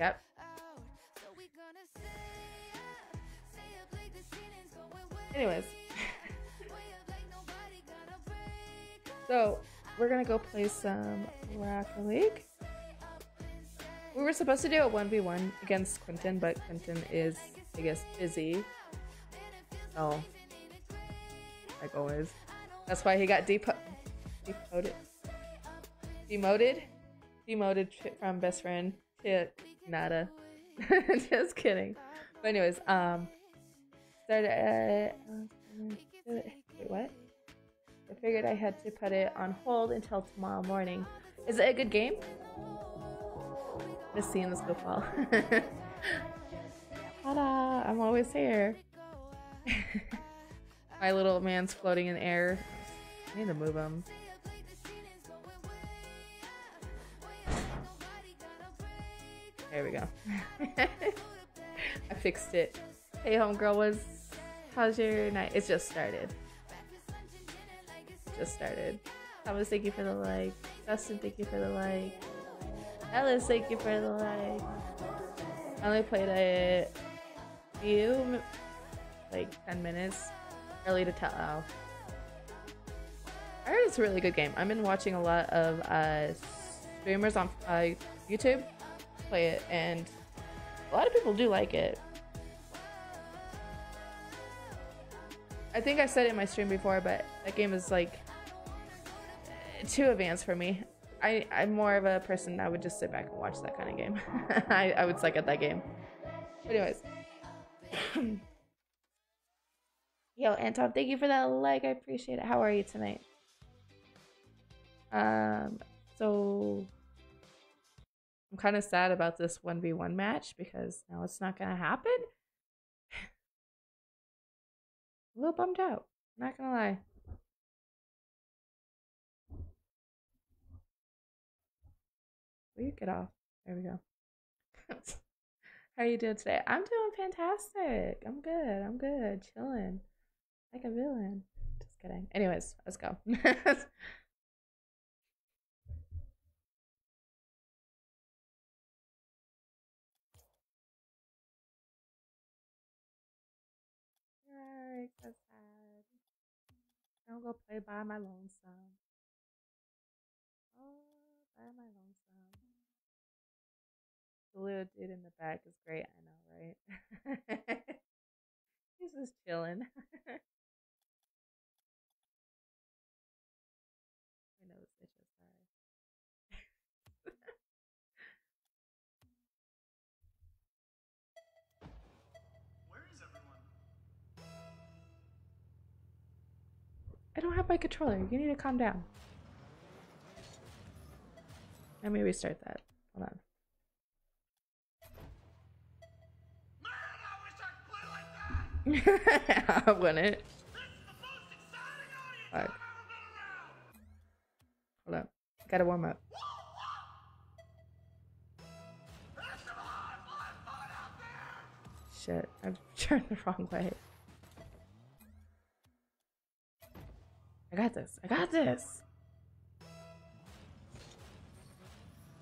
Yep. Anyways. so, we're gonna go play some Rocket League. We were supposed to do a 1v1 against Quentin, but Quentin is, I guess, busy. Oh. Like always. That's why he got depo demoted. Demoted? Demoted from best friend to nada. Just kidding. But anyways, um, started. Uh, wait, what? I figured I had to put it on hold until tomorrow morning. Is it a good game? Just seeing this go fall. Ta-da! I'm always here. My little man's floating in air. I need to move him. There we go. I fixed it. Hey homegirl, was how's your night? It's just started. Just started. Thomas, thank you for the like. Dustin, thank you for the like. Ellis, thank you for the like. I only played a few, like 10 minutes. Early to tell. Oh. I heard it's a really good game. I've been watching a lot of uh, streamers on uh, YouTube play it, and a lot of people do like it. I think I said it in my stream before, but that game is like too advanced for me. I, I'm more of a person that would just sit back and watch that kind of game. I, I would suck at that game. But anyways. Yo, Anton, thank you for that like. I appreciate it. How are you tonight? Um, so I'm kind of sad about this 1v1 match because now it's not gonna happen. A little bummed out. Not gonna lie. Will you get off? There we go. How are you doing today? I'm doing fantastic. I'm good. I'm good. Chilling. Like a villain. Just kidding. Anyways, let's go. That's sad. I'll go play by my lonesome. Oh, by my lonesome. The little dude in the back is great, I know, right? He's just chilling. I don't have my controller. You need to calm down. Let me restart that. Hold on. Man, I like! I wouldn't. Hold up. Gotta warm up. Shit. I've turned the wrong way. I got this. I got this.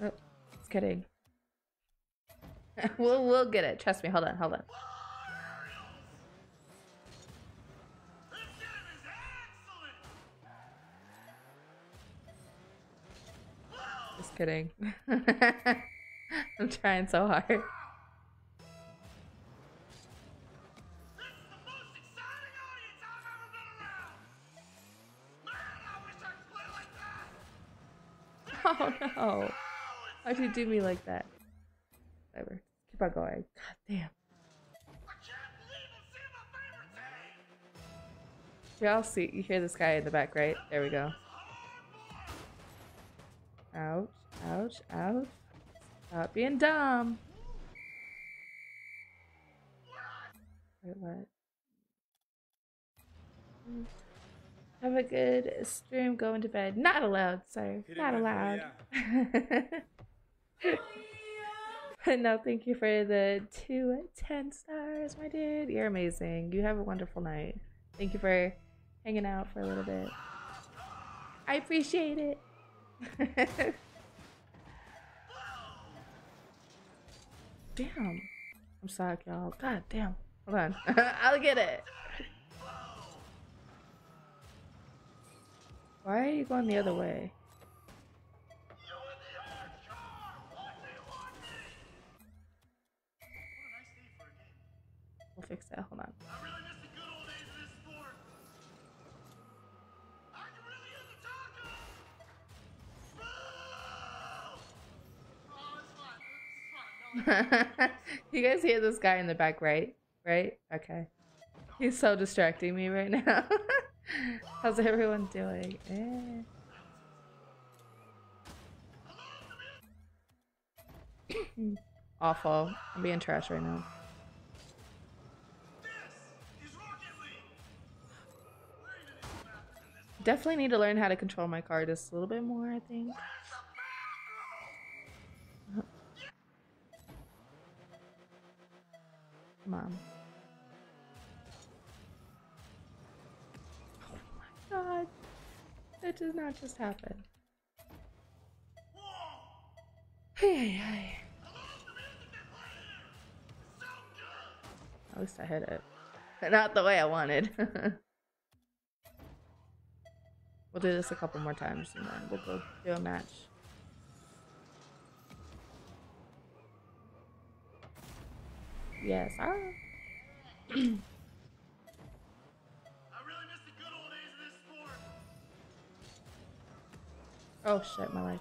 Oh, just kidding. we'll we'll get it. Trust me. Hold on. Hold on. Just kidding. I'm trying so hard. Why'd you do me like that? Whatever. Keep on going. God damn. I can't believe I'm seeing my favorite team! Y'all see you hear this guy in the back, right? There we go. Ouch, ouch, ouch. Stop being dumb. Wait, what? Have a good stream going to bed. Not allowed, sir. Not allowed. No, thank you for the two ten stars, my dude. You're amazing. You have a wonderful night. Thank you for hanging out for a little bit. I appreciate it. damn. I'm sorry, y'all. God damn. Hold on. I'll get it. Why are you going the other way? Fine. It's fine. No, you guys hear this guy in the back, right? Right? Okay. He's so distracting me right now. How's everyone doing? Eh. Awful. I'm being trash right now. Definitely need to learn how to control my car just a little bit more, I think. On. Oh my god. That did not just happen. Hey, hey. At least I hit it. Not the way I wanted. we'll do this a couple more times and then we'll go do a match. Yes. Ah. I really this sport. Oh shit, my life.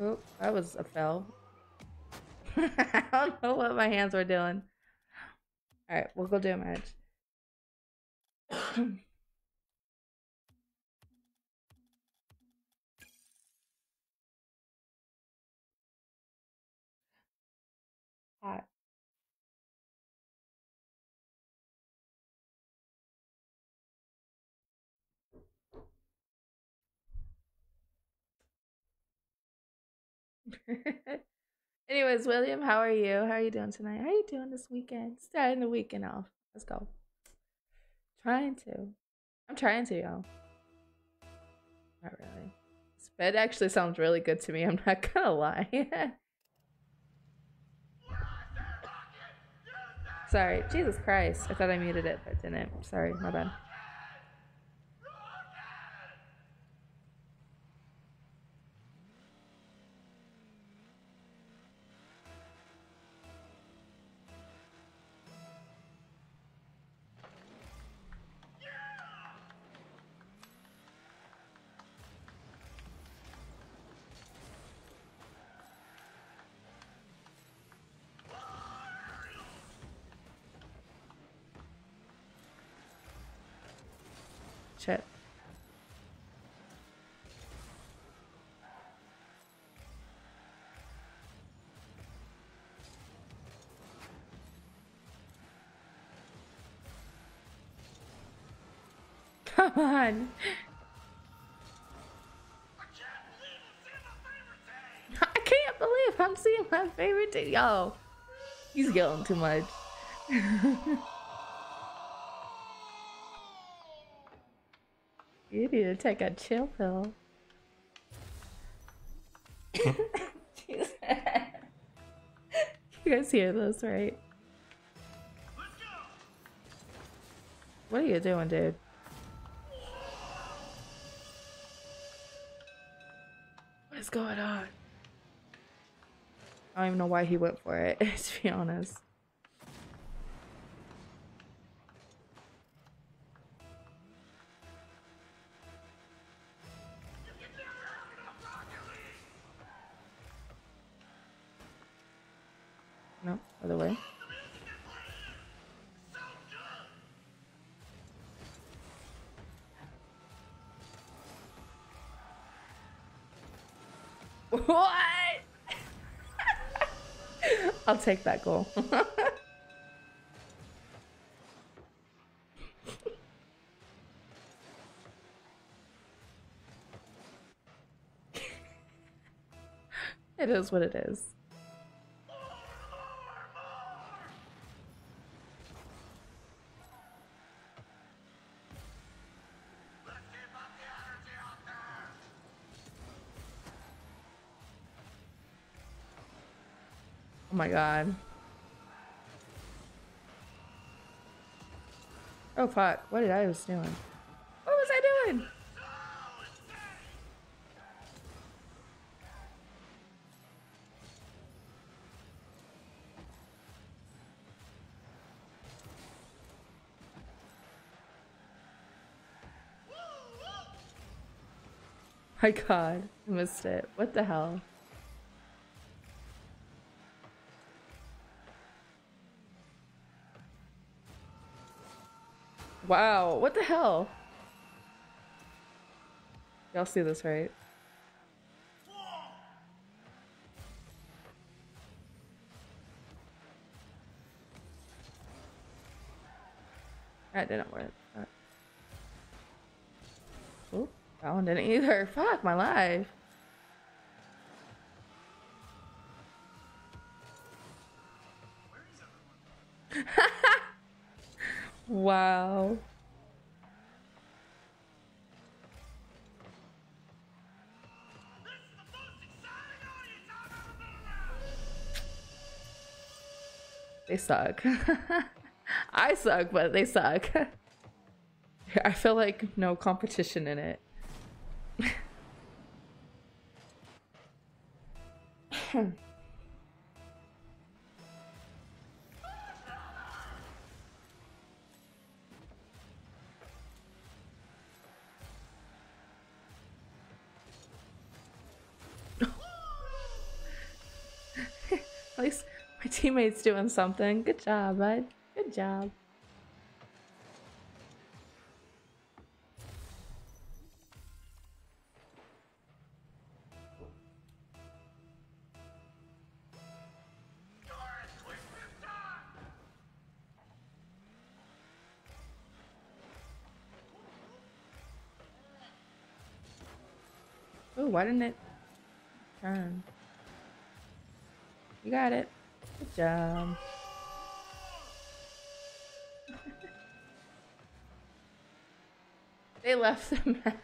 Oh, that was a fell. I don't know what my hands were doing. Alright, we'll go do a match. Hot. Anyways, William, how are you? How are you doing tonight? How are you doing this weekend? Starting the weekend off. Let's go. Trying to. I'm trying to, y'all. Not really. This bed actually sounds really good to me. I'm not gonna lie. Sorry. Jesus Christ. I thought I muted it, but didn't. Sorry. My bad. Come on. I can't believe I'm seeing my favorite team. Yo, he's yelling too much. you need to take a chill pill. You guys hear this, right? What are you doing, dude? Is going on? I don't even know why he went for it, to be honest. No, way. What? I'll take that goal. it is what it is. Oh my god. Oh fuck, what did I was doing? What was I doing? My god, I missed it. What the hell? Wow, what the hell? Y'all see this, right? That didn't work. Oop, that one didn't either. Fuck my life. Around. They suck. I suck, but they suck. I feel like no competition in it. teammate's doing something. Good job, bud. Good job. Doris, quick flip time! Oh, why didn't it turn? You got it. Job. they left the match.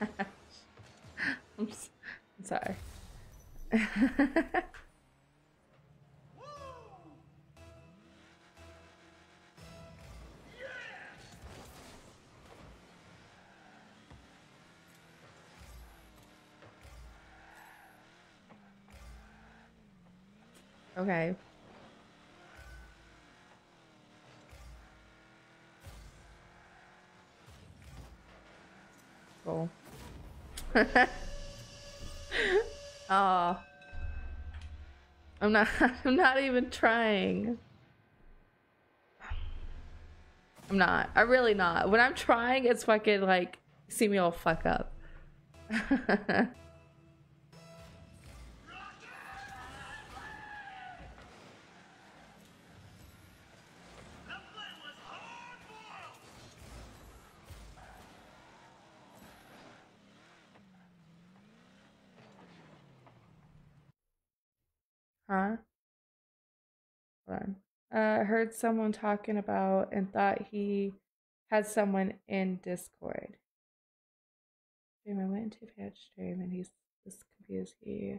I'm sorry. okay. oh. I'm not I'm not even trying. I'm not. I'm really not. When I'm trying, it's fucking like see me all fuck up. Huh? Hold on. Uh, heard someone talking about and thought he had someone in Discord. I went into patch stream and he's just confused. He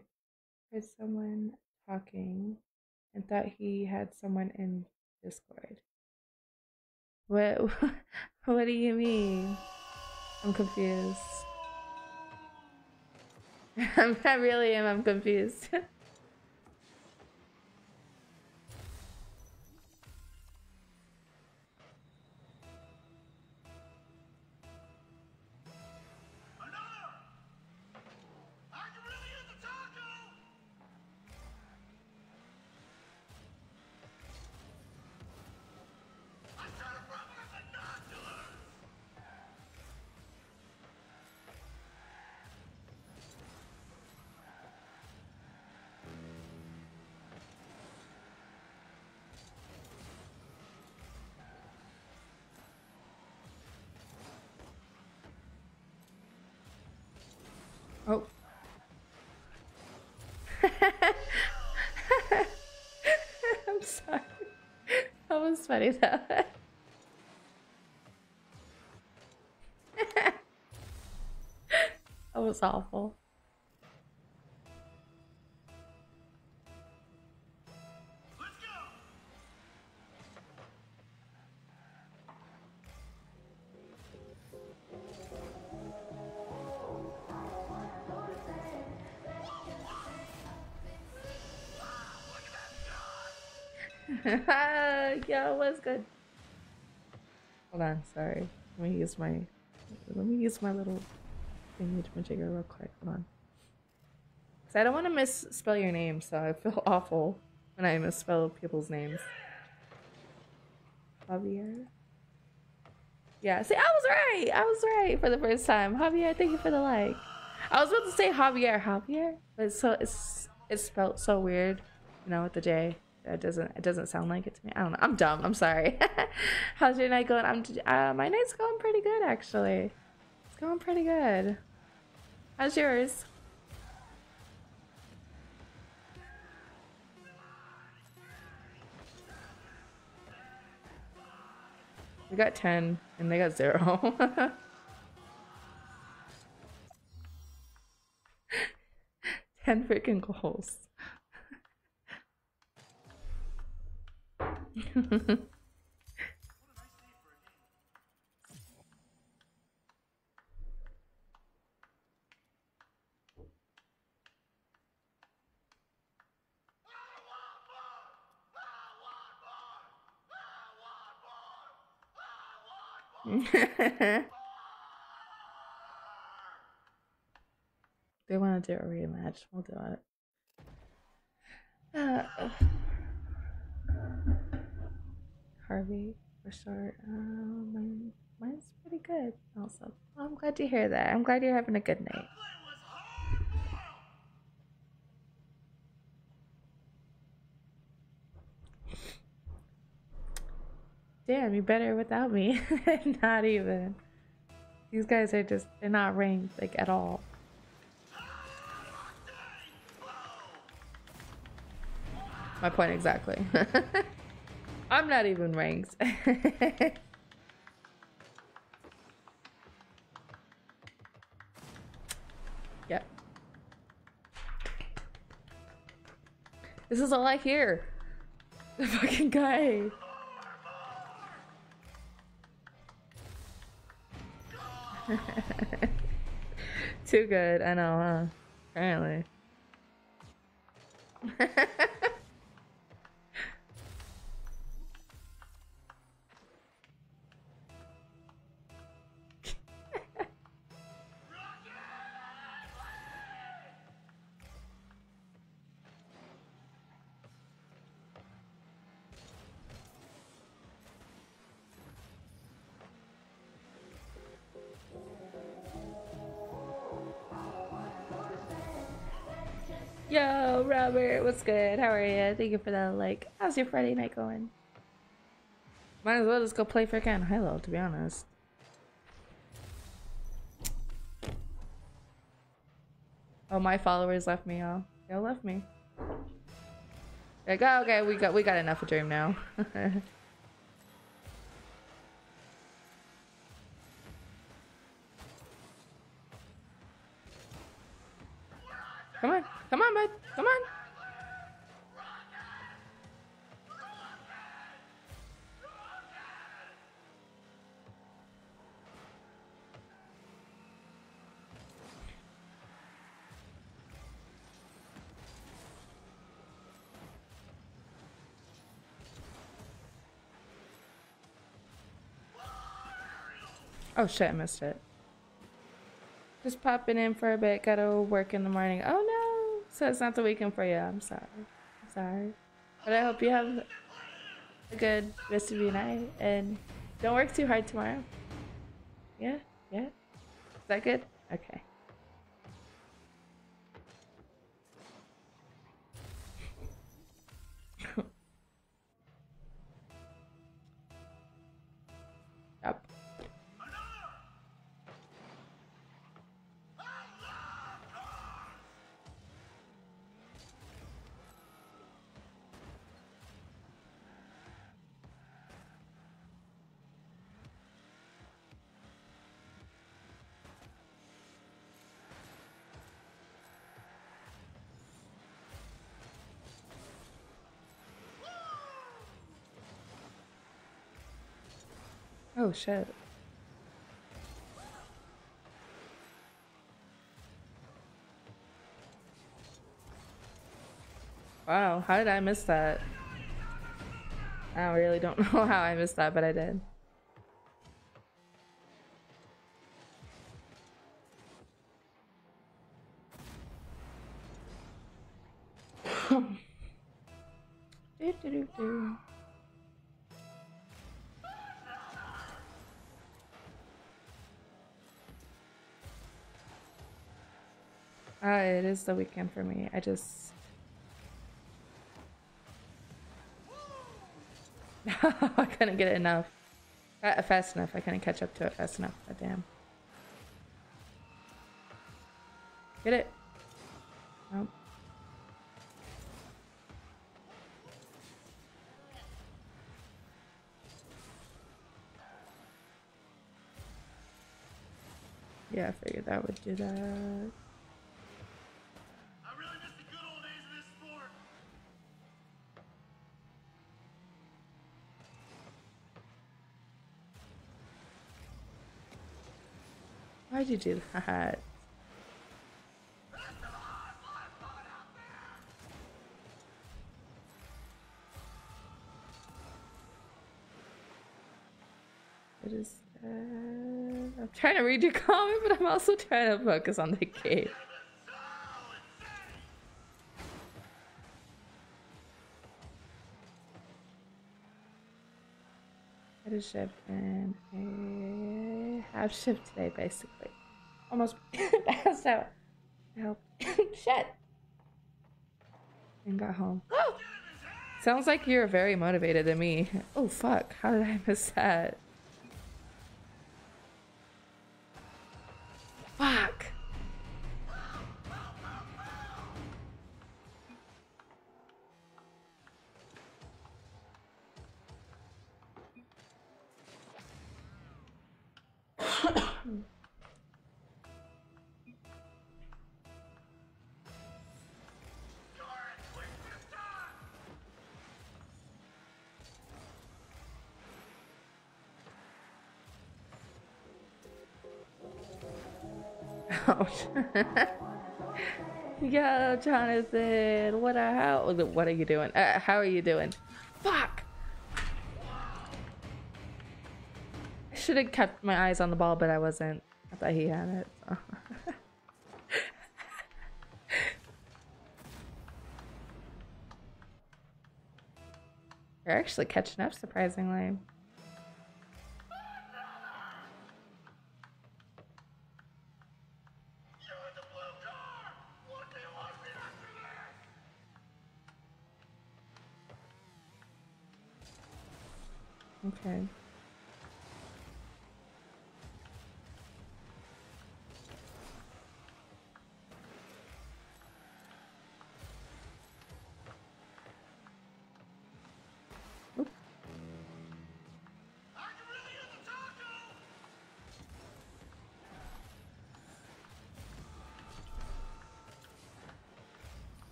heard someone talking and thought he had someone in Discord. What? What do you mean? I'm confused. I really am. I'm confused. was funny though. that was awful. Yo, was good? Hold on, sorry. Let me use my let me use my little thingy jigger real quick. Hold on. Cause I don't want to misspell your name, so I feel awful when I misspell people's names. Javier. Yeah, see, I was right. I was right for the first time. Javier, thank you for the like. I was about to say Javier, Javier, but it's so it's it's spelled so weird, you know, with the J. It doesn't it doesn't sound like it to me. I don't know. I'm dumb. I'm sorry. How's your night going? I'm uh, my night's going pretty good actually. It's going pretty good. How's yours? We got 10 and they got 0. 10 freaking goals. They want to do a rematch. We'll do it. Uh, Harvey, for sure. Um, Mine, mine's pretty good. Also, I'm glad to hear that. I'm glad you're having a good night. Damn, you're better without me. not even. These guys are just, they're not ranked, like, at all. My point exactly. I'm not even ranked. yep. This is all I hear. The fucking guy. Too good, I know, huh? Apparently. Yo, Robert, what's good? How are you? Thank you for that. Like, how's your Friday night going? Might as well just go play freaking Halo, to be honest. Oh, my followers left me, y'all. They left me. Like, oh, okay, we got we got enough of Dream now. Oh shit, I missed it. Just popping in for a bit. Gotta work in the morning. Oh no! So it's not the weekend for you. I'm sorry. I'm sorry. But I hope you have a good rest of your night and don't work too hard tomorrow. Yeah? Yeah? Is that good? Okay. Oh shit. Wow, how did I miss that? I really don't know how I missed that, but I did. Is the weekend for me. I just. I couldn't get it enough. Uh, fast enough. I couldn't catch up to it fast enough. Damn. Get it. Nope. Yeah, I figured that would do that. I really miss the good old days of this sport. Why'd you do that? It is. Uh, I'm trying to read your comment, but I'm also trying to focus on the game. I just shipped half shift today, basically. Almost passed out. Help. Shit. And got home. Sounds like you're very motivated to me. Oh, fuck. How did I miss that? Ouch. Yo, Jonathan, what are how what are you doing? Uh, how are you doing? Should have kept my eyes on the ball, but I wasn't. I thought he had it. so. You're actually catching up surprisingly.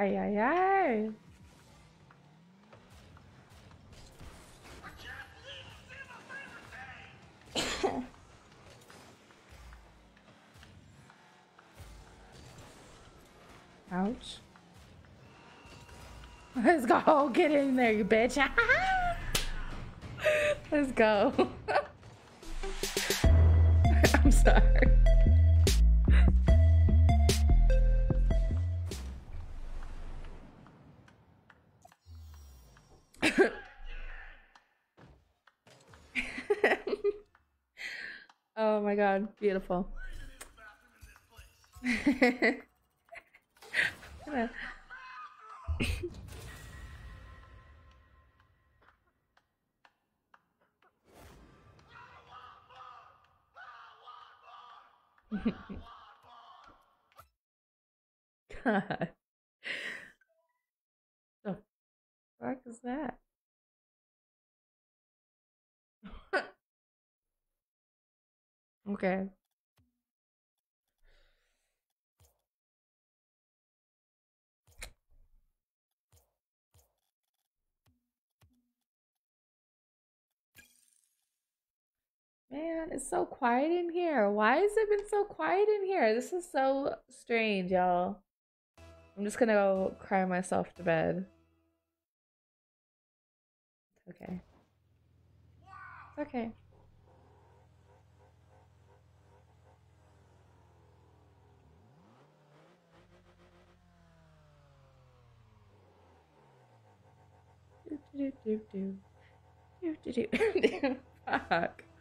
Ay ay ay. Ouch. Let's go. Get in there, you bitch. Let's go. god, beautiful. God. The fuck is that? Okay. Man, it's so quiet in here. Why has it been so quiet in here? This is so strange, y'all. I'm just gonna go cry myself to bed. okay. It's okay. Do do do do do do do. Fuck.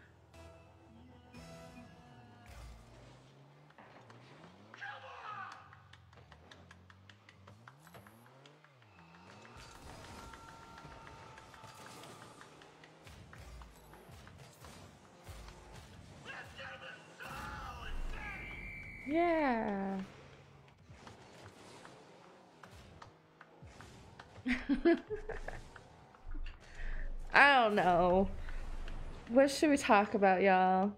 Yeah. I don't know. What should we talk about, y'all?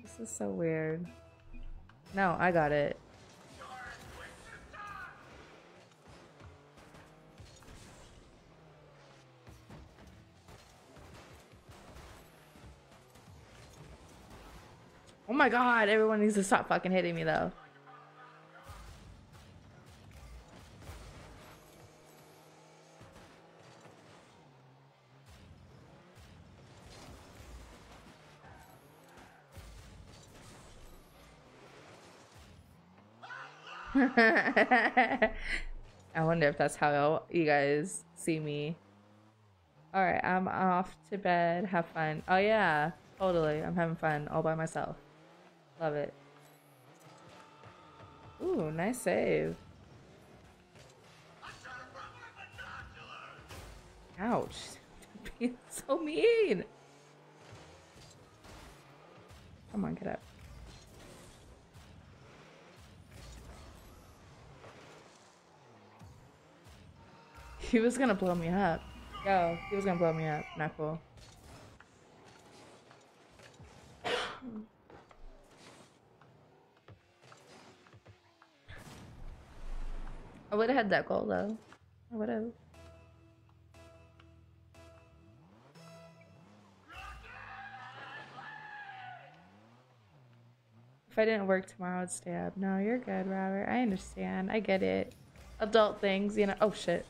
This is so weird. No, I got it. Oh my god, everyone needs to stop fucking hitting me though. I wonder if that's how you guys see me. Alright, I'm off to bed. Have fun. Oh yeah, totally. I'm having fun all by myself. Love it. Ooh, nice save. Ouch. Being so mean. Come on, get up. He was gonna blow me up. Yo, he was gonna blow me up. Not cool. I would have had that goal though. I would have. If I didn't work tomorrow, I'd stay up. No, you're good, Robert. I understand. I get it. Adult things, you know. Oh shit.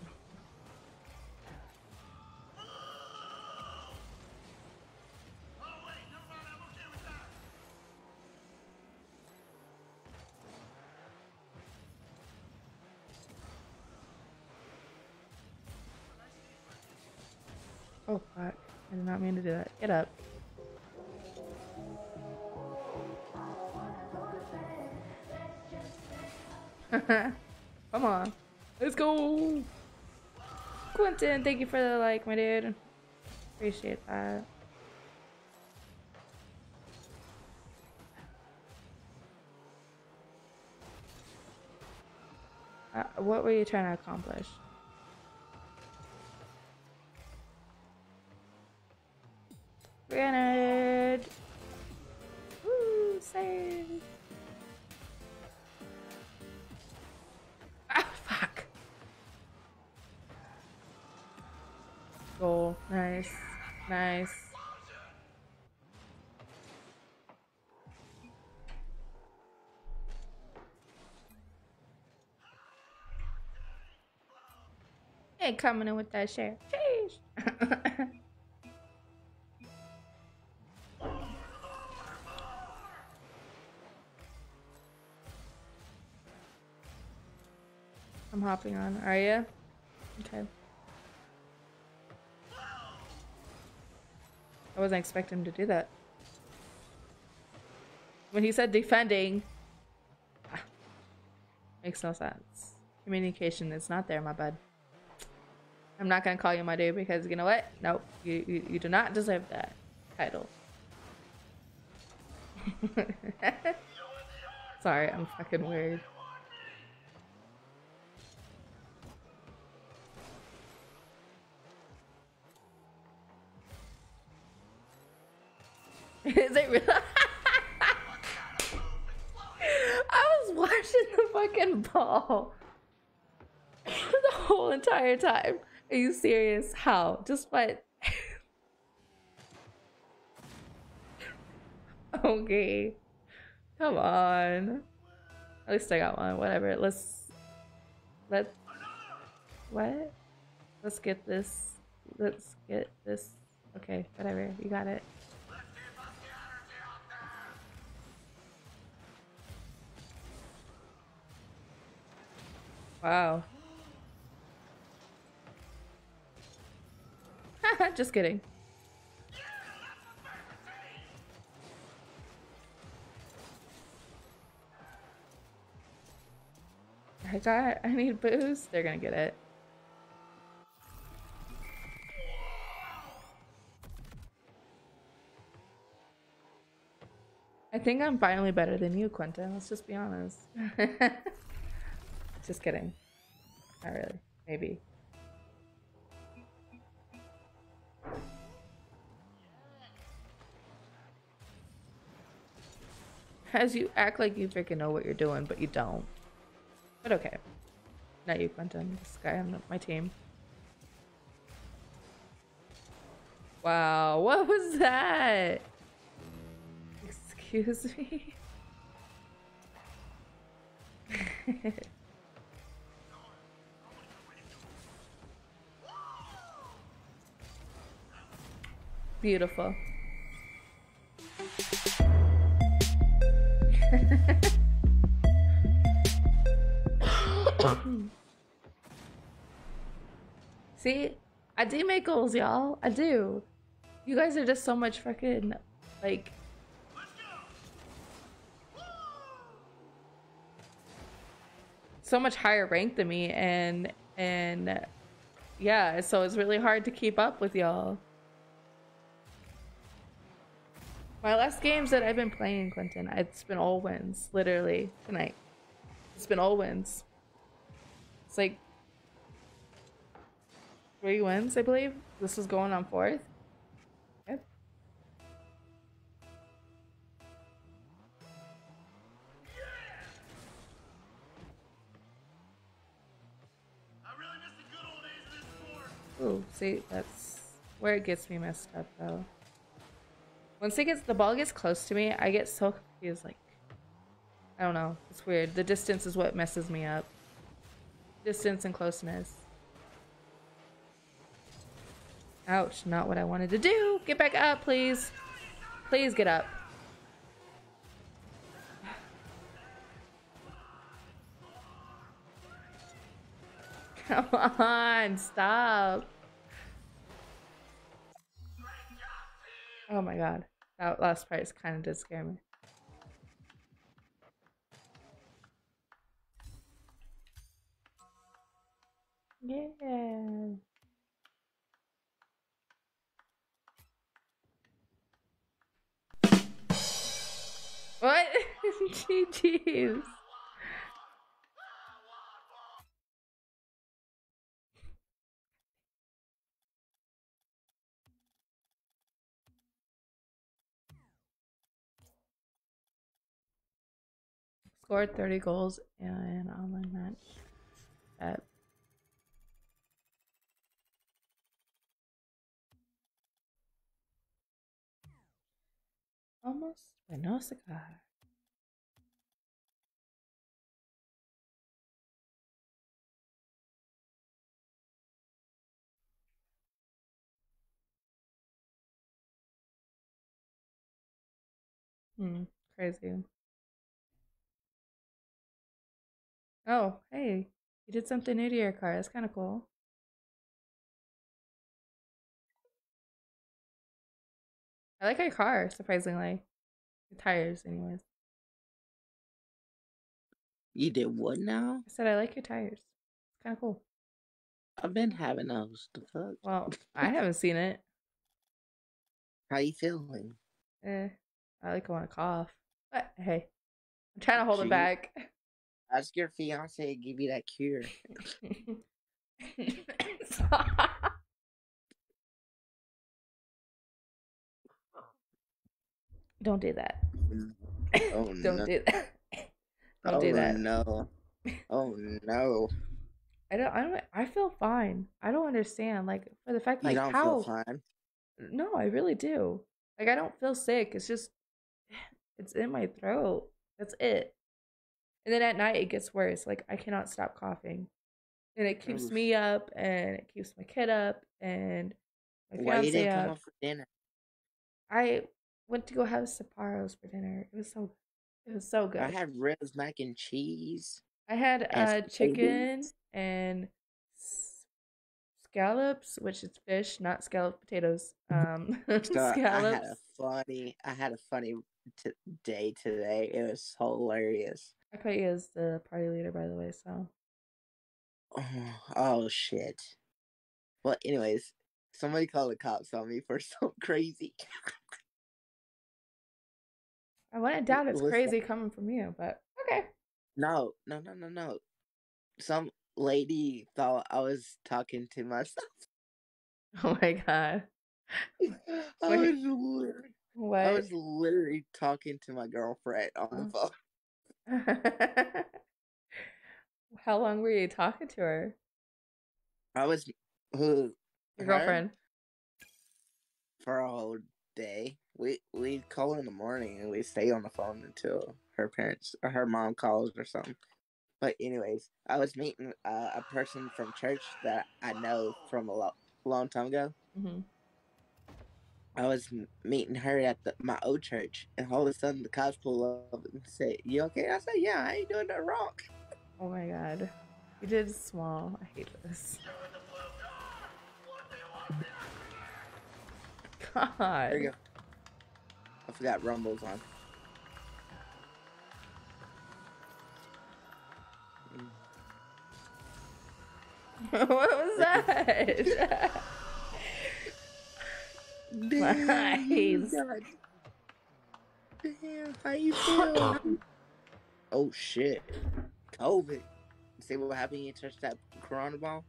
Not mean to do that. Get up. Come on. Let's go. Quentin, thank you for the like, my dude. Appreciate that. Uh, what were you trying to accomplish? Granted. Woo, save. Ah, fuck. Goal. Nice. Nice. Ain't coming in with that share. Sheesh. hopping on. Are you? Okay. I wasn't expecting him to do that. When he said defending, ah, makes no sense. Communication is not there, my bud. I'm not gonna call you my dude because you know what? Nope, you you, you do not deserve that title. Sorry, I'm fucking weird. Really? I was watching the fucking ball the whole entire time. Are you serious? How? Just what? okay. Come on. At least I got one. Whatever. Let's let what? Let's get this let's get this. Okay, whatever. You got it. Wow. Just kidding. I got. I need boost. They're gonna get it. I think I'm finally better than you, Quentin. Let's just be honest. just kidding. Not really. Maybe. As you act like you freaking know what you're doing, but you don't. But okay. Not you, Quentin. This guy on my team. Wow, what was that? Excuse me? Beautiful. See, I do make goals, y'all. I do. You guys are just so much fucking like so much higher ranked than me and and yeah, so it's really hard to keep up with y'all. My last games that I've been playing, in Quentin, it's been all wins, literally, tonight. It's been all wins. It's like three wins, I believe. This is going on fourth. Yep. I really miss the good old days of this sport. Ooh, see, that's where it gets me messed up, though. Once it gets the ball gets close to me, I get so confused. Like, I don't know. It's weird. The distance is what messes me up. Distance and closeness. Ouch! Not what I wanted to do. Get back up, please. Please get up. Come on, stop. Oh my god. That last part kind of did scare me. Yeah. What? GG's. Scored 30 goals in an online match. At Almost, no cigar. Hmm, crazy. Oh, hey, you did something new to your car. That's kind of cool. I like your car, surprisingly. The tires, anyways. You did what now? I said I like your tires. It's kind of cool. I've been having those. The fuck? Well, I haven't seen it. How you feeling? Eh, I like I want to cough. But hey, I'm trying to hold it back. Ask your fiance to give you that cure. Don't do that. Oh, Don't no. do that. Don't oh do that. no. Oh no. I don't. I don't. I feel fine. I don't understand. Like for the fact, You like don't how. feel fine. No, I really do. Like I don't feel sick. It's just it's in my throat. That's it. And then at night it gets worse. Like I cannot stop coughing. And it keeps me up and it keeps my kid up and My Why you fiance, didn't come up for dinner? I went to go have Saparos for dinner. It was so it was so good. I had ribs, mac and cheese. I had uh chicken and s- scallops, which is fish, not scalloped potatoes. Um, So I had scallops. a funny, I had a funny t- day today. It was hilarious. I put you as the party leader, by the way. So Oh, oh shit. Well, anyways, somebody called the cops on me for some crazy. I wouldn't doubt it's What's that? crazy coming from you, but okay. No, no, no, no, no. Some lady thought I was talking to myself. Oh my god. I was literally, What? I was literally talking to my girlfriend on the Oh. phone. How long were you talking to her? I was who Your girlfriend. for a whole day. We we call in the morning and we stay on the phone until her parents or her mom calls or something. But anyways, I was meeting uh, a person from church that I know from a lo- long time ago. hmm I was meeting her at the, my old church, and all of a sudden the cops pull up and say, "You okay?" I said, "Yeah, I ain't doing nothing wrong." Oh my god. You did small. I hate this. God. There you go. I forgot Rumble's on. what was that? Nice. God. Damn, how you feel? oh shit. COVID. See what happened? You touched that Corona ball.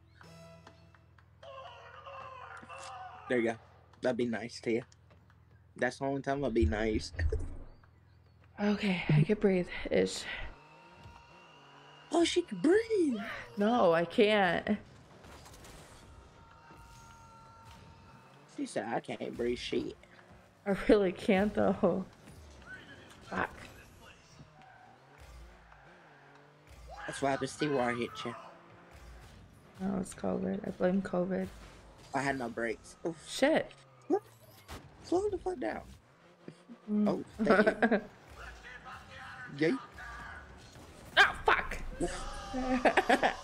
There you go. That'd be nice to you. That's the only time I'd be nice. okay, I can breathe. Ish. Oh, she can breathe. No, I can't. She said, I can't breathe shit. I really can't though. Fuck. That's why the steward hit you. No, it's COVID. I blame COVID. I had no brakes. Oh Shit. Slow the fuck down. Mm. Oh, thank you. Yay. oh, fuck.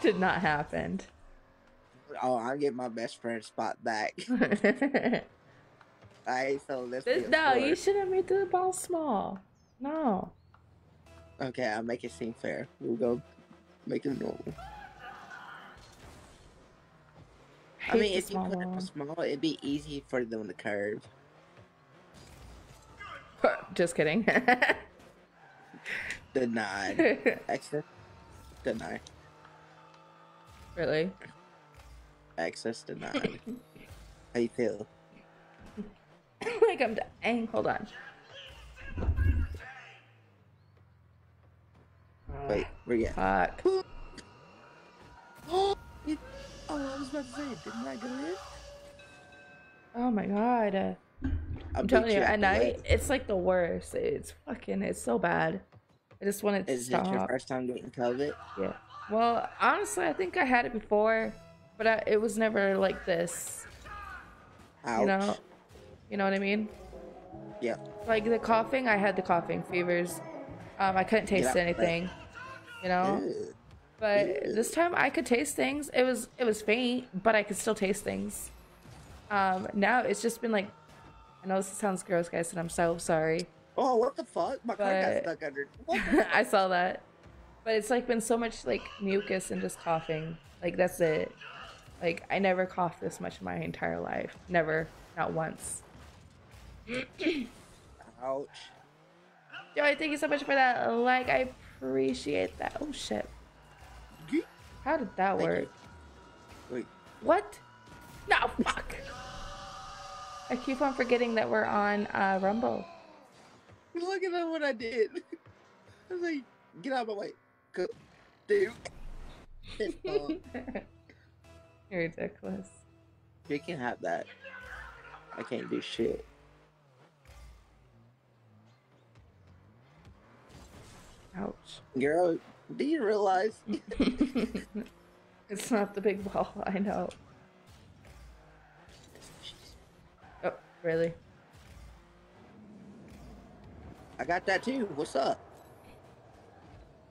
Did not happen. Oh, I'm getting my best friend spot back. Alright, so let's This- no, you fair. should have made the ball small. No. Okay, I'll make it seem fair. We'll go make it normal. I Hate mean, if you put it small, it'd be easy for them to curve. Just kidding. Denied. Access. Denied. really? Access denied. How you feel? like I'm dying. Hold on. Wait, where you at? Fuck. Oh, it, oh, I was about to say, didn't I go in? Oh my god. Uh, I'm telling you, at night, it's like the worst. It's fucking, it's so bad. I just want it to Is it your first time getting COVID? Yeah. Well, honestly, I think I had it before, but I, it was never like this. Ouch. You know, you know what I mean? Yeah. Like the coughing, I had the coughing fevers. Um, I couldn't taste Yeah. anything. You know, Ew. but Ew. this time I could taste things. It was it was faint, but I could still taste things. Um, now it's just been like, I know this sounds gross, guys, and I'm so sorry. Oh, what the fuck? My car got stuck under. I saw that. But it's like been so much like mucus and just coughing. Like that's it. Like I never coughed this much in my entire life. Never. Not once. Ouch. Joey, thank you so much for that. Like I appreciate that. Oh shit. How did that Thank you. work? Wait. What? No, fuck. I keep on forgetting that we're on uh, Rumble. Look at what I did. I was like, get out of my way. Go. Dude. You're ridiculous. you can have that. I can't do shit. Ouch. Girl, do you realize? it's not the big ball, I know. Oh, really? I got that too. What's up?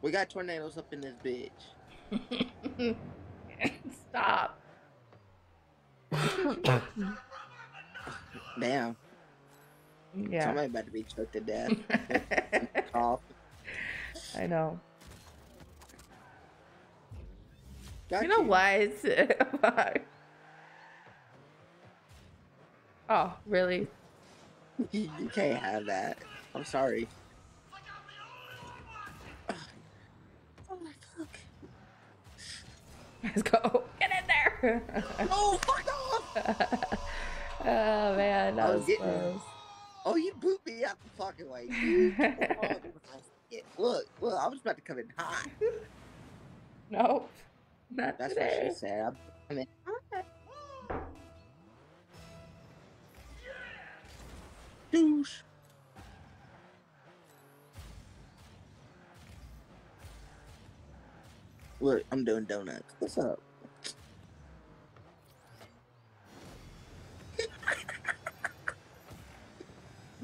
We got tornadoes up in this bitch. Stop. Damn. Yeah. Somebody about to be choked to death. Cough. I know. Got you know what? oh, really? you can't have that. I'm sorry. Oh my fuck. Let's go. Get in there. oh fuck off! oh man, I that was was getting- close. Oh, you boot me out the fucking way. dude. Look, look, I was about to come in hot. Nope. Not That's what today. she said. I'm, I mean, douche. Look, I'm doing donuts. What's up?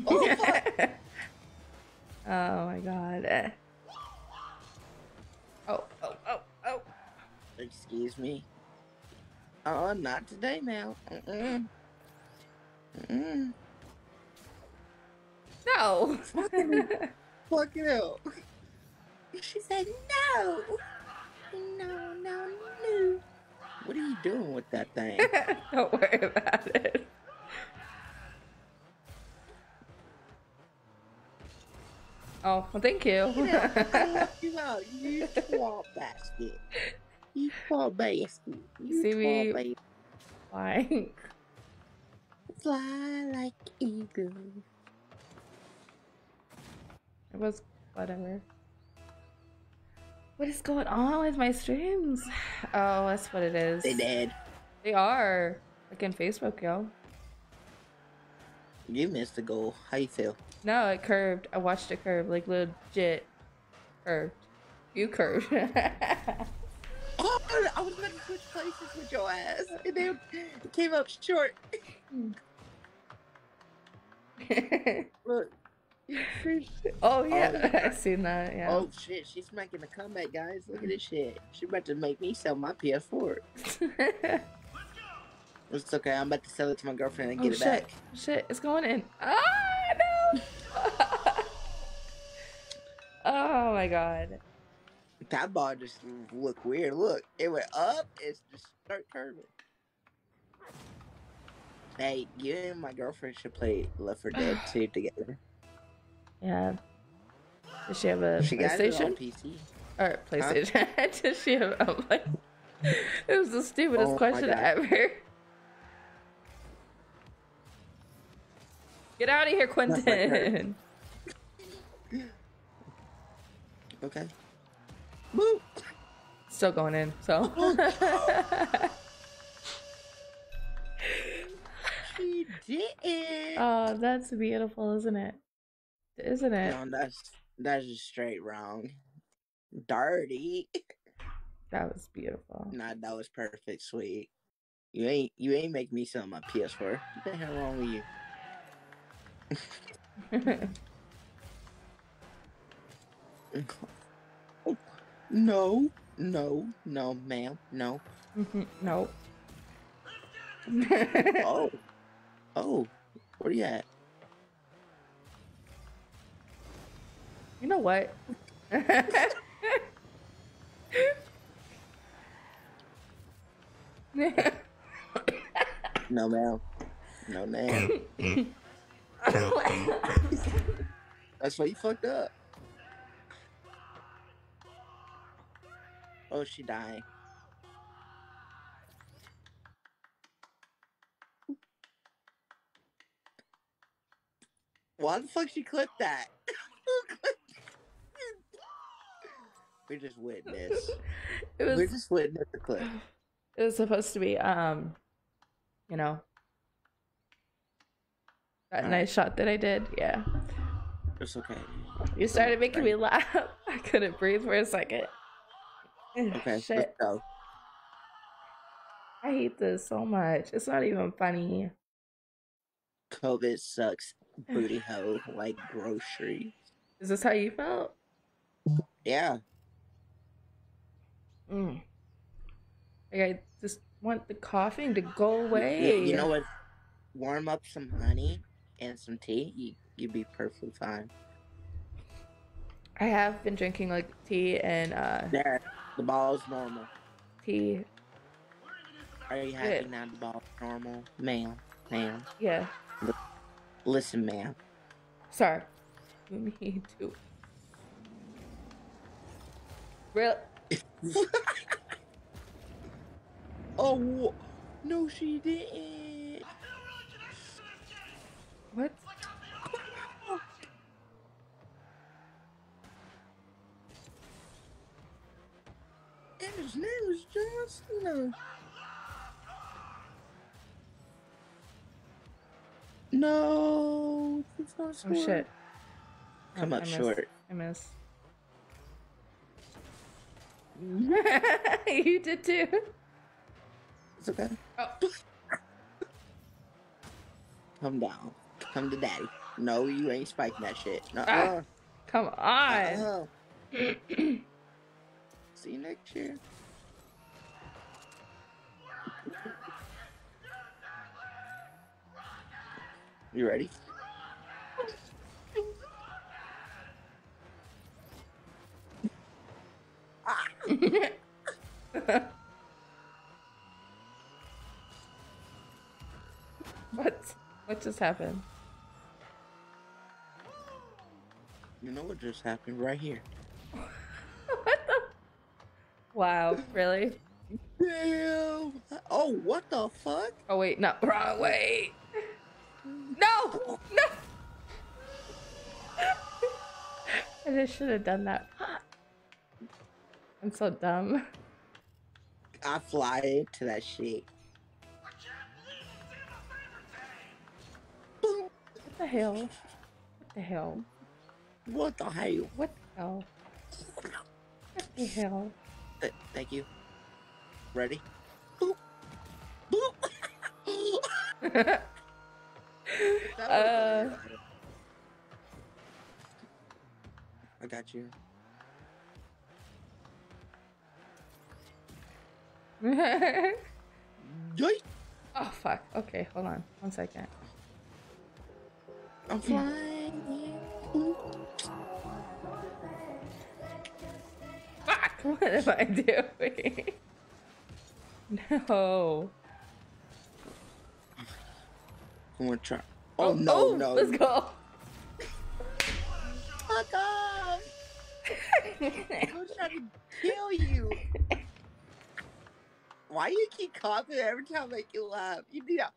Oh, oh my god. Oh, oh, oh, oh. Excuse me. Oh, not today, Mel. Mm-mm. Mm-mm. No. Fucking hell. She said no. No, no, no. What are you doing with that thing? Don't worry about it. Oh, well, thank you. You out. You twat basket. You twat basket. You See me- basket. Flying. Fly like eagle. It was whatever. What is going on with my streams? Oh, that's what it is. They dead. They are. Like in Facebook, yo. You missed the goal. How you feel? No, it curved. I watched it curve. Like legit curved. You curved. Oh, I was about to switch places with your ass, and then it came up short. Look. oh yeah, yeah. I seen that. Yeah. Oh shit, she's making a comeback, guys. Look at this shit. She's about to make me sell my PS4. It's okay, I'm about to sell it to my girlfriend and oh get it shit! back. Shit! It's going in. Ah oh my god. That ball just looked weird. Look, it went up, it's just start curving. Hey, you and my girlfriend should play Left 4 Dead 2 together. Yeah. Does she have a She got it on PlayStation? PC. Or PlayStation? Does she have? Oh I'm like, it was the stupidest Oh question ever. Get out of here. Quentin. Okay. Boop! Still going in. So. She didn't. oh, that's beautiful, isn't it? Isn't it? no, that's that's just straight wrong. Dirty. That was beautiful. Nah, that was perfect, sweet. You ain't you ain't make me sell my PS4. What the hell wrong with you? No, no, no, ma'am, no. Mm-hmm, no. Oh, oh, where you at? You know what? No, ma'am, no, ma'am. Mm-hmm. Mm-hmm. That's why you fucked up. Oh, she dying. Why the fuck she clipped that? we just witnessed. it We just witnessed the clip. it was supposed to be um you know that Alright. nice shot that I did. Yeah. It's okay. You started making me laugh. I couldn't breathe for a second. Okay, let's Shit. go. I hate this so much. It's not even funny. COVID sucks booty hole like grocery. Is this how you felt? Yeah. Mm. Like I just want the coughing to go away. you know what? Warm up some honey and some tea. You you'd be perfectly fine. I have been drinking like tea and uh the ball's normal. tea. Are you happy now? The ball's normal, ma'am. Ma'am, Yeah. listen, ma'am. Sorry. Me too. Real oh no, she didn't. what? And his John No, it's not Oh shit. Come Oh, up I short. I missed. you did too. It's okay. Oh. Come down. Come to daddy. No, you ain't spiking that shit. No. Ah. Come on. Uh-uh. See you next year. You ready? what? What just happened? You know what just happened right here. what the? Wow, really? Damn. Oh, what the fuck? Oh wait, no, wrong way. No, no. I just should have done that. I'm so dumb. I fly into that shit. What the hell? What the hell? What the hell? What the hell? What the hell? Th- thank you. Ready? Boop. Boop. That was Uh. I got you. oh fuck. Okay, hold on. One second. I'm flying. Fuck! What am I doing? no. I'm gonna try. Oh, no, oh, no. Let's go. Fuck off! I'm trying to kill you. Why do you keep coughing every time I make you laugh? You need to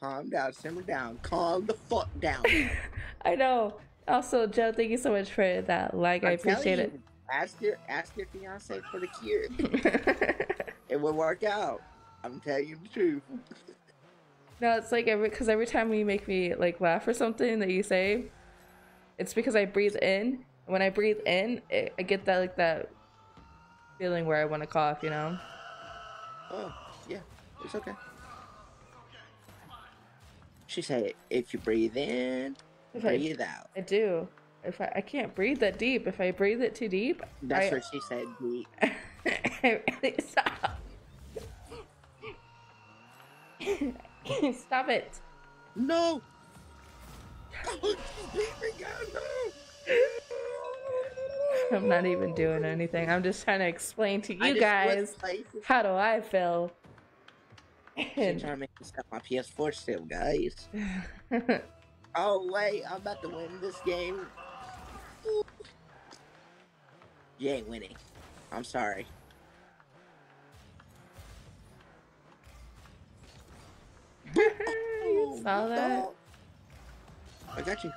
calm down, simmer down, calm the fuck down. I know. Also, Joe, thank you so much for that like. I I'm appreciate you, Ask your ask your fiance for the cure. it. It will work out. I'm telling you the truth. No, it's like every because every time you make me like laugh or something that you say, it's because I breathe in. When I breathe in, it, I get that like that feeling where I want to cough. You know. Oh, yeah, it's okay. She said, if you breathe in, If I, breathe out. I do. If I, I can't breathe that deep. If I breathe it too deep, That's I, what she said. Deep. I really stop. stop it. No. She's beeping out, no. I'm not even doing anything. I'm just trying to explain to I you guys how do I feel. She's And trying to make me stop my PS4 still, guys. Oh wait, I'm about to win this game. You ain't winning. I'm sorry. Saw that? I got you.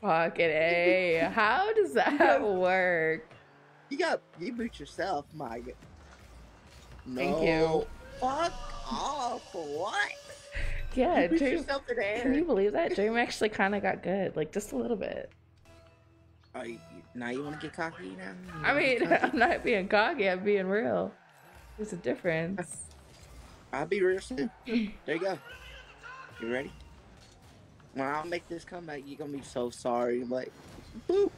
Fucking A. How does that work? You got you boot yourself, my. No. Thank you. Fuck off. What? Yeah, you Dream. yourself in the Can you believe that? Dream actually kind of got good, like just a little bit. Oh, you, now you want to get cocky now? I mean. I'm not being cocky, I'm being real. There's a difference. I'll be real soon. There you go. You ready? When I make this comeback, you're gonna be so sorry. Like, boop.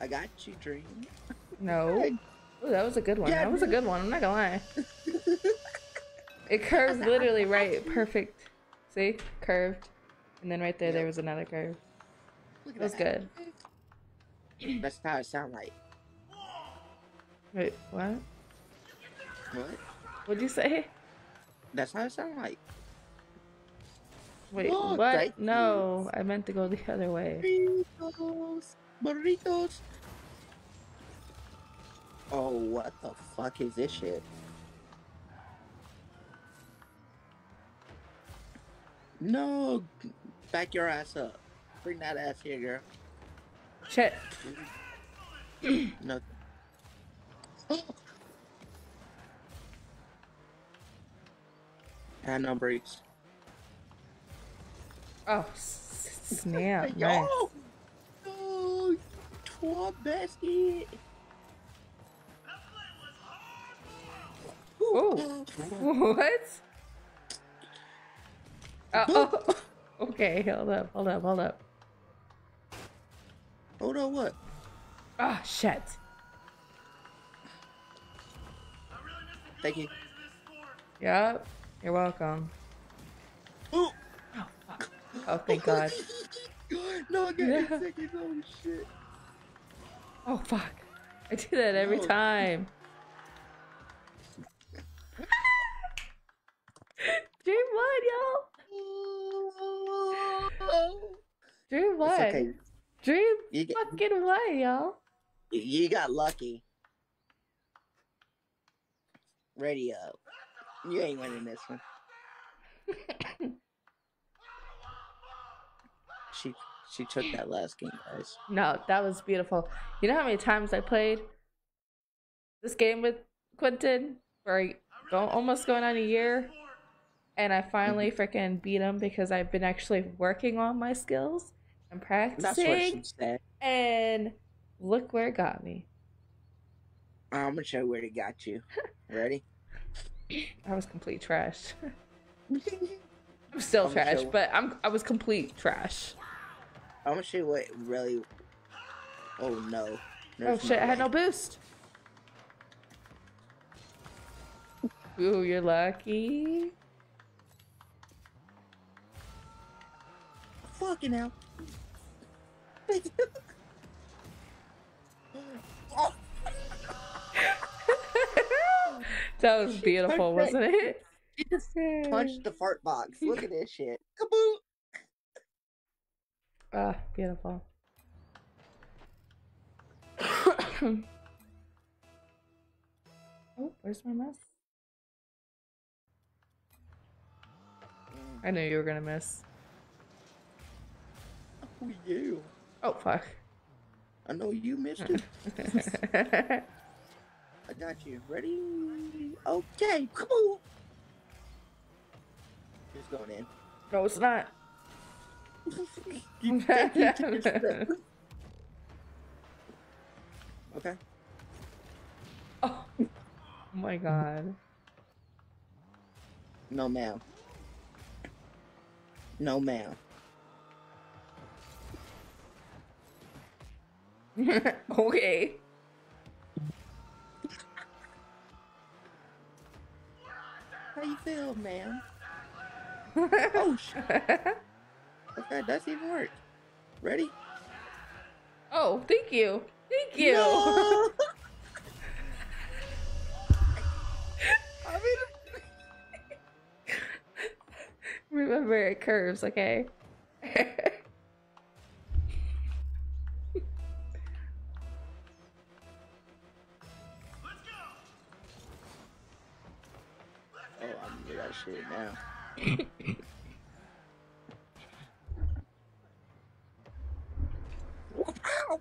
I got you, Dream. No. Ooh, that was a good one. Yeah, that was a good one. I'm not gonna lie. It curves literally right. Perfect. See? Curved. And then right there, there was another curve. Look at That was that. good. That's how it sound like. Wait, what? What? What'd you say? That's how it sound like. Wait, Look, what? No, I meant to go the other way. Burritos. Burritos. Oh, what the fuck is this shit? No, back your ass up. Bring that ass here, girl. Shit. No. And no breaks. Oh, snap. Nice. Yo! Twat basket! Ooh. What? Uh, oh, oh, okay, hold up, hold up, hold up. Hold on, what? Oh, shit. Thank you. Yep, you're welcome. Ooh! Oh, fuck. Oh, thank God. no, I got Yeah. seconds. Oh, shit. Oh, fuck. I do that every No. time. Dream what, y'all? Dream what? It's okay. Dream You, get, fucking what, y'all? you got lucky. Radio. You ain't winning this one. she she took that last game, guys. No, that was beautiful. You know how many times I played this game with Quentin for go, almost going on a year, and I finally mm-hmm. freaking beat him because I've been actually working on my skills and That's what she practicing, said. and look where it got me. I'm gonna show where it got you. Ready? I was complete trash. I'm still I'm trash, show- but I'm I was complete trash. I'm gonna show you what really. Oh no. Oh There's shit! I had no boost. Ooh, you're lucky. Fucking hell. that was beautiful, wasn't it? she just punched the fart box. Look at this shit. Kaboom! Ah, beautiful. oh, where's my mouse? I knew you were gonna miss. Oh, you. Oh fuck. I know you missed it. I got you. Ready? Okay. Kaboom! Just going in. no, it's not. You think you took step. Okay. Oh. oh my god. No, ma'am. No, ma'am. okay. How you feel, ma'am? Oh, shit. Okay, that's even worse. Ready? oh, thank you. Thank you. No! I mean, Remember it curves, okay? Shit now. Wow!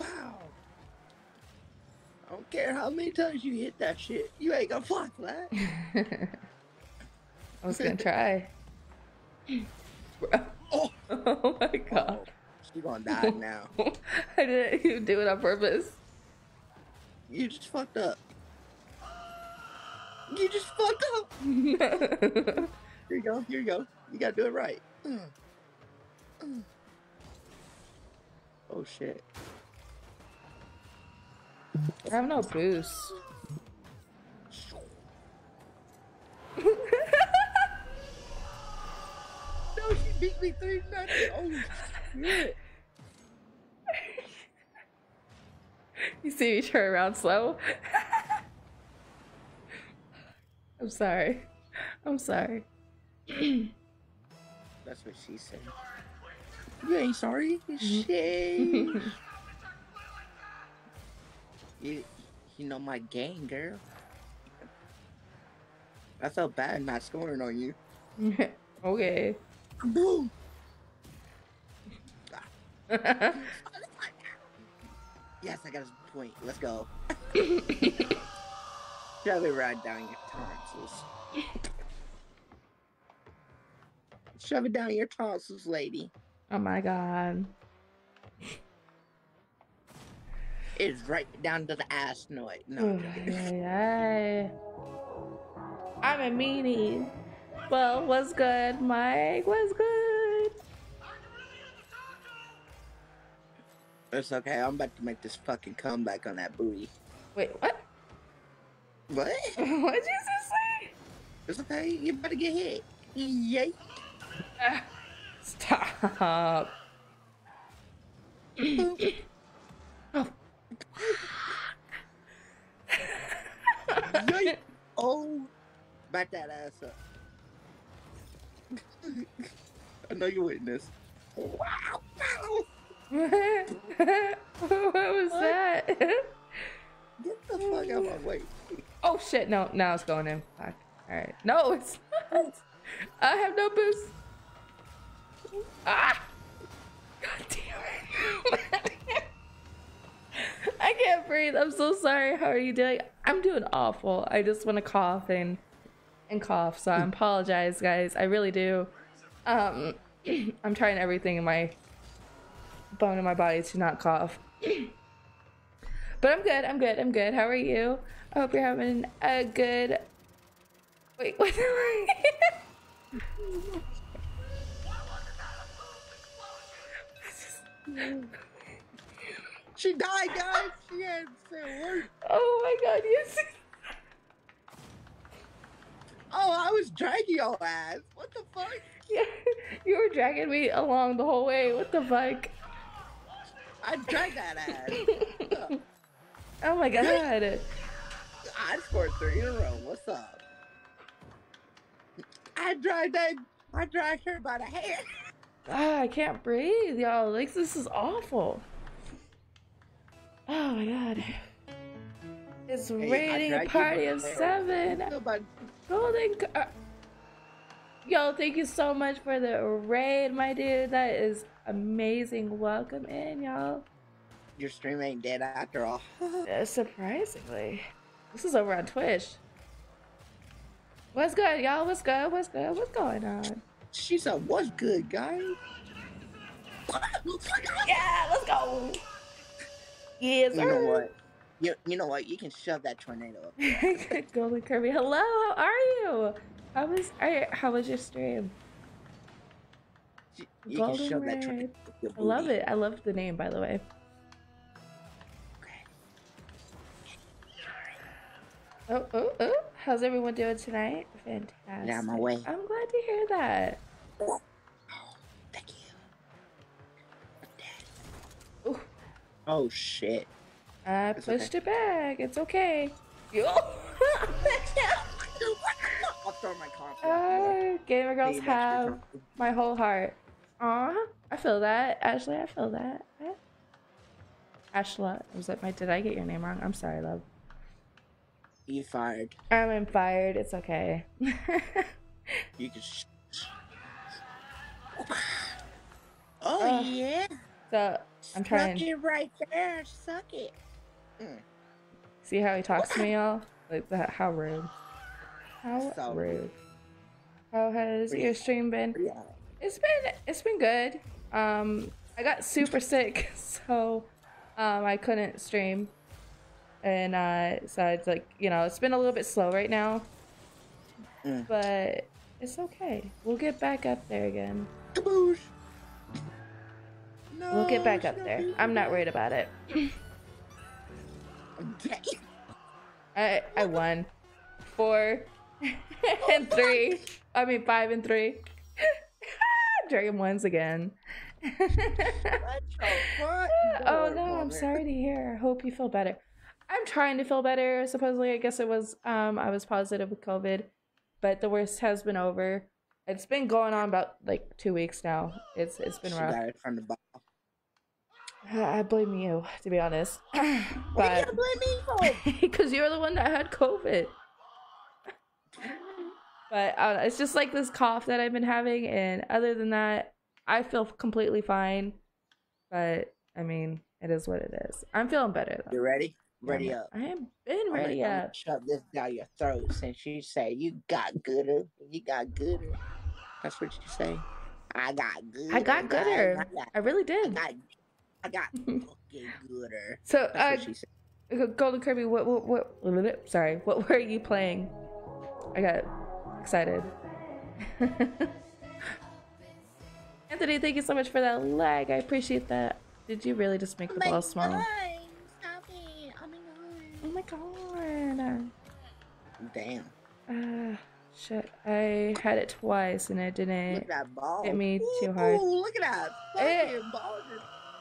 Wow! I don't care how many times you hit that shit, you ain't gonna fly flat. I was gonna try. Oh, oh my god. Oh, she gonna die now. I didn't even do it on purpose. You just fucked up. You just fucked up. Here you go. Here you go. You gotta do it right. Mm. Mm. Oh shit. I have no boost. No, she beat me three nothing. Oh shit. You see me turn around slow? I'm sorry. I'm sorry. That's what she said. You ain't sorry. Shit. you, you know my game, girl. I felt bad not scoring on you. okay. Boom. Yes, I got a point. Let's go. Shove it right down your tonsils. Shove it down your tonsils, lady. oh my god. It's right down to the ass noise. No, I'm joking. yeah, yeah. I'm a meanie. Well, what's good, Mike? What's good? it's okay. I'm about to make this fucking comeback on that booty. Wait, what? What? what did you just say? It's okay. You better get hit. Yay. Ah, Stop. oh. Yay. Oh. Back that ass up. I know you witnessed. Wow. what was that? Get the fuck out of my way. Oh shit! No, now it's going in. Fuck. All right. No, it's not. I have no boost. Ah! God damn it! I can't breathe. I'm so sorry. How are you doing? I'm doing awful. I just want to cough and and cough. So I apologize, guys. I really do. Um, I'm trying everything in my bone in my body to not cough. But I'm good. I'm good. I'm good. How are you? I hope you're having a good. Wait, what? She died, guys. She had said oh my god, yes. Oh, I was dragging your ass. What the fuck? Yeah, you were dragging me along the whole way. What the fuck? I dragged that ass. Oh my god. I scored three in a row. What's up? I dragged that. I dragged her by the hair. Ah, I can't breathe, y'all. Like this is awful. Oh my god. It's Hey, raining a party of seven. Golden. Uh, yo, thank you so much for the raid, my dude. That is amazing. Welcome in, y'all. Your stream ain't dead after all. Uh, surprisingly, this is over on Twitch. What's good, y'all? What's good? What's good? What's going on? she said, "What's good, guys?" Yeah, let's go. Yes, You know what? You, you know what? You can shove that tornado up. Golden Kirby. Hello, how are you? How was are you, how was your stream? You, you Golden can shove that tornado I love it. I love the name, by the way. Oh, oh, oh. How's everyone doing tonight? Fantastic. Yeah, my way. I'm glad to hear that. Oh, thank you. Ooh, Oh shit. I It's okay. pushed it back. It's okay. Yo. I'll throw my coffee. uh, gamer girls have my whole heart. Aw, I feel that. Ashley, I feel that. Ashla, was that my? Did I get your name wrong? I'm sorry, love. You fired. I'm fired. It's okay. You can. Sh- oh Ugh. yeah. so I'm trying. Suck it right there. Suck it. Mm. See how he talks to me, y'all? Like that? How rude. How So rude. How has Rude. your stream been? Yeah. It's been it's been good. Um, I got super sick, so um, I couldn't stream, and uh, so it's like you know it's been a little bit slow right now, Mm. but it's okay. We'll get back up there again. Kaboosh. No, We'll get back up there. I'm not worried about it. I I won four and three. I mean five and three. Dragon wins again. What oh no, I'm sorry to hear. I hope you feel better. I'm trying to feel better. Supposedly, I guess it was um I was positive with COVID, but the worst has been over. It's been going on about like two weeks now. It's it's been She rough. it from the bottom. I blame you, to be honest. What do you blame me for? because you're the one that had COVID. But uh, it's just like this cough that I've been having, and other than that, I feel completely fine. But I mean, it is what it is. I'm feeling better though. You ready? Ready up. I am been ready I'm up. Shove this down your throat since you say you got gooder. You got gooder. That's what you say. I got gooder. I got gooder. I got, I really I did. got, I got fucking gooder. So, That's uh, what she said. Golden Kirby, what, what, what? Sorry, what were you playing? I got excited. Anthony, thank you so much for that lag. I appreciate that. Did you really just make the ball small? Stop it. Oh my god. Damn. Uh, shit. I had it twice and it didn't. at that ball. hit me too Ooh, hard. Look at that ball.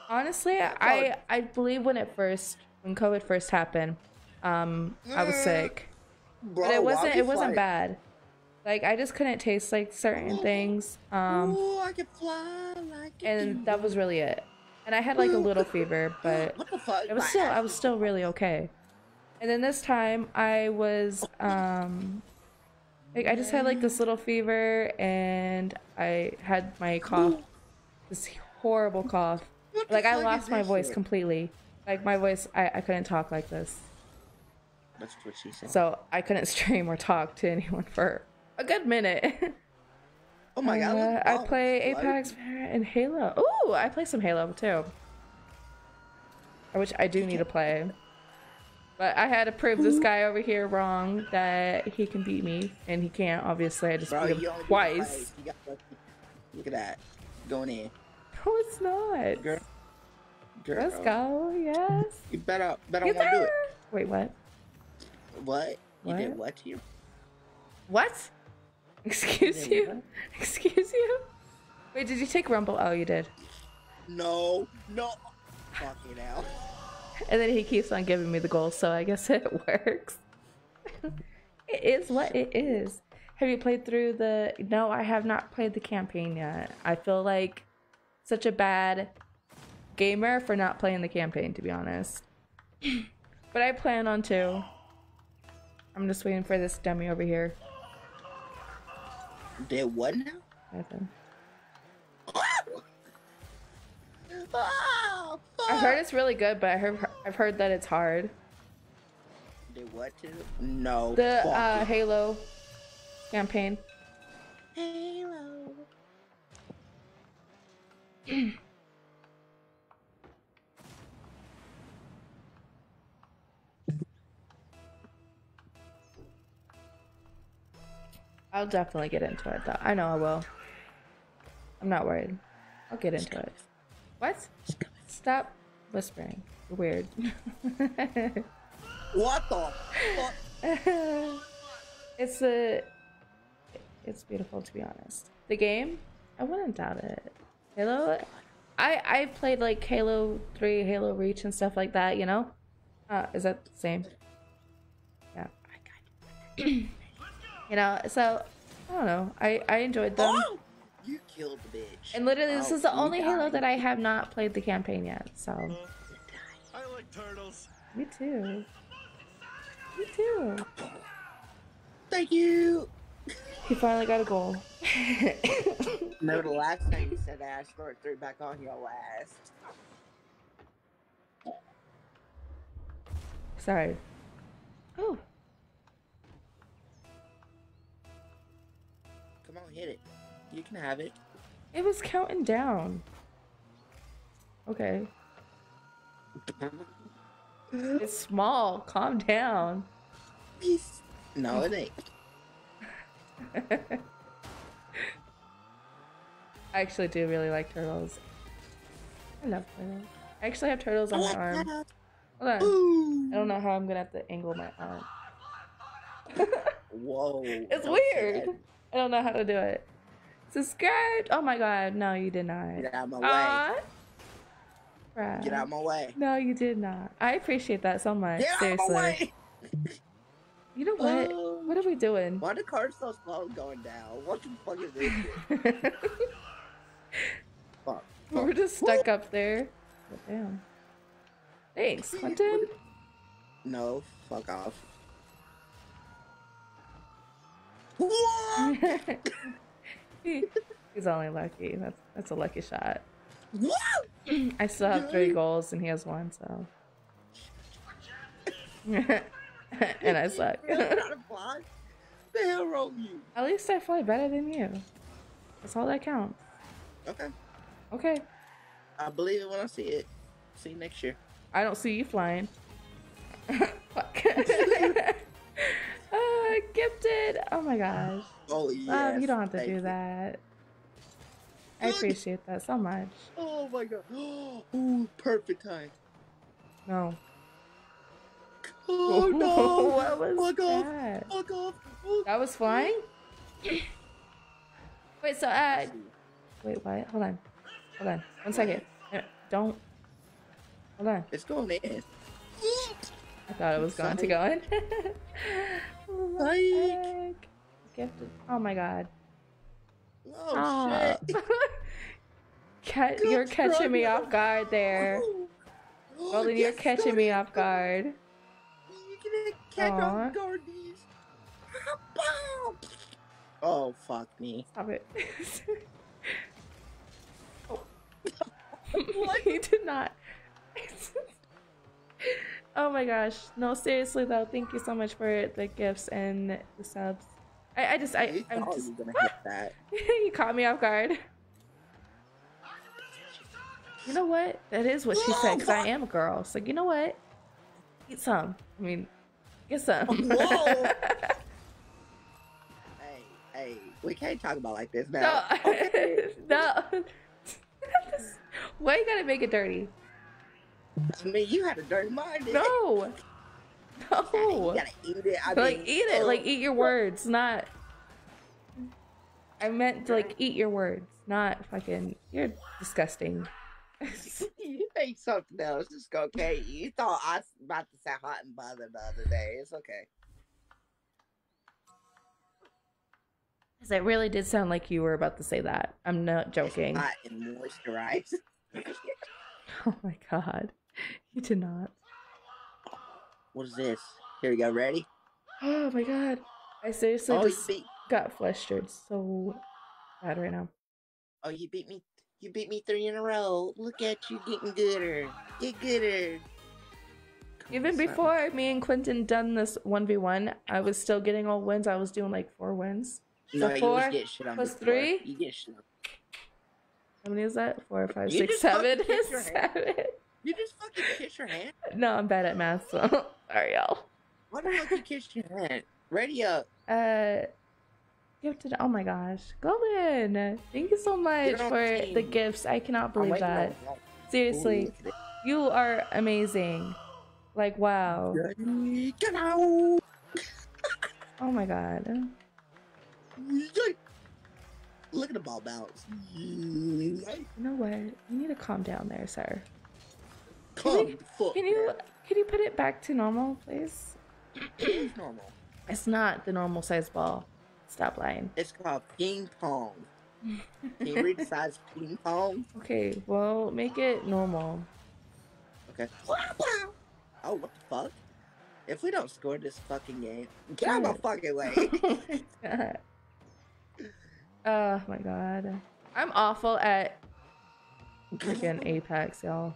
Honestly, I I believe when it first when COVID first happened, um, I was Mm. sick. Bro, but it wasn't it wasn't fly. bad like i just couldn't taste like certain things um Ooh, I can fly like a and that was really it and i had like a little fever but What the fuck? it was still i was still really okay and then this time i was um like i just had like this little fever and i had my cough this horrible cough like i lost my voice shit? completely like my voice I, I couldn't talk like this That's what she said. so i couldn't stream or talk to anyone for a good minute oh my god. Uh, I play ball. Apex and Halo. Ooh, I play some Halo too. Which I do need to play. But I had to prove this guy over here wrong that he can beat me, and he can't. Obviously, I just Bro, beat him twice. You. Look at that. Going in. No, it's not. Girl. Girl. Let's go. Yes. You better better to do it. Wait, what? What? You did What? what to you? What? Excuse you? what? Excuse you? Wait, did you take Rumble? Oh, you did. No. No. Fucking hell. And then he keeps on giving me the goals, so I guess it works. it is what it is. Have you played through the. No, I have not played the campaign yet. I feel like such a bad gamer for not playing the campaign, to be honest. but I plan on to. I'm just waiting for this dummy over here. Did what now? Nothing. Oh, I heard it's really good, but I heard I've heard that it's hard. Did what to? No. The uh. Halo campaign. Halo. I'll definitely get into it though. I know I will. I'm not worried. I'll get into it. What? Stop whispering. You're weird. What the it's a it's beautiful to be honest. The game, I wouldn't doubt it. Halo I I played like Halo 3, Halo Reach and stuff like that, you know? Uh is that the same? Yeah. you know, so I don't know. I I enjoyed them. Oh! You killed the bitch. And literally, this Oh, is the you only Halo that I have not played the campaign yet. So, I like turtles. me too. Me too. Thank you. He finally got a goal. no, the last time you said that I scored three back on your ass. Sorry. Oh, Come on, hit it. You can have it. it was counting down. Okay. It's small. Calm down. Peace. No, it ain't. I actually do really like turtles. I love turtles. I actually have turtles on my arm. Hold on. Ooh. I don't know how I'm gonna have to angle my arm. Whoa. It's weird. I don't know how to do it. Subscribed. Oh my god. No, you did not. Get out of my way. Get out of my way. No, you did not. I appreciate that so much. Get out of Seriously. my way. You know what? Oh. what are we doing? Why the car's so slow going down? What the fuck is this? shit? Fuck. We're just stuck up there. Damn. Thanks, Quentin. No, fuck off. He's only lucky. That's that's a lucky shot. I still have three goals and he has one, so. and I suck. You know how to fly? The hell you? At least I fly better than you. That's all that counts. Okay. Okay. I believe it when I see it. See you next year. I don't see you flying. Fuck. uh, gifted. Oh my gosh. Oh yeah. Um, you don't have to do that. I appreciate that so much. Oh my god. Ooh, perfect time. No. Oh no! what was Fuck off! that? Fuck off! Ooh. That was flying? Wait, so, uh, wait, what? Hold on. Hold on. One second. Don't. Hold on. It's going in. I thought it was going to go in. What the Psych. heck? Gifted. Oh my god. Oh Oh. shit! Cat, Good you're catching me off guard there. Oh, Golden, you're yes, catching me off guard. You can catch Aw. off guard these. Oh fuck me! Stop it. oh. he did not. Oh my gosh. No, seriously though, thank you so much for the gifts and the subs. I, I just, I, I'm just, you gonna hit that. you caught me off guard. You know what? That is what she said, because I am a girl. So, you know what? Eat some. I mean, get some. Whoa. Hey, hey, we can't talk about like this no. now. Okay. no. Why you gotta make it dirty? I mean, you had a dirty mind. didn't No. You No. gotta eat it. I Like, mean, eat it. uh, Like, eat your words, not. I meant to, like, eat your words, not fucking. You're disgusting. you think something else. It's okay. You thought I was about to say hot and bothered the other day. It's okay. Because it really did sound like you were about to say that. I'm not joking. It's hot and moisturized. Oh my god. You did not. what is this? Here we go. Ready? Oh my god. I seriously Oh, just beat. got flustered so bad right now. Oh, you beat me. You beat me three in a row. Look at you getting gooder. Get gooder. Even before me and Quentin done this 1v1, I was still getting all wins. I was doing like four wins. No, So you four was get shit on plus three? You get shit. on- How many is that? Four, five, You six, seven. fucking kicked your hand. seven. You just fucking kiss your hand. No, I'm bad at math, so sorry, y'all. Why the fuck you kiss your hand? Ready up. Uh, gifted. Oh my gosh, Golden! Thank you so much for the gifts. I cannot believe that. Seriously, Ooh, look at it. you are amazing. Like wow. Get out. Oh my god. Look at the ball bounce. You know what? You need to calm down there, sir. Come we- fuck Can you can you put it back to normal, please? It's normal. It's not the normal size ball. Stop lying. It's called ping pong. Can you read the size ping pong? Okay, well, make it normal. Okay. Oh, what the fuck? If we don't score this fucking game, get out of my fucking way. oh my god. Oh my god. I'm awful at freaking Apex, y'all.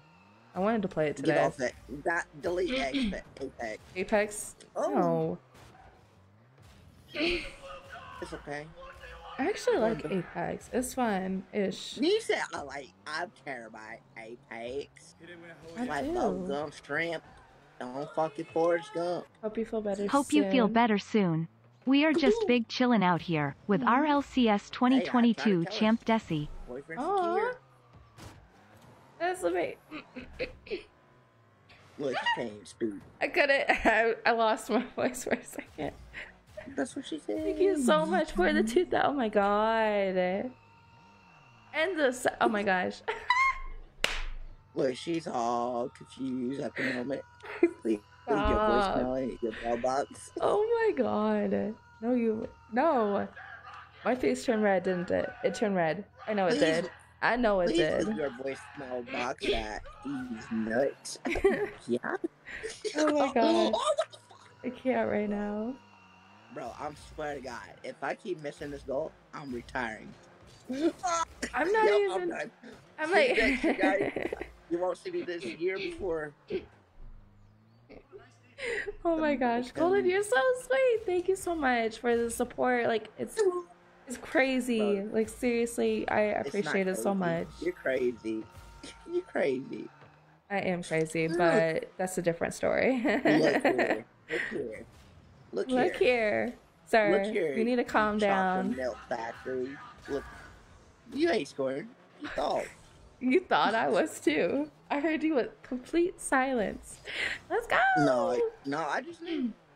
I wanted to play it today. Get today. off that. That delete Apex. Apex. Apex? Oh. No. It's okay. I actually like Apex. It's fun ish. You said I like I care about Apex. I like do. bubblegum shrimp. Don't fucking Forrest Gump. Hope you feel better. Hope you feel better soon. We are just big chillin' out here with mm-hmm. RLCS 2022 tell Champ Desi. Boyfriend's Aw. here. That's amazing. Look, he changed, dude. I couldn't. I, I lost my voice for a second. That's what she said. Thank you so much for the two. Oh my god. And the. Oh my gosh. Look, she's all confused at the moment. Leave, leave your Stop. voicemail in your mailbox. Oh my god. No, you. No. My face turned red, didn't it? It turned red. I know it Please- did. I know it Please did. your voicemail box at these nuts. yeah. Oh my god. What the fuck? I can't right now. Bro, I'm swear to God, if I keep missing this goal, I'm retiring. I'm not even. done. I'm See you like. guys. You won't see me this year before. oh my gosh, Golden, you're so sweet. Thank you so much for the support. Like it's it's crazy. Bro. Like seriously, I appreciate it so much. You're crazy. You're crazy. I am crazy, but that's a different story. Look here. Look here. Look here. Look here, sir. Look here. You need to calm down. Milk factory. Look, you ain't scoring. You thought. You thought I was too. I heard you with complete silence. Let's go. No, no, I just knew.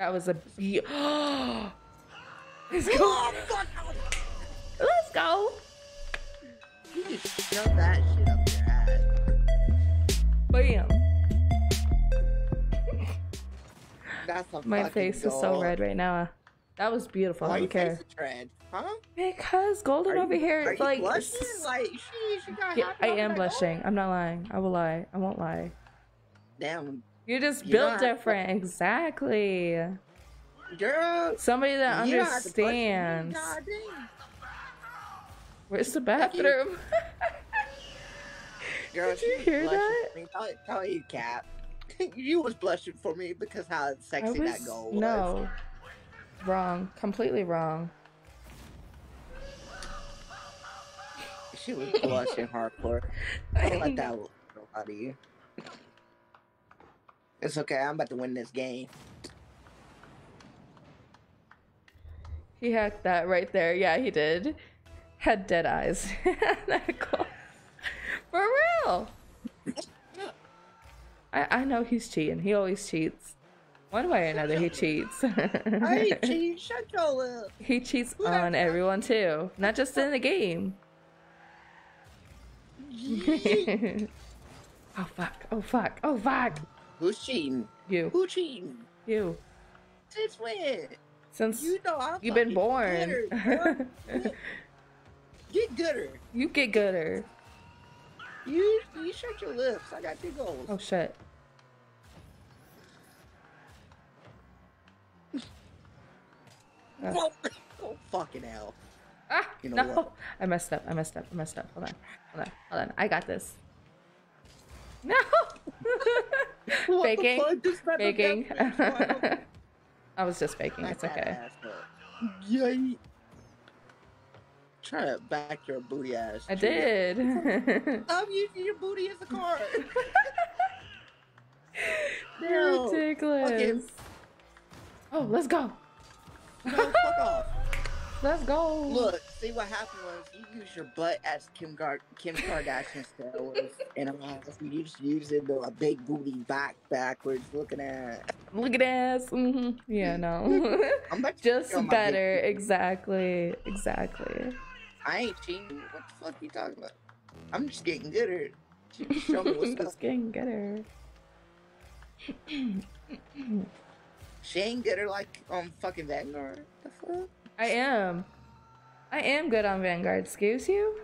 That was a be- Let's go. Oh, fuck! Let's go. You just shove that shit up your ass. Bam. That's a My face is so red right now. That was beautiful. Why I you don't care. red? Huh? Because Golden Are over you, here, you like, blushing? Like, sheesh, you got yeah, I am blushing. goal? I'm not lying. I will lie. I won't lie. Damn, You're just You built different. Exactly. girl. Somebody that you don't have to blush for me, understands. Where's the bathroom? Girl, Did you was hear that? me. Tell, tell you, Cap. you was blushing for me because how sexy that was goal was. no wrong. Completely wrong. She was blushing hardcore. Don't let that out of you. It's okay. I'm about to win this game. He hacked that right there. Yeah, he did. Had dead eyes. For real. I, I know he's cheating. He always cheats. One way or another, he cheats. I cheating. Shut your lip. he cheats on everyone too, not just in the game. oh fuck! Oh fuck! Oh fuck! Who's cheating? You, Who cheating? you. Since when? Since You know I'm you've been born, gooder. Get gooder. you get gooder. You you shut your lips. I got two goals. Oh shit! Oh, oh, fucking hell. Ah, You know no! what? I messed up. I messed up. I messed up. Hold on. Hold on. Hold on. I got this. No! What the Faking. fuck? This not the No faking. best match. I was just faking. It's okay. Yay. Try to back your booty ass. I did. I'm using your booty as a card. No. Ridiculous. Fucking- Oh, let's go. No, fuck off. Let's go. Look, see what happened was you use your butt as Kim Gar- Kim Kardashian was, and I'm like, you just using the a big booty back backwards looking at. Look at ass. hmm Yeah, no. I'm about to just show my big better. Exactly. Exactly. I ain't cheating. What the fuck you talking about? I'm just getting gooder. Show me what's just getting gooder. She ain't gooder like on fucking Vanguard. The fuck? I am. I am good on Vanguard. Excuse you?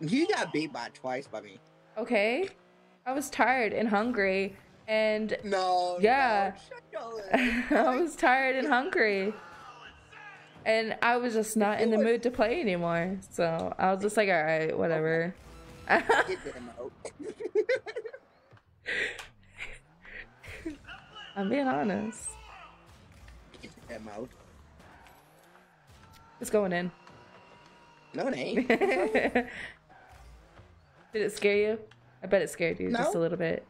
You got beat by twice by me. Okay. I was tired and hungry and No. Yeah. No, shut your lips. I was tired and hungry. And I was just not in the mood to play anymore. So I was just like, alright, whatever. Get them out. I'm being honest. Get them out. It's going in. No, it ain't. Did it scare you? I bet it scared you just a little bit.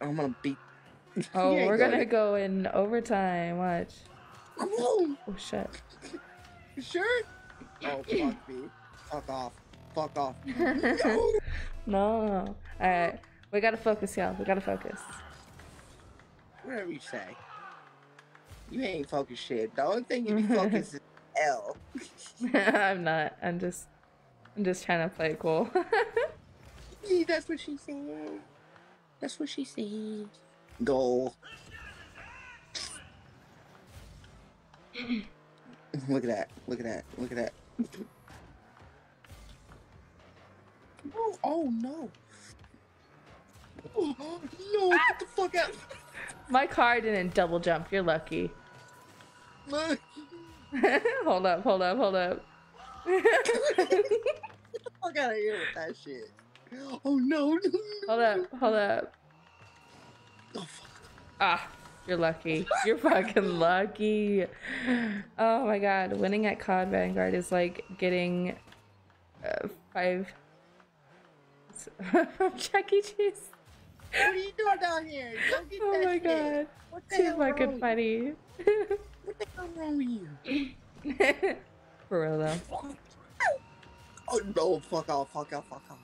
I'm gonna beat. Oh, we're gonna go in overtime. Watch. Oh shit. You sure? Oh fuck me. Fuck off. Fuck off. No. No. Alright. We gotta focus, y'all. We gotta focus. Whatever you say. You ain't focused shit. The only thing you be focused is L. I'm not. I'm just I'm just trying to play cool. Yeah, That's what she said. That's what she said. Goal. Look at that. Look at that. Look at that. Oh, oh no. Oh, no, get the fuck out. My car didn't double jump. You're lucky. Hold up, hold up, hold up. out of here with that shit. Oh no. hold up, hold up. Oh, fuck. Ah, you're lucky. You're fucking lucky. Oh my god, winning at COD Vanguard is like getting uh, five from Chuck E. Cheese. What are you doing down here? Don't get Oh that my shit. god, too fucking funny. What the hell wrong with you? For real though. Oh no, fuck off, fuck off, fuck off.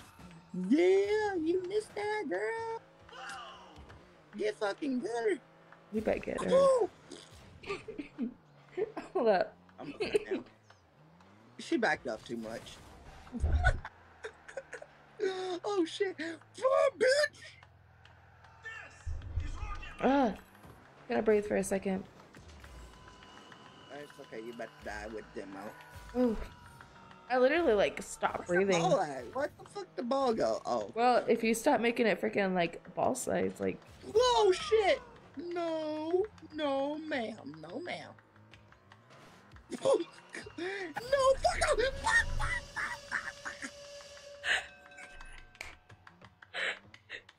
Yeah, you missed that, girl. Get fucking good. You better get her. Oh, Hold up. I'm upset now. She backed up too much. oh shit. Fuck, bitch. This is Rocket Ugh. Gotta breathe for a second. Okay, you better die with demo. Ooh. I literally like the breathing. at? What the fuck the ball go? Oh. Well, if you stop making it freaking like ball size, like Whoa, shit! No, no, ma'am, no, ma'am. no, fuck off!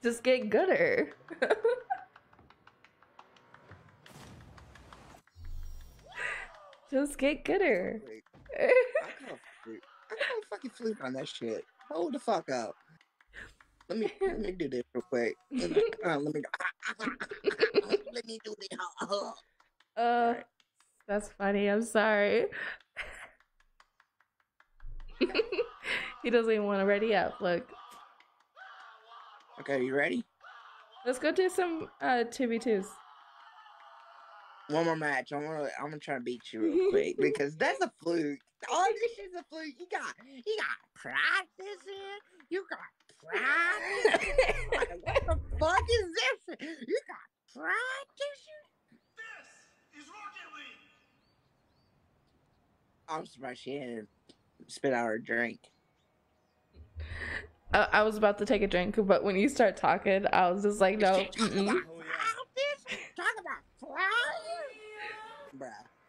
just get gooder. just get gooder. I fluke. I call fucking fluke on that shit. Hold the fuck up. Let me let me do this real quick. Let me, uh, let me let me do this. uh, that's funny. I'm sorry. he doesn't even want to ready up. Look, Okay, you ready? let's go do some uh two v twos. One more match. I'm gonna I'm gonna try to beat you real quick because that's a fluke. All this shit's a fluke. You got you got practice in. You got practice. Like, what the fuck is this? You got practice. This is Rocket League. I'm surprised she didn't spit out her drink. I, I was about to take a drink, but when you start talking, I was just like, no. Talk about practice. Talk about practice. Bruh.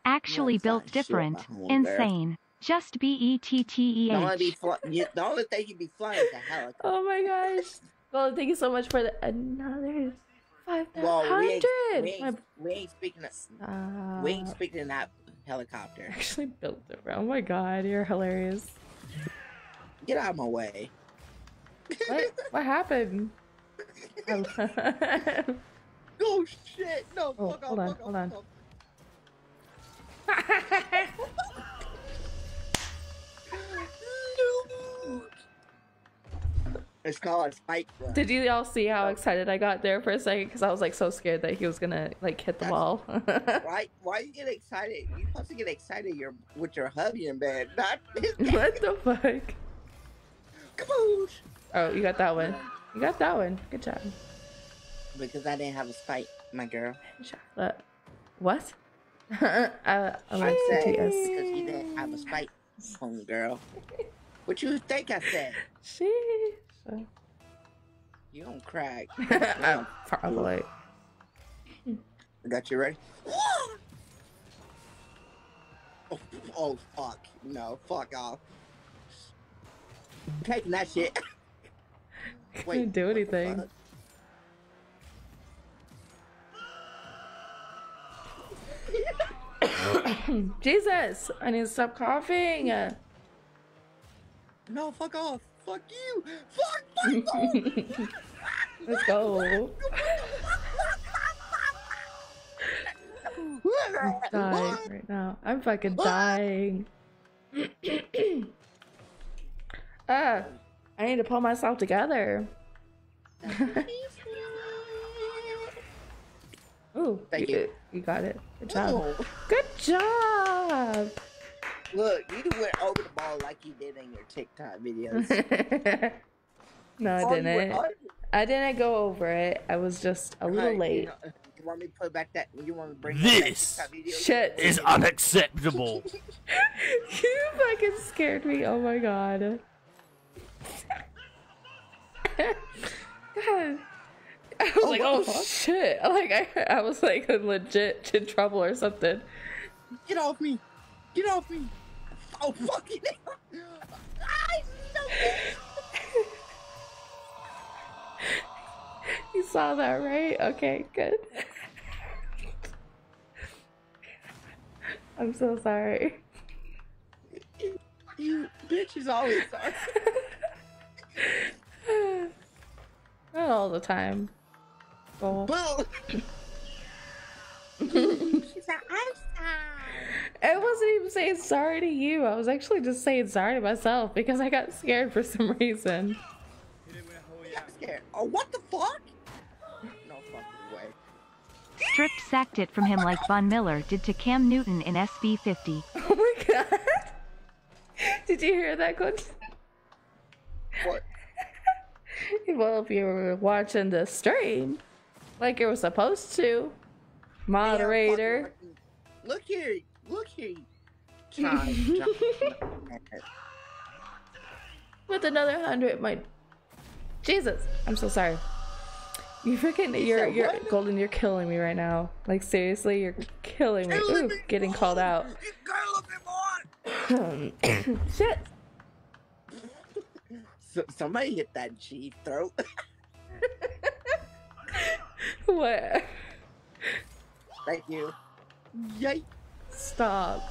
Actually Yes, built different. have there. Insane. Just B E T T E The only, be H. you, the only thing you be flying is a helicopter. Oh my gosh. Well, thank you so much for the another five Well, we ain't, we ain't, we ain't speaking. Of, we ain't speaking in that helicopter. actually built it. Oh my god, you're hilarious. Get out of my way. What? what happened? oh, shit! No, Oh, fuck hold off, on, fuck hold off, on. fuck off. It's called a spike run. Did you all see how excited I got there for a second? Because I was like so scared that he was gonna like hit the That's- wall. Why? Why you get excited? You supposed to get excited. You're with your hubby in bed, not what the fuck? Kaboosh! Oh, you got that one. You got that one. Good job. Because I didn't have a spike, my girl. Chocolate. What? uh, I Alexis said because you didn't have a spike, home girl. What you think I said? Sheesh. You don't crack. I'm probably. I got you ready? Oh, oh fuck. No, fuck off. Taking that shit. Couldn't do anything. Jesus, I need to stop coughing. Uh, No, fuck off. Fuck you! Fuck! fuck, fuck. Let's go. I'm dying right now. I'm fucking dying. ah, I need to pull myself together. Ooh, Thank you. You got it. Good job. Oh, Good job. look, you went over the ball like you did in your TikTok videos. no, I you went didn't. under? I didn't go over it. I was just a little Right, late. You, know, you want me to put back that? You want me to bring back that This Shit. Is unacceptable. you fucking scared me. Oh my god. God. I was Oh, like, oh shit. Like I, I was like legit in trouble or something. Get off me! Get off me! Oh fucking! I You saw that, right? Okay, good. I'm so sorry. You bitch is always are. Not all the time. Well, Well, I wasn't even saying sorry to you. I was actually just saying sorry to myself because I got scared for some reason. I'm scared. Oh, what the fuck? No fucking way. Strip sacked it from him like Von Miller did to Cam Newton in SB50. Oh my god. Did you hear that, Quentin? What? Well, if you were watching the stream, like it was supposed to, moderator. Look here. Look here. John, John. with another hundred, my Jesus, I'm so sorry. You freaking you're you're, what? Golden, you're killing me right now. Like, seriously, you're killing me. Ooh, getting called out. You girl a bit more. Shit. So, somebody hit that G throat. What? Thank you. Yay. Stop.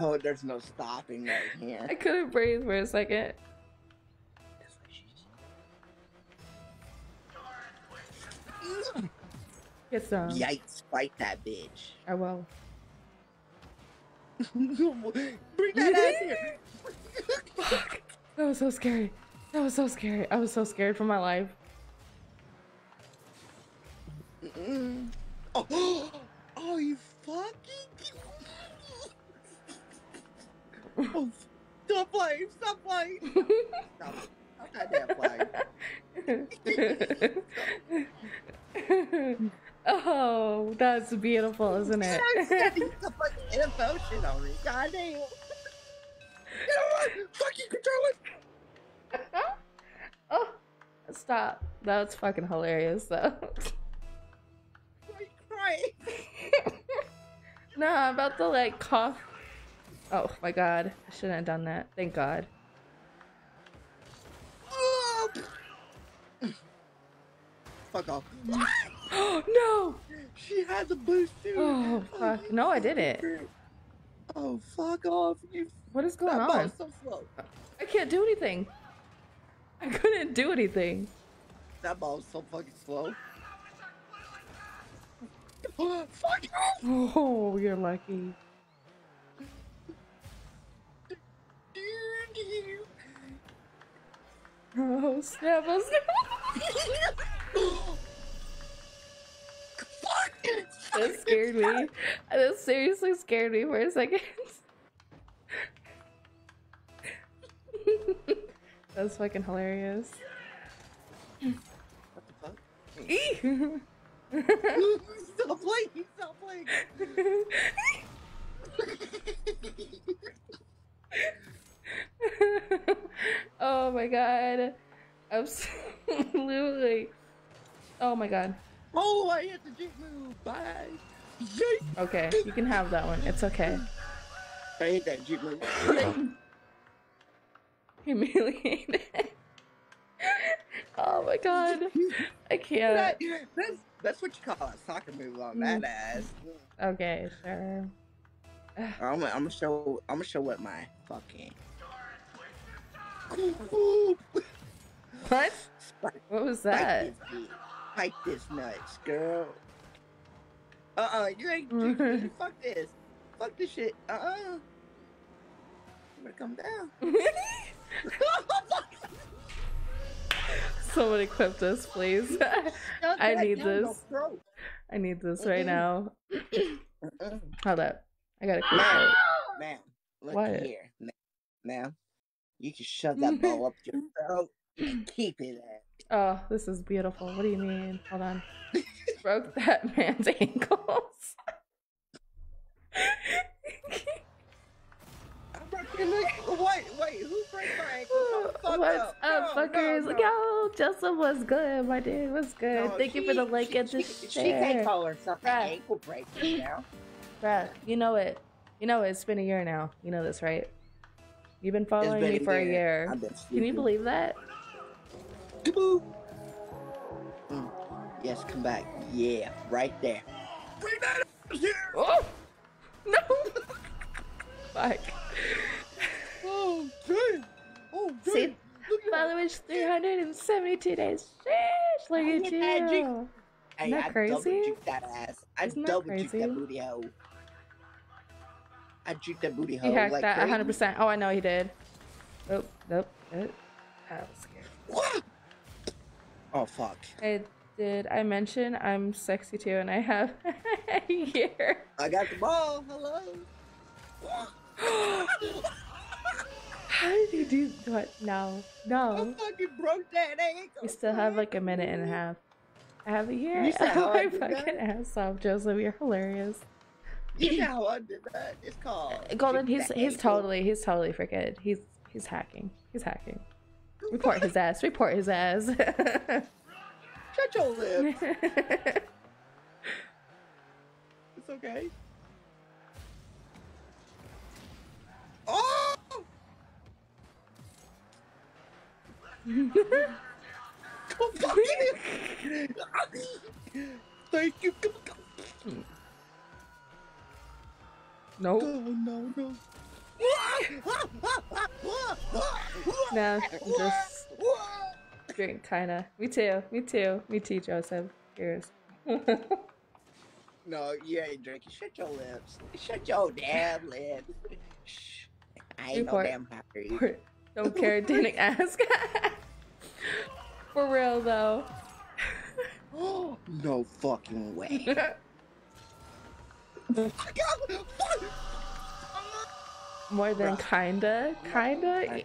Oh, there's no stopping right here. I couldn't breathe for a second. Get some. Yikes, fight that bitch. I will. Bring that ass here. Fuck. That was so scary. That was so scary. I was so scared for my life. Mm. Oh, oh, you fucking. Oh, stop playing, stop playing. Stop, stop that damn playing. oh, that's beautiful, isn't it? Fucking info on me. Goddamn. You know what? Fuck control it. oh, stop. That's fucking hilarious, though. No, I'm about to like cough. Oh my god, I shouldn't have done that. Thank God. Oh. Fuck off. Oh no! She had the boost too. Oh fuck! Oh, no, I didn't. Oh, fuck off. You What is going that on? so slow. I can't do anything. I couldn't do anything. That ball's so fucking slow. Oh, fuck off. Oh, you're lucky. Oh snap! Oh, snap. Fuck. That scared me. That seriously scared me for a second. That's fucking hilarious. What the fuck? Stop playing. Stop playing. oh my god. Absolutely. Oh my god. Oh, I hit the Jeep move. Bye. Okay, you can have that one. It's okay. I hit that Jeep move. Humiliated. oh my god. I can't. That- that's, that's what you call a soccer move on that ass. Okay, sure. I'm, gonna- I'm gonna show. I'm gonna show what my fucking What? Spike, What was that? this. Spike this nuts, girl. Uh uh you ain't you, fuck this. Fuck this shit. Uh uh You better come down. Someone equip this, please. I need this. I need this right now. Hold up. I gotta equip Ma'am, it. ma'am, look What? here. Ma- Ma'am, you can shove that ball up your throat and keep it at. Oh, this is beautiful. What do you mean? Hold on. Broke that man's ankles. I broke your leg. Wait, wait, who broke my ankle? Fuck What's up. up, No, fuckers? no, no. Yo, Joseph was good, my dude. Was good. No, Thank you for the like she- and the she, share. She can't call herself an Bruh. ankle breaker now. Bruh, you know it. You know it. It's been a year now. You know this, right? You've been following been me for a year. year. Can you believe that? Kaboo. Mm. Yes, come back. Yeah, right there. Bring that up here. Oh! No! Fuck. Oh. Oh, damn. See, Look at that. followers 372 days. Sheesh, look I at hit that jig. you. Hey, Isn't that I crazy? double that ass. I Isn't that double juked crazy? that booty hole. I juked that booty He hole hacked like that crazy. 100%. Oh, I know he did. Nope, nope. nope. I was scared. What? Oh fuck! Hey, did I mention I'm sexy too and I have a year? I got the ball. Hello. How did you do what? No, no. I fucking broke that ankle. We still have like a minute and a half. I have a year. You I my did that? fucking ass off, Joseph. You're hilarious. You know how I did that? It's called. Uh, Golden, he's he's totally he's totally freaking he's he's hacking. He's hacking. Report his ass. Report his ass. Shut your lips. It's okay. Oh! Come fucking. Thank you. Come, come. nope. Oh, no, no. No, just drink kinda. Me too. Me too. Me too, Joseph. Cheers. No, you ain't drinking. Shut your lips. Shut your damn lips. Shh. I ain't Report. no damn happy. Don't care, didn't ask. For real though. no fucking way. More than kinda, kinda.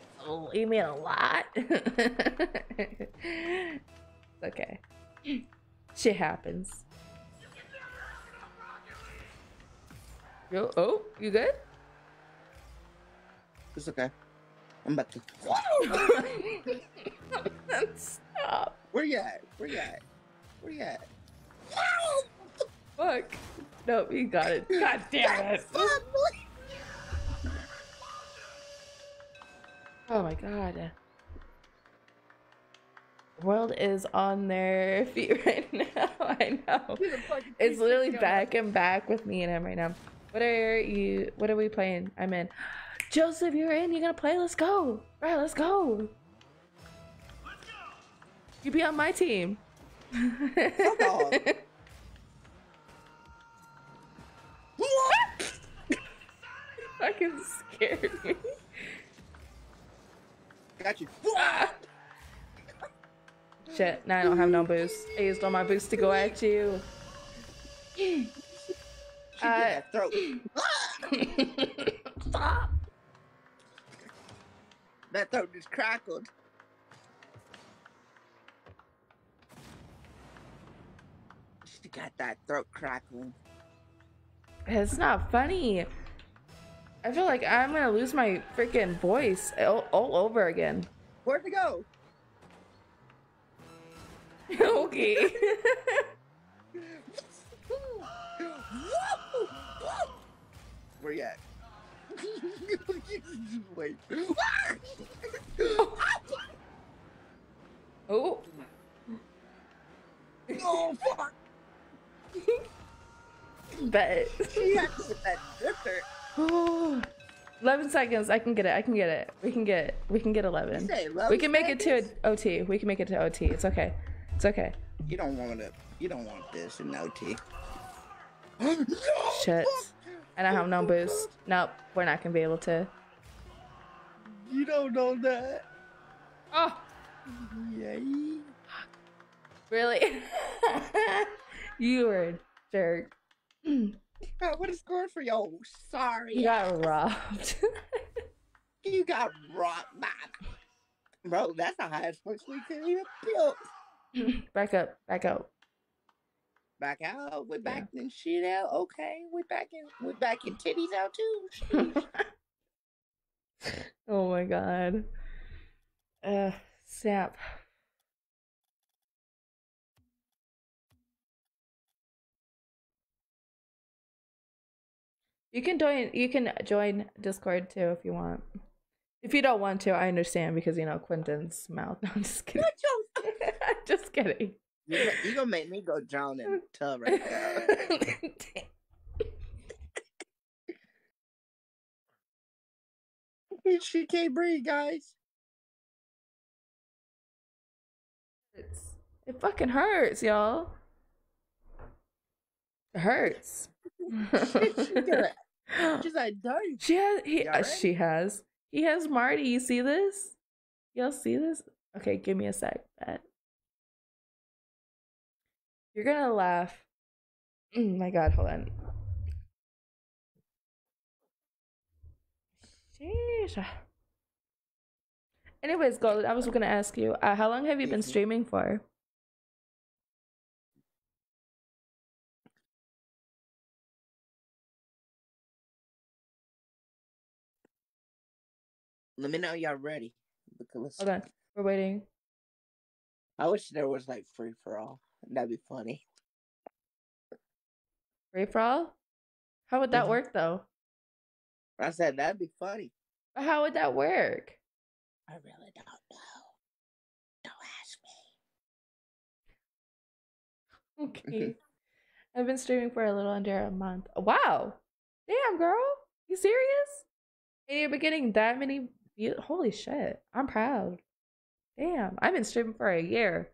You mean a lot? okay. Shit happens. Yo, oh, you good? It's okay. I'm about to. Stop. Where you at? Where you at? Where you at? Fuck. Nope, you got it. God damn it. Oh my god. The world is on their feet right now. I know. It's literally back and back with me and him right now. What are you what are we playing? I'm in. Joseph, you're in, you're gonna play? Let's go. Right, let's go. Let's go. You be on my team. off. Fucking scared me. Got you. Shit, now I don't have no boost. I used all my boost to go at you. Uh, throat. Stop. That throat just crackled. She got that throat crackling. It's not funny. I feel like I'm gonna lose my freaking voice all, all over again. Where'd it go? okay. Where you at? Wait. oh. oh fuck! Bet. She had that zipper. Oh. 11 seconds. I can get it. I can get it. We can get. We can get 11. 11 We can make it to seconds? OT. We can make it to OT. It's okay. It's okay. You don't want it. You don't want this in OT. Shit. I have no boost. Nope. We're not gonna be able to. You don't know that. Oh, Yay. really? you were a jerk. I would have scored for you. Sorry. You got robbed. You got robbed, man. Bro, that's the highest points we could even build. back up. Back up. Back out. We're back in shit out. Okay. We're back in we're back in titties out too. oh my god. Uh, snap. You can join. You can join Discord too if you want. If you don't want to, I understand because you know Quentin's mouth. No, I'm just kidding. I'm just kidding. You gonna- you gonna make me go drown in the tub right now. she can't breathe, guys. It's- It fucking hurts, y'all. It hurts. She's gonna- She's like, dirty. She has. He, uh, she has. He has Marty. You see this? Y'all see this? Okay, give me a sec. Bet. You're gonna laugh. Mm, my God, hold on. Sheesh. Anyways, Gold, I was gonna ask you, uh, how long have you been streaming for? Let me know y'all ready. Because Hold on, we're waiting. I wish there was like free for all. That'd be funny. Free for all? How would that Mhm. work though? I said that'd be funny. How would that work? I really don't know. Don't ask me. Okay. I've been streaming for a little under a month. Wow. Damn, girl. You serious? And you've been getting that many views? Holy shit. I'm proud. Damn. I've been streaming for a year.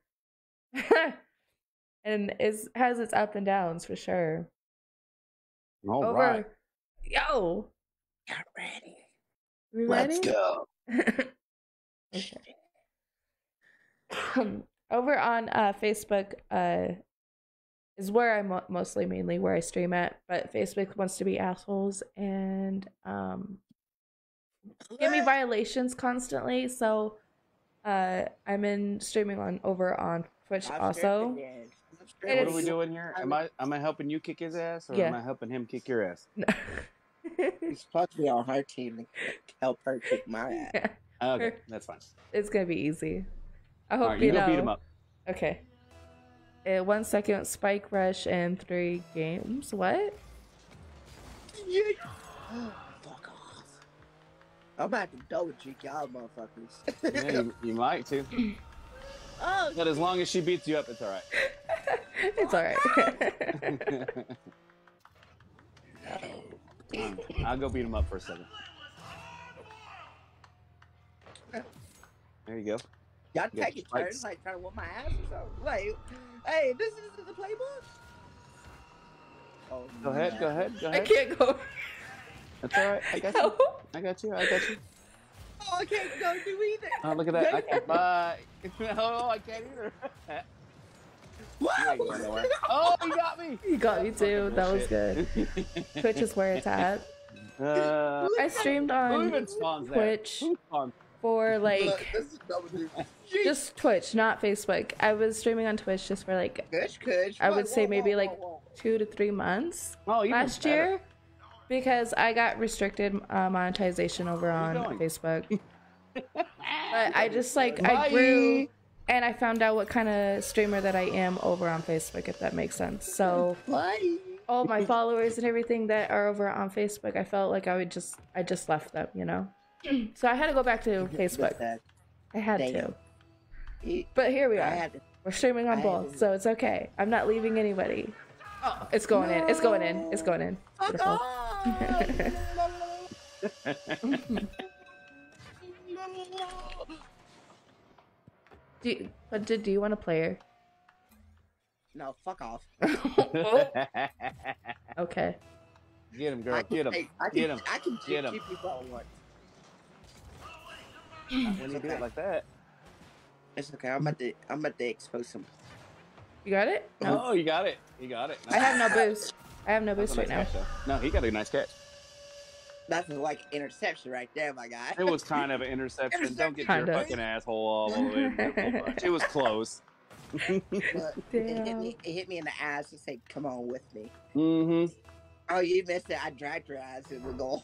and it has its up and downs for sure. All Over. right. Yo. Got ready. We Let's go. okay. Over on uh, Facebook uh, is where I mo- mostly mainly where I stream at, but Facebook wants to be assholes and um, give me violations constantly. So uh, I'm in streaming on over on Twitch I'm also. Stripping then. I'm It stripping. What are we doing here? Am I am I helping you kick his ass, or Yeah. am I helping him kick your ass? He's supposed to be on her team to help her kick my ass. Okay, that's fine. it's gonna be easy. I hope right, you you know. go beat him up. Okay. Uh, one second, Spike Rush and three games. What? Yeah. Fuck off. I'm about to double check y'all motherfuckers. Yeah, you, you might too. oh, But as long as she beats you up, it's all right. it's alright. I'll go beat him up for a second. There you go. y'all Yeah, taking spikes. turns like trying to whoop my ass or something. Like, hey, this is the playbook. Oh, Go ahead, go ahead, go ahead. I can't go. That's all right. I got you. I got you. I got you. Oh, I can't go do either. Oh, look at that. I can't. Bye. No, I can't either. You ain't going nowhere. Oh, you got me. You got me too. That was good. Twitch is where it's at. Uh, I streamed on even spawns there? Twitch for like this is double duty. just Twitch, not Facebook. I was streaming on Twitch just for like Kush, Kush. I would say maybe like whoa, whoa. two to three months Oh, last better. year because I got restricted uh, monetization over on? Facebook. but I just like Bye. I grew and I found out what kind of streamer that I am over on Facebook, if that makes sense. So Buddy. all my followers and everything that are over on Facebook, I felt like I would just I just left them, you know. So I had to go back to Facebook. I had to. But here we are. We're streaming on both, so it's okay. I'm not leaving anybody. Oh, it's going in. It's going in. It's going in. Beautiful. Off! Do you, but do, do you want to play her? No, fuck off. Okay. get him, girl. I can Get him. take- I can, Get him. I can Get shoot him. two people at once. When you do it like that. It's okay. I'm about to. I'm about to expose him. You got it? No. Oh, you got it. You got it. I have no boost. I have no That's boost nice right now. catch, though. No, he got a nice catch. That's like interception right there, my guy. It was kind of an interception. Don't get Kinda. your fucking asshole all over it. It was close. But it hit me. It hit me in the ass and said, "Come on with me." Mm-hmm. Oh, you missed it. I dragged your ass in the goal.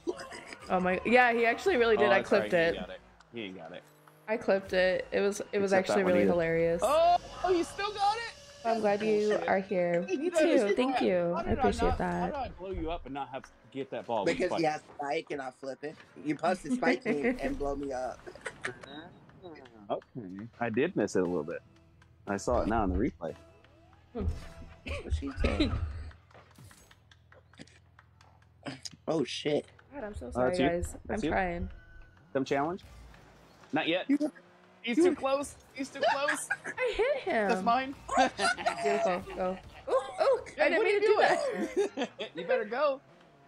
Oh my. Yeah, he actually really did. Oh, I clipped right. it. He got it. He ain't got it. I clipped it. It was it was Except actually really either. hilarious. Oh, oh, you still got it. I'm glad you are here. Me too. Thank you. I appreciate that. How that. did I blow you up and not have to get that ball? because spike? he has spike and I flip it. You posted spike me and blow me up. Mm-hmm. Okay. I did miss it a little bit. I saw it now in the replay. What she oh shit! God, I'm so Oh, sorry, that's you? guys. I'm you? trying. Some challenge? Not yet. He's too close. He's too close. I hit him. That's mine. Beautiful. Go. Ooh, ooh, I didn't what are mean you to do that. you better go.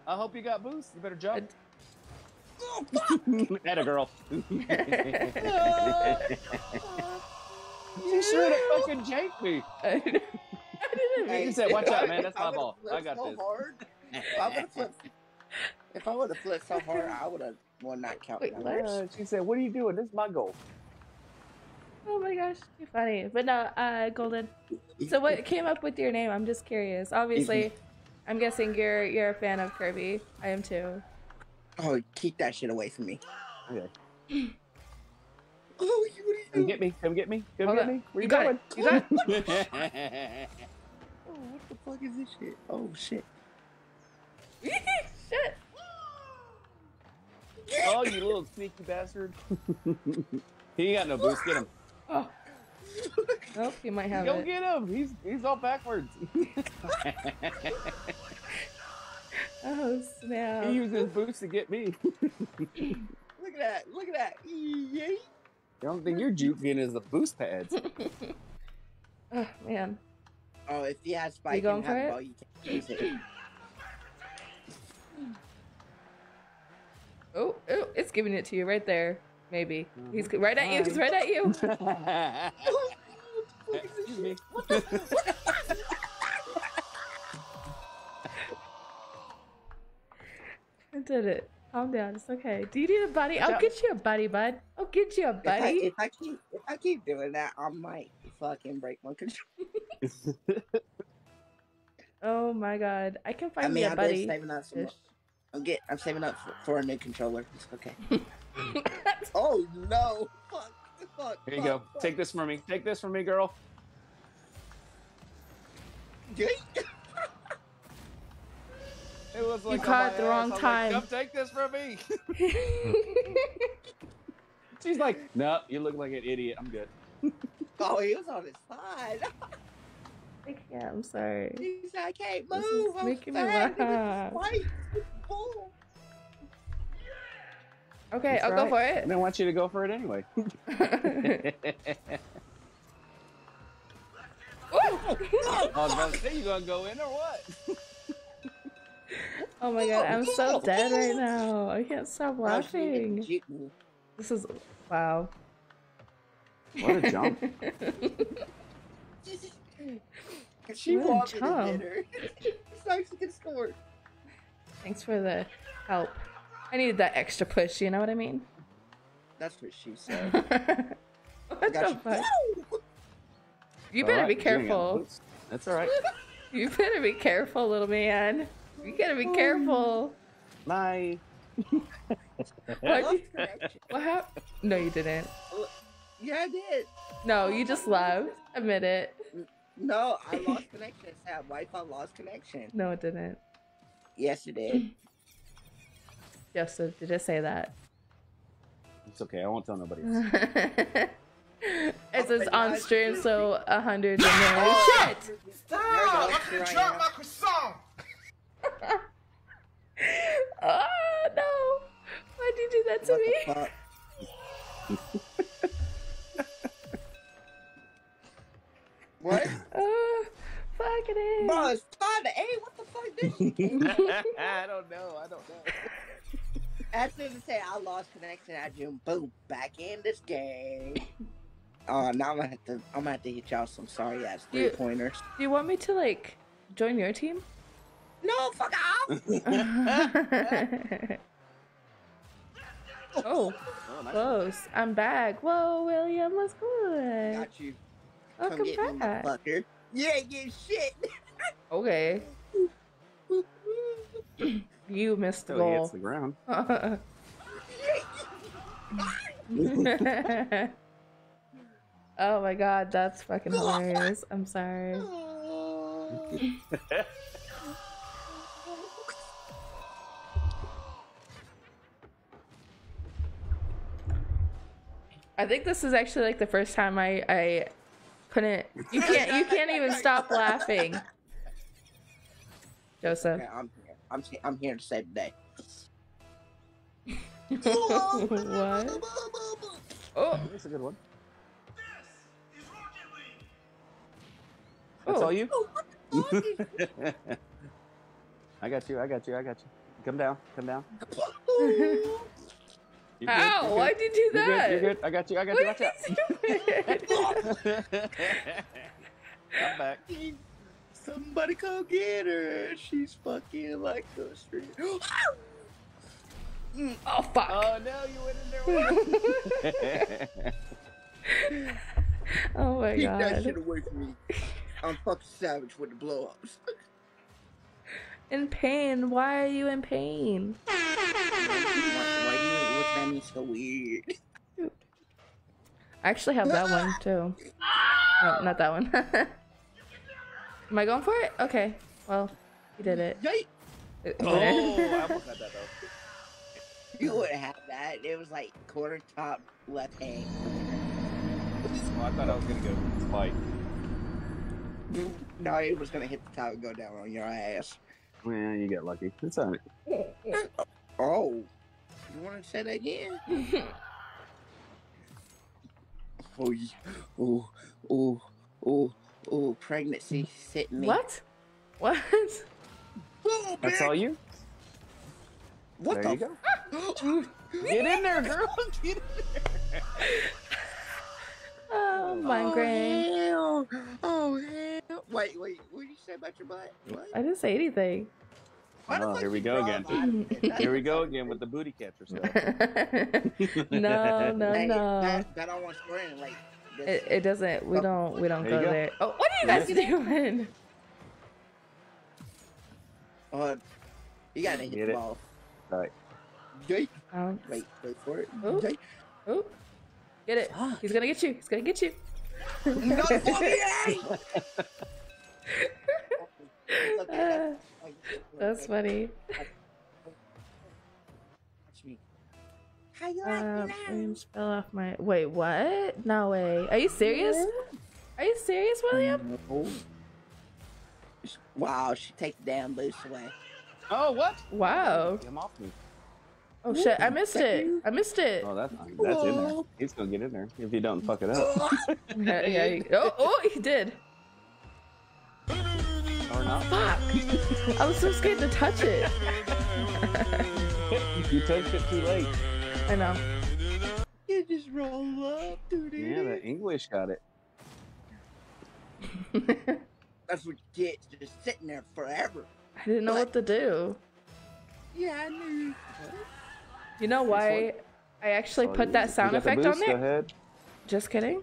I hope you got boost. You better jump. At a girl. you should have fucking janked me. I didn't mean He said, "Watch if out, I- man. That's my would've ball. I flipped got so this." Hard, if I would have flipped, if I would have flipped so hard, I would have won that count. Wait, what? She said, "What are you doing? This is my goal." Oh my gosh, too funny. But no, uh, Golden. So what came up with your name? I'm just curious. Obviously, I'm guessing you're you're a fan of Kirby. I am too. Oh, keep that shit away from me. Okay. Oh, you, what are you Come get me. Come get me. Come Hold get on. me. Where You you, going? it. You got Oh, what the fuck is this shit? Oh shit! Shit. oh, you little sneaky bastard. he ain't got no boost. Get him. Oh. Nope, you might have Go it. get him. He's he's all backwards. Oh snap. he used his boost to get me. Look at that! Look at that! Yay! The only thing you're juking is the boost pads. Oh man. Oh, if you have spike going and have it? ball, you can use it. Oh, oh, it's giving it to you right there. Maybe. Mm-hmm. He's right at you. He's right at you. Excuse me. I did it. Calm down. It's okay. Do you need a buddy? I'll get you a buddy, bud. I'll get you a If I, buddy. if I keep if I keep doing that, I might fucking break my control. Oh my god. I can find I mean, you a I'm buddy. just saving up some. I'm get. I'm saving up for, for a new controller. It's okay. oh no! Fuck! Fuck! Here you fuck, go. fuck. Take this from me. Take this from me, girl. Yeet. It was like on caught it the ass. wrong I was like, time. Come take this from me. She's like, no, you look like an idiot. I'm good. Oh, he was on his side. yeah, I'm sorry. He said, "I can't This move." is I'm making me fat. He was laugh. White. Boom. Okay, That's I'll go right. for I it. didn't want you to go for it anyway. Ooh. I was about to say, you gonna go in or what? oh my god, I'm so dead right now. I can't stop she didn't laughing. This is wow. What a jump. She What a wanted to jump. hit her. so she could score. Thanks for the help. I needed that extra push, you know what I mean? That's what she said. what Got the you. fuck? You All better right, be you're doing it. careful. That's all right. You better be careful, little man. You gotta be careful. Bye. What? What happened? No, you didn't. Yeah, I did. No, you just laughed. Admit it. No, I lost connection. Said Wi-Fi lost connection. No, it didn't. Yes, it did. Joseph, did it say that? It's okay. I won't tell nobody. else. it says on stream, so a hundred and Oh, Shit! There you I go. could Here have I dropped am. my croissant. Oh no! Why'd you do that to me. what? Oh, fuck it is. Bro, it's fine. Hey, what the fuck? This I don't know. I don't know. As soon as I say I lost connection, I jump boom back in this game. Oh, now I'm gonna have to. I'm gonna have to hit y'all some sorry ass three pointers. Do you want me to like join your team? No, fuck off. oh, Oh, nice. close. I'm back. Whoa, William, what's good? Got you. Come Welcome get me, back. motherfucker. You ain't getting shit. Okay, you missed the he hits goal. the ground. oh my god, that's fucking hilarious. I'm sorry. I think this is actually like the first time I I couldn't. You can't you can't even stop laughing. Joseph. Okay, I'm. I'm I'm here to save the day. what? Oh, That's a good one. This is Rocket League. That's Oh. all you? Oh, I got you. I got you. I got you. Come down. Come down. You're Ow! you're Why'd you do You're that? good. You're good. I got you. I got you. What Watch out. you do? Come back. Somebody come get her. She's fucking like the street. Mm, oh fuck! Oh no, you went in there. oh my Keep that shit away from me. I'm fucking savage with the blowups. In pain? Why are you in pain? why, why you looking at me so weird? I actually have that one too. No, oh, not that one. Am I going for it? Okay. Well, you did it. Yay! oh, I almost had that though. You would have that. It was like quarter top left hand. Oh, I thought I was gonna go spike. No, it was gonna hit the top and go down on your ass. Well, you got lucky. It's alright. Oh, you want to say that again? oh, yeah. oh, oh, oh, oh, pregnancy sitting me. what? What? Oh, That's all you? What there the? you go. Get in there, girl. Get in there. Oh, migraine. Oh, hell. Oh, hell. Wait, wait. What did you say about your butt? What? I didn't say anything. Why Oh, here we go again. Here we go again with the booty catcher stuff. no, no, Hey, no. That, that almost ran like. This. It, it doesn't. We don't. We don't There go go. there. Oh, what are you guys doing? Uh, you gotta hit Get the it. ball. Right. Yay. Um, Wait, wait for it. Oh. Yay. oh, get it. Fuck. He's gonna get you. He's gonna get you. No, fuck me, hey! Ah, That's funny. How you like Um, me William, now? spell off my. Wait, what? No way. Are you serious? Are you serious, William? No. Wow, she takes the damn boost away. Oh, what? Wow. Come off me. Oh shit! I missed it. I missed it. Oh, that's fine. That's in there. He's gonna get in there if you don't fuck it up. Yeah, yeah. he- Oh, oh, he did. Or not. Fuck! I was so scared to touch it. You touched it too late. I know. You just roll up, dude. Yeah, the English got it. That's what you get, just sitting there forever. I didn't know what to do. Yeah, I knew. You know why I actually Oh, put you- that sound got the effect on boost, Go there? ahead. Just kidding.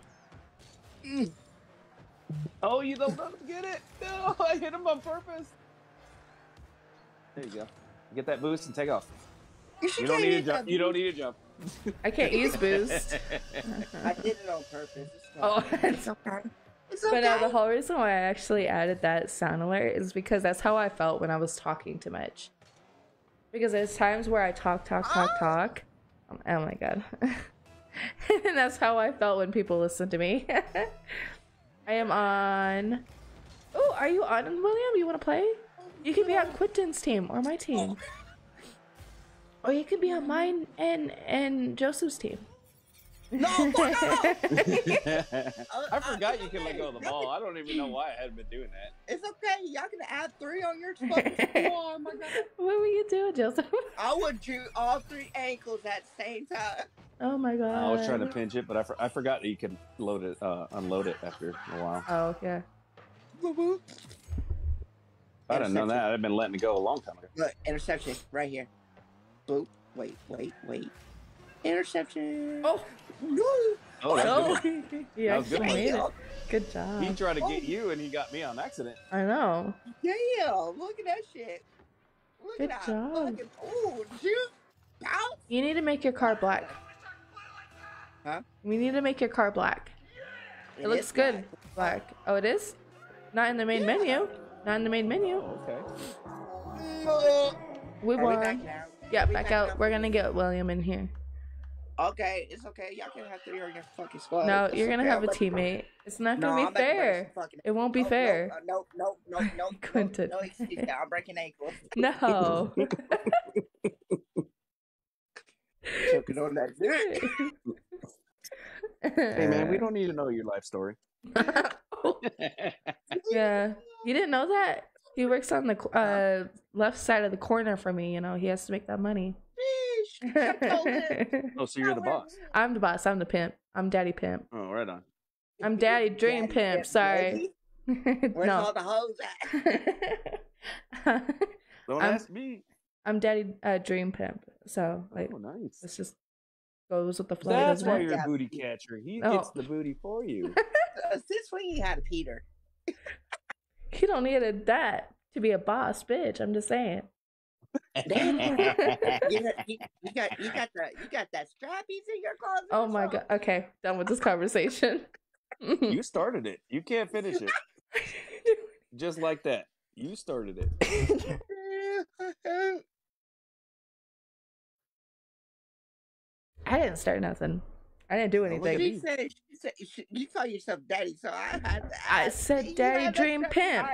Mm. Oh, you don't let him get it. No, I hit him on purpose. There you go. Get that boost and take off. You don't need a hit jump. You don't need a jump. I can't use boost. I did it on purpose. It's Oh, fine. it's okay. It's But okay. no, the whole reason why I actually added that sound alert is because that's how I felt when I was talking too much. Because there's times where I talk, talk, talk, talk. Um, Oh my god. and that's how I felt when people listen to me. I am on. Oh, are you on, William? You want to play? You can be on Quinton's team or my team. Or you could be on mine and and Joseph's team. No, fuck off. I forgot you can let go of the ball. I don't even know why I hadn't been doing that. It's okay. Y'all can add three on your fucking score. Oh my god. What were you doing, Joseph? I would do all three ankles at the same time. Oh my god. I was trying to pinch it, but I, for, I forgot that you can load it, uh, unload it after a while. Oh yeah. Boop, If I'd have known Interception. that, I'd been letting it go a long time ago. Look, interception right here. Boop. Wait, wait, wait. Interception. Oh. no. Oh, that's Oh. good. You That was good oh. actually made it. Good job. He tried to get oh. you, and he got me on accident. I know. Damn. Look at that shit. Look Good at that. job. Fucking, ooh, juice. Bounce. You need to make your car black. Huh? We need to make your car black. It, looks good. Black. Oh, it is? Not in the main Yeah. menu. Not in the main menu. Oh, okay. We Are we back won. Now? Yeah, We back now? out. We're gonna get William in here. Okay, it's okay. Y'all can have three on your fucking squad. No, It's you're gonna okay. have a I'm about to- teammate. It's not gonna I'm be about to break fair. some fucking- It won't be no, fair. No, no, no, no, no, Quentin. no, no excuse that. I'm breaking ankles. No. Choking on that dick. Hey man, we don't need to know your life story. yeah, you didn't know that. He works on the uh, left side of the corner for me. You know, he has to make that money. Sheesh. Shut your lip. oh, so you're the boss. I'm the boss. I'm the pimp. I'm daddy pimp. Oh, right on. I'm daddy dream Daddy pimp. pimp, Sorry. baby. Where's all the hoes at? Don't I'm- ask me. I'm daddy uh, dream pimp. So like, Oh, nice. this just goes with the flow, That's doesn't why it? you're a booty catcher. He No. gets the booty for you. Uh, Since when you had a Peter? You don't need a that to be a boss, bitch. I'm just saying. You, got- you, you got you got the you got that strappies in your closet. Oh my god. Okay, done with this conversation. you started it. You can't finish it. Just like that. You started it. I didn't start nothing. I didn't do anything. She said, she said she- you call yourself daddy, so I had to I ask. said daddy had dream strap pimp.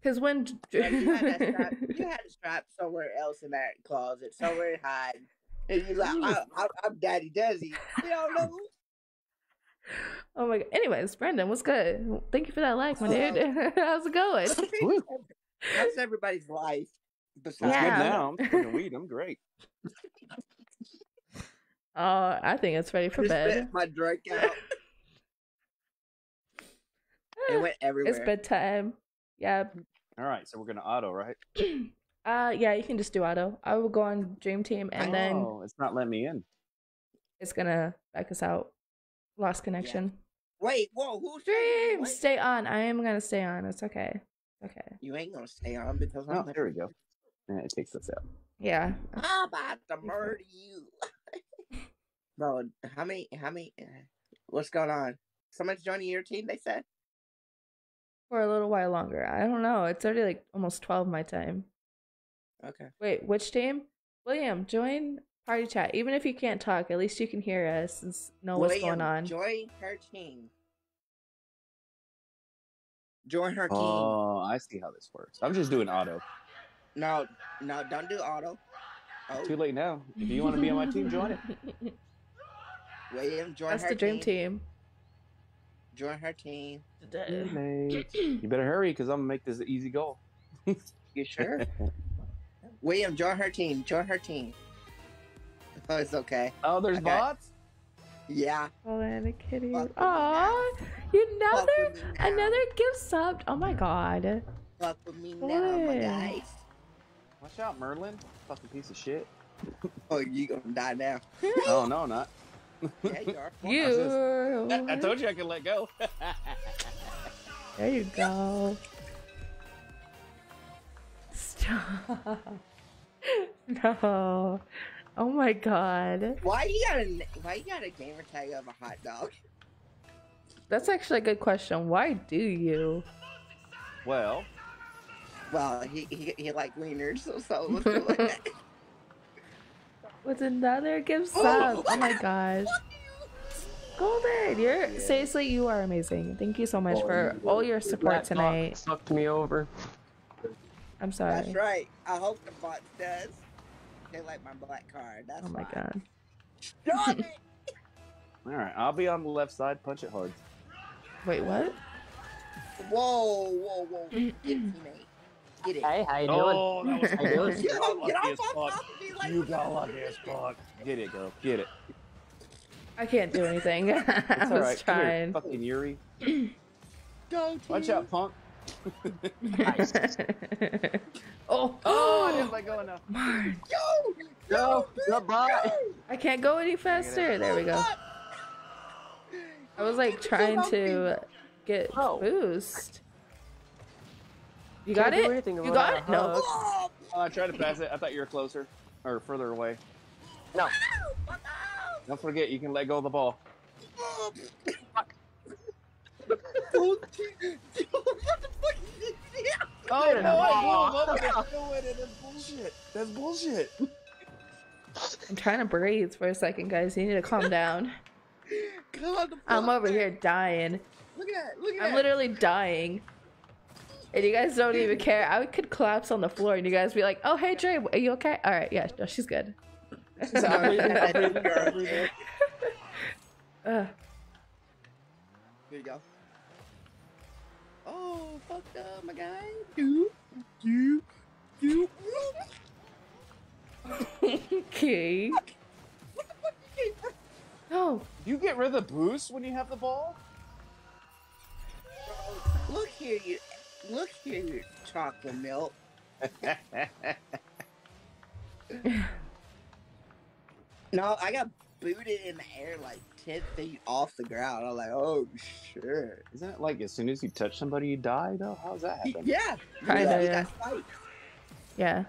Because when Yeah, you had that strap. You had a strap somewhere else in that closet, somewhere hiding. And you like, I, I, I'm Daddy Desi. You don't know. oh my god. Anyways, Brendan, what's good? Thank you for that like, my dude. How's it going? That's everybody's life. That's Besides, Yeah. good now. I'm smoking weed. I'm great. Oh, I think it's ready for just bed. my drink out. It went everywhere. It's bedtime. Yeah. All right, so we're gonna auto, right? Uh, yeah, you can just do auto. I will go on Dream Team, and then oh, it's not letting me in. it's gonna back us out. Lost connection. Wait, whoa, who's Dream, stay on. I am gonna stay on. It's okay. Okay. You ain't gonna stay on because Oh, I'm there we go. Yeah, it takes us out. Yeah. I'm about to murder you. Bro, how many? How many? What's going on? Someone's joining your team. They said. For a little while longer. I don't know. It's already like almost twelve my time. Okay. Wait, which team? William, join party chat. Even if you can't talk, at least you can hear us and s- know what's going on. Join her team. Join her team. Oh, I see how this works. I'm just doing auto. No, no, don't do auto. Oh, Too late now. If you want to be on my team, join it. William, join That's her the dream team. team. Join her team. Too. You better hurry because I'm gonna make this an easy goal. You sure? William, join her team. Join her team. Oh, it's okay. Oh, there's Okay. bots. Yeah. Oh, and a kitty. Fuck with me Aw, another Fuck with me now. another gift sub. Oh my god. Fuck with me now, my guys. Watch out, Merlin. Fucking piece of shit. Oh, you gonna die now? Oh no, not. Yeah, you are. You. I, I told you I could let go. There you go. Stop. No. Oh my god. Why you got a Why you got a gamer tag of a hot dog? That's actually a good question. Why do you? well, Well, he he, he like wieners, so so let's do it. With another gift Oh, sub. Oh my gosh. Golden, you're Yeah. seriously, you are amazing. Thank you so much for all your support tonight. Sucked me over. I'm sorry. That's right. I hope the bot does. they like my black card. That's Oh my fine. god. Stop it! All right, I'll be on the left side. Punch it hard. Wait, what? Whoa, whoa, whoa. Get teammate. Get it. Hey, how you doing? Oh, that was How you doing? Get You got get lucky off, as off, fuck. of me like You got lucky as fuck. Get it, girl. Get it. I can't do anything. I It's all was right. Come here, trying. fucking Yuri. Go, Watch out, punk. Nice. oh, Oh, I didn't let go enough. Marn. Go! Go, goodbye. I can't go any faster. There we go. I was like trying to get Oh. boost. You got it? anything You got it? No. Oh, Oh, I tried to pass it. I thought you were closer or further away. No. fuck! Don't forget, you can let go of the ball. Oh, Don't you- what the fuck? Oh no, I I blew him. That's bullshit. That's bullshit. I'm trying to breathe for a second, guys. You need to calm down. Come on, the I'm over here dying. Look at that. Look at I'm that. literally dying. And you guys don't even care. I could collapse on the floor and you guys be like, oh, hey, Dre, are you okay? All right, yeah, no, she's good. Sorry, I didn't hear everything. Ugh. Here you go. Oh, fucked up, my guy. Do, do, do. okay. What the fuck? Oh, You get rid of the boost when you have the ball? Look here, you. Look here, you chocolate milk. No, I got booted in the air like ten feet off the ground. I was like, oh shit. Isn't it like as soon as you touch somebody, you die, though? How's that happen? Yeah. Kinda, yeah. yeah. Yeah.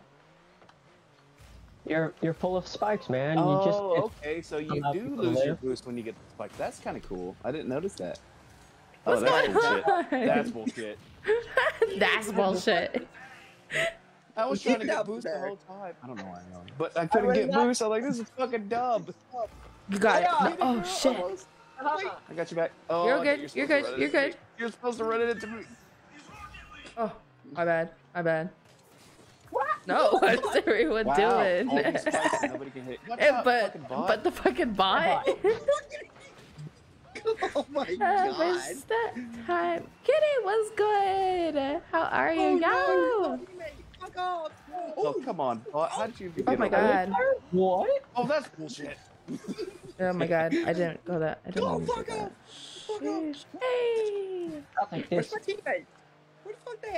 You're you're full of spikes, man. You Oh, just okay. So you do people to lose your live. boost when you get the spike. That's kind of cool. I didn't notice that. Oh, that's going bullshit. on? That's bullshit. That's bullshit. I was trying to get That boost the whole time. I don't know why I know. But I couldn't get boost. I'm like, this is fucking dumb. You got it. No- oh, shit. I got you back. Oh, You're good, you were you're good, you're into me. good. You're supposed to run it into me. Oh, my bad. My bad. What? No, what's everyone Wow, doing? all these nobody can hit. Watch Eh, but but the fucking bot. oh my Uh, god. where's that time? Kitty, what's good? How are you? Oh, Yo! no, Fuck off. Oh, come on, bot. How did you get Oh my over there? god. what? Oh, that's bullshit. Oh my god. I didn't go that. I didn't Go mean to fuck do off. that. Fuck off. Sheesh. Hey! I'll take Where's this. my teammates? Where the fuck they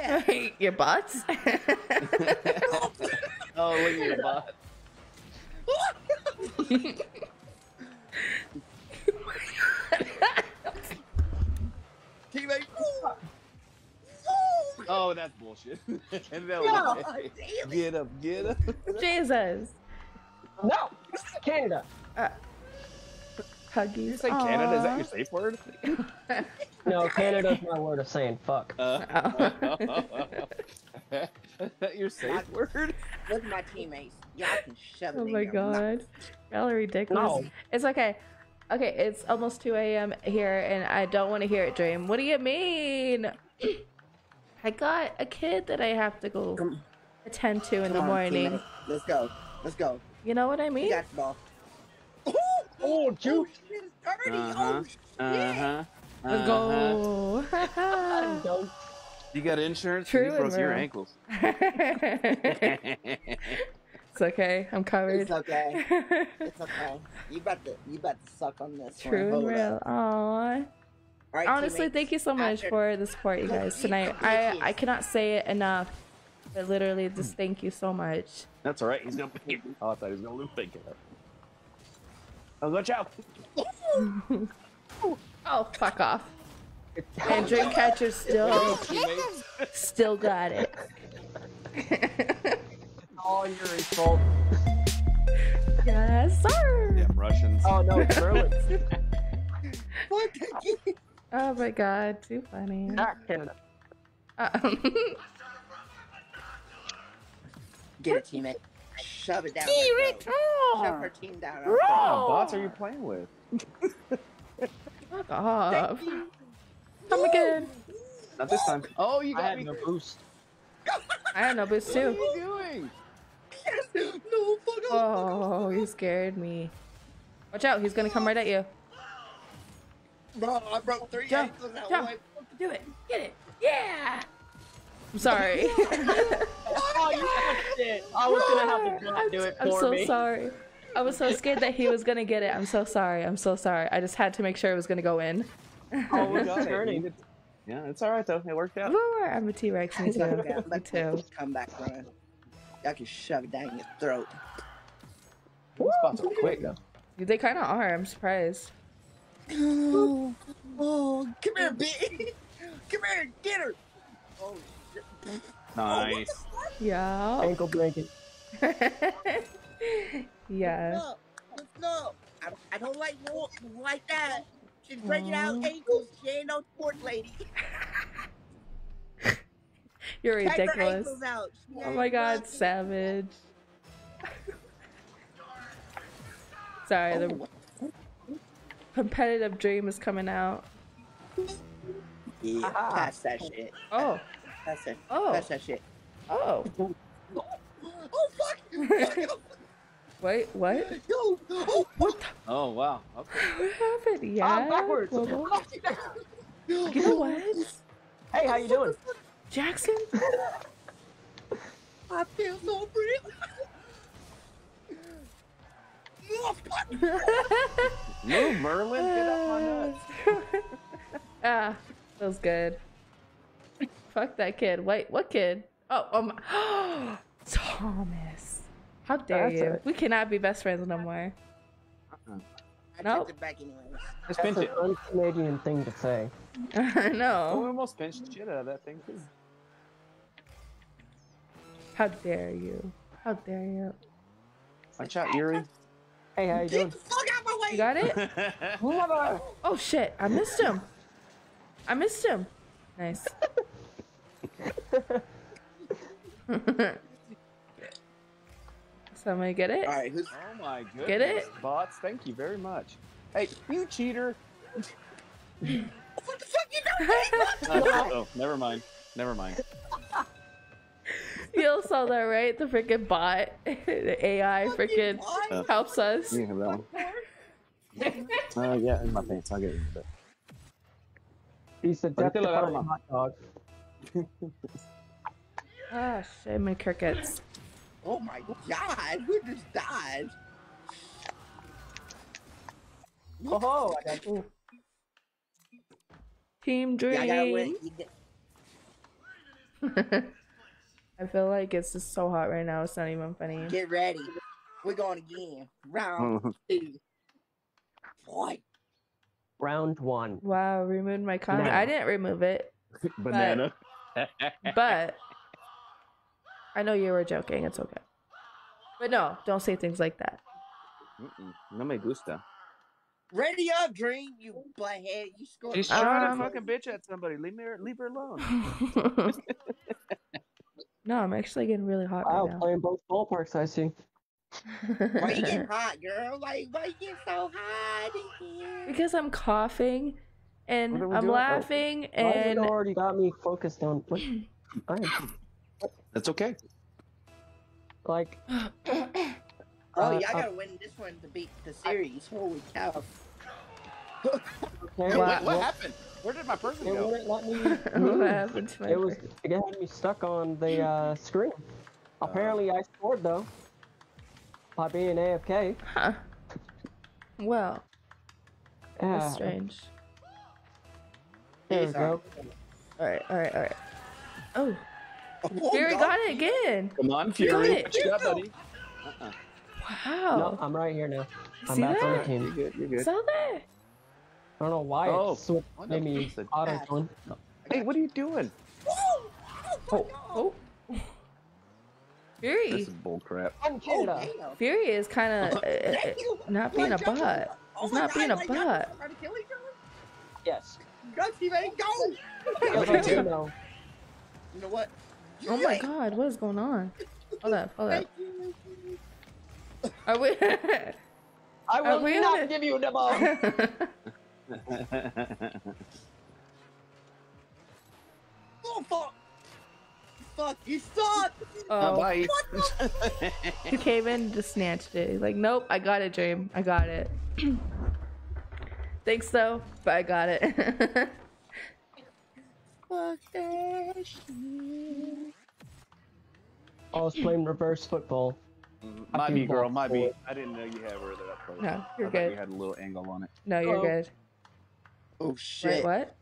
at? Your bots? Oh, look at your bot. Teammate. Ooh. Ooh. Oh, that's bullshit. no way. Get up, get up. Jesus. No, Canada. Huggies. You say Canada? Is that your safe word? No, Canada's my word of saying fuck. Uh, Oh. is that your safe word? Look at my teammates. Y'all can shove it Oh in my your mouth. god. Y'all are ridiculous. No. It's okay. Okay, it's almost 2 a.m. here and I don't want to hear it, Dream. What do you mean? I got a kid that I have to go Come- attend to in Come the on, morning. teammate. Let's go. Let's go. You know what I mean? got the ball. Oh, Oh, oh, juke. shit, it's dirty. Uh-huh. Oh, shit. Uh huh. Let's go. Don't. You got insurance? True You broke your ankles. it's okay. I'm covered. It's okay. It's okay. You about to you about to suck on this one. True and Hold real. up. Aw. All right, Honestly, teammates. thank you so much After- for the support, you guys, tonight. I I cannot say it enough, but literally, hmm. just thank you so much. That's all right. He's gonna. Oh, I thought he was gonna loop pick it up. Oh, watch out! Oh, fuck off. And Dreamcatcher still still got it. All your fault. yes, sir. Damn Russians. Oh no, it's Merlin. What? Oh my god, too funny. Not Canada. Um, Get it, teammate. Shove it down. her throat. Shove her team down. her What kind of bots are you playing with? fuck off. Come again. Not this time. Oh, you got I got had no boost. I had no boost too. What are too. you doing? No, fuck off. Oh, you scared me. Watch out, he's gonna come right at you. Bro, I broke three Jump, ankles that jump. way. Do it. Get it. Yeah. I'm sorry. Oh, oh, you touched it. I was gonna have the bot do it I'm so me. sorry. I was so scared that he was gonna get it. I'm so sorry. I'm so sorry. I just had to make sure it was gonna go in. Oh, we got it. Turning. You did- Yeah, it's all right though. It worked out. Woo, I'm a T-Rex. Me too. Me too. come back run. Y'all can shove it down your throat. These spots are quick though. They kind of are. I'm surprised. Oh, oh, come here, bitch. Come here, get her. Oh, shit. Nice. Yeah. Ankle blanket. yeah. No, no. I, I don't like walk like that. She's breaking out ankles. She ain't no sport lady. You're Check ridiculous. out. She Oh my god, nothing. savage. Sorry, the competitive dream is coming out. yeah, Aha. pass that shit. Oh, Pass that. oh, Pass that shit. oh. Oh fuck! Wait, what? Yo! Oh, What the? Oh wow. Okay. What happened? Yeah. Ah, backwards. Whoa, whoa. You know what? Hey, how you doing? Jackson? I feel so free. Fuck. Move, Merlin. Get up my nuts. ah, feels good. Fuck that kid. Wait, what kid? Oh, um, Thomas. How dare That's you? it. We cannot be best friends no more. I Nope. took it back anyways. Just pinch That's an it. un-Canadian thing to say. I know. Oh, we almost pinched the shit out of that thing too. How dare you? How dare you? Watch out, Yuri. Hey, how you doing? Get the fuck out my way! You got it? Mother- Oh shit! I missed him. I missed him. Nice. Somebody get it? Alright, who's Oh my goodness. Get it? Bots, thank you very much. Hey, you cheater. what the fuck you doing? oh, never mind. Never mind. You all saw that, right? The freaking bot, the AI, freaking What? helps us. You have that one. Uh, yeah, in my pants. I'll get it. But He's a Ahorita lo agarro, death-defying ma. hot dog. Ah, shit, my crickets. Oh my god, who just died? Oh, I got Team Yeah, I gotta win. Dream. You get- I feel like it's just so hot right now. It's not even funny. Get ready. We're going again. Round two. Boy. round one. Wow, removed my comment. Banana. I didn't remove it, Banana. but I know you were joking. It's okay. But no, don't say things like that. Mm-mm. No me gusta. Ready up, Dream, you butthead. You scored. She's trying Um, to fucking bitch at somebody. Leave her, leave her alone. no, I'm actually getting really hot Wow, right playing both ballparks, I see. Why you now. getting hot, girl? Like, why you getting so hot in here? because I'm coughing and What are we I'm doing? Oh, laughing Why has it and already got me focused on what? Alright, That's okay. like Oh, Uh, y'all uh, gotta win this one to beat the series. Holy cow. okay, Hey, what, what happened? Where did my person it go? wouldn't let me. what happened to my It was it had me stuck on the uh, screen. Apparently, I scored though by being AFK. Huh. Well, Yeah, that's strange. there we go. Alright, alright, alright. Oh, Oh, Fury God. got it again. Come on, got Fury. it. What you got, buddy? Uh-uh. Wow. No, I'm right here now. I'm See back on the that? You're good. You're good. Saw that? I don't know why Oh. it switched Oh, no, made me it's a- auto. Hey, what are you doing? Oh, Oh, oh. Fury. This is bull crap. Oh, Canada. damn. Fury is kind of uh, not being a Like, y'all- butt. Oh He's not God, being a like, y'all butt. trying to kill each other? Yes. Go, teammate, go! Yes, me I too. do know. You know what? Oh my god, what is going on? Hold up, hold up. Thank you. Are we? I will we not gonna- give you the ball. Oh, fuck. Fuck. fuck? You suck! Oh, Bye. he came in and just snatched it. He's like, nope, I got it, Dream. I got it. Thanks though, but I got it. Fuck that shit. I was playing reverse football. Mm, might be, girl. walk Might be. I didn't know you had her that close. No, you're I good. You had a little angle on it. no, you're Oh. good. Oh Wait, shit. what?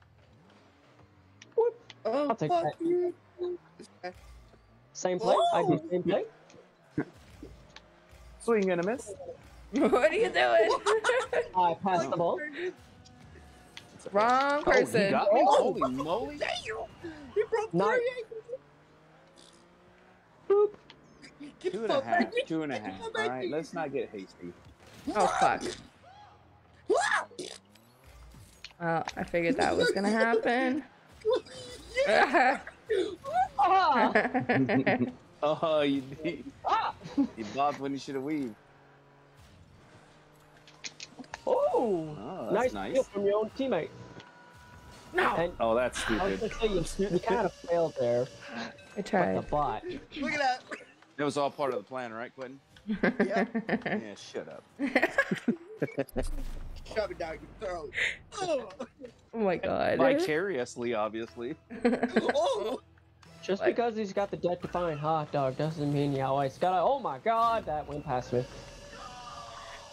Oh, I'll take fuck that. you. Same play. I do same play. Swing and a miss. what are you doing? I passed the ball. Wrong Oh, he person. got me. Oh. Holy moly! Damn. You broke Nice. three Boop. ankles. Get Two the and a fuck half. back here. Two and a Get the half. fuck All back right, here. let's not get hasty. oh fuck. Wow. Well, I figured that was gonna happen. Oh, you you, ah! you bobbed when you should have weaved. Oh! Oh, nice, that's nice. steal from your own teammate. no, And Oh, that's I was stupid. gonna say you, you kind of failed there. I But the bot. Look at that. It was all part of the plan, right, Quentin? Yeah. Yeah, shut up. Shove it down your throat. Oh. oh my god. Vicariously, obviously. oh. Just Like- because he's got the death defying hot dog doesn't mean you oh, always gotta. Oh my god, that went past me.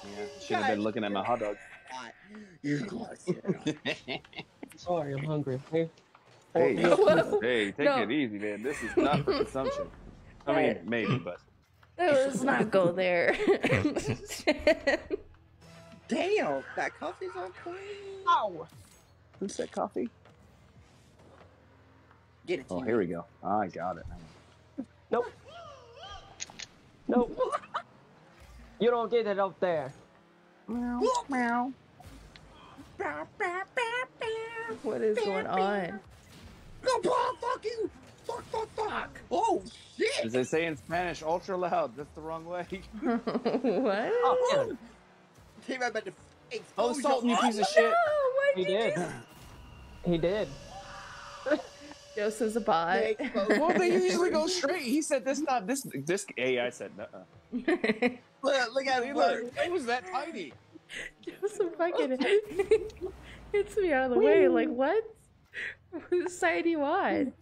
Yeah, should have been looking at my hot dog. God. You're close. Yeah. Oh, Sorry, I'm hungry. Hey, Hey, Whoa. hey, take No. it easy, man. This is not for consumption. I mean, maybe, but Let's not go there. Damn, that coffee's on point. Oh. who's that coffee? Get it. Oh, here we go. I got it. Nope. Nope. you don't get it up there. Meow. what is going on? Go ball, fuck you! Fuck, fuck, fuck! Oh shit! As they say in Spanish, ultra loud. That's the wrong way. Oh, what? Oh, yeah. Team, I bet to Oh, expose Sultan, you piece of eyes. shit. what He did. He did. Joseph's a bot. Well, they usually go straight. He said this not This this AI said, no. Look, look at it look, it was that tiny. Joseph fucking hits me out of the way. Like what? Whose side do you want?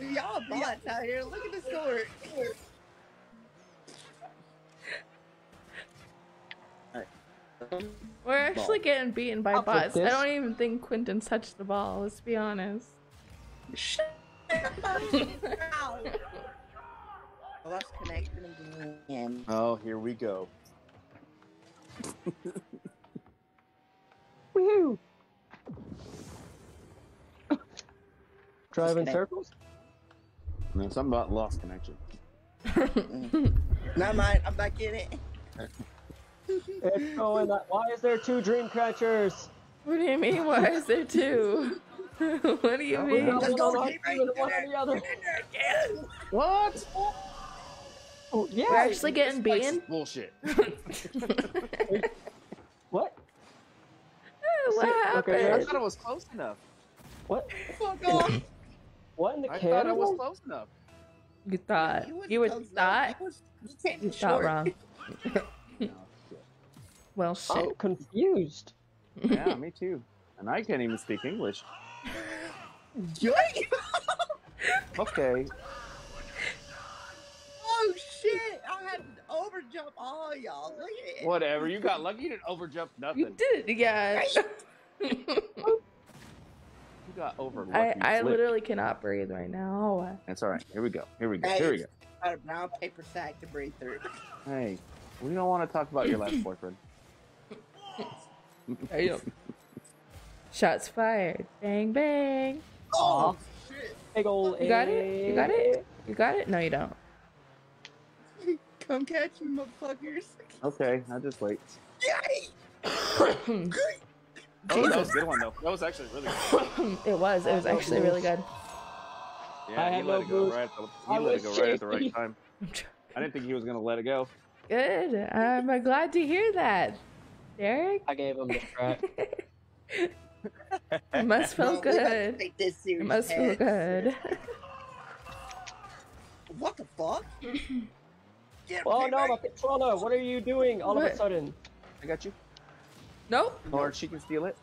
Y'all bots out here. Look at this score. We're actually getting beaten by I'll bots. I don't even think Quentin touched the ball. Let's be honest. Ow. I lost connection again. Oh, here we go. Woohoo! Driving Disconnect. circles? Man, something about lost connection. Not mine. I'm back in it. It's going that. Why is there two dream catchers? What do you mean? Why is there two? what do you We mean? got Let's go, on our teammate. one the other. What? Oh, yeah. We're actually getting beaten. Bullshit. What? what Okay, I thought it was close enough. What? Fuck off. What in the I thought it was close enough. You thought. was You would thought. You was- you can't be You thought wrong. No, oh, shit. Well, shit. I'm confused. yeah, me too. And I can't even speak English. Okay. oh shit! I had to overjump all y'all. Look at it. Whatever. You got lucky. You didn't overjump nothing. You did, yeah. You got over lucky. I, I flip. literally cannot breathe right now. That's all right. Here we go. Here we go. Hey. Here we go. I got a brown paper sack to breathe through. Hey, we don't want to talk about your last boyfriend. Shots fired. Bang, bang. Oh shit! Big ol' You got it? You got it? You got it? No, you don't. Come catch me, motherfuckers! Okay, I'll just wait. Yay! Oh, that was a good one though. That was actually really good. it was. It was actually really good. Yeah, I he let no it go boost. right. At the, I he let it was go right at the right time. I didn't think he was gonna let it go. Good. I'm uh, glad to hear that. Derek? I gave him the strap. It must feel No, good. Take this It serious. must feel good. What the fuck? Get Oh me, no, my man. controller! What are you doing all of a sudden? I got you. Nope. Or she can steal it.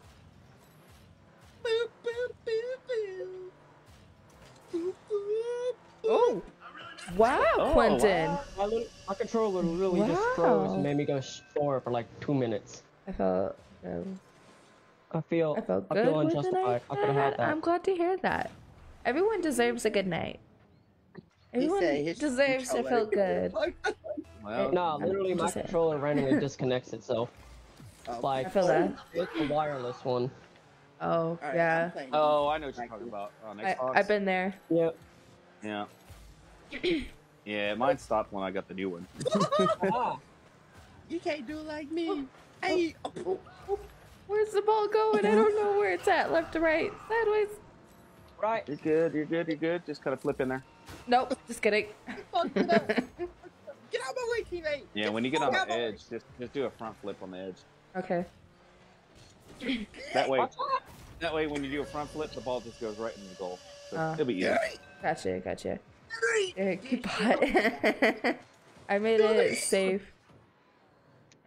Wow, Oh, Quentin. wow. My, little, my controller literally just froze and made me go store for like two minutes. I felt. Um, I feel I felt I good feel with the unjustified. night. I could have had that. I'm glad to hear that. Everyone deserves a good night. Everyone deserves to feel good. Well, No, literally my controller randomly disconnects itself. Oh, Like I feel that. it's a wireless one. Oh, all right, I'm yeah. oh, I know what you're talking about. On I, I've been there. Yep. Yeah. yeah, mine stopped when I got the new one. ah, You can't do it like me. Hey, oh, Where's the ball going? I don't know where it's at. Left to right, sideways. right. You're good. You're good. You're good. Just kind of flip in there. Nope, just kidding. fuck it up. Get out my way, teammate. Yeah, Get when you get on the out my edge, just just do a front flip on the edge. okay. That way, that way, when you do a front flip, the ball just goes right in the goal. So Oh. it'll be easy. Gotcha, gotcha. Hurry, Eric, hurry. bot. I made it safe.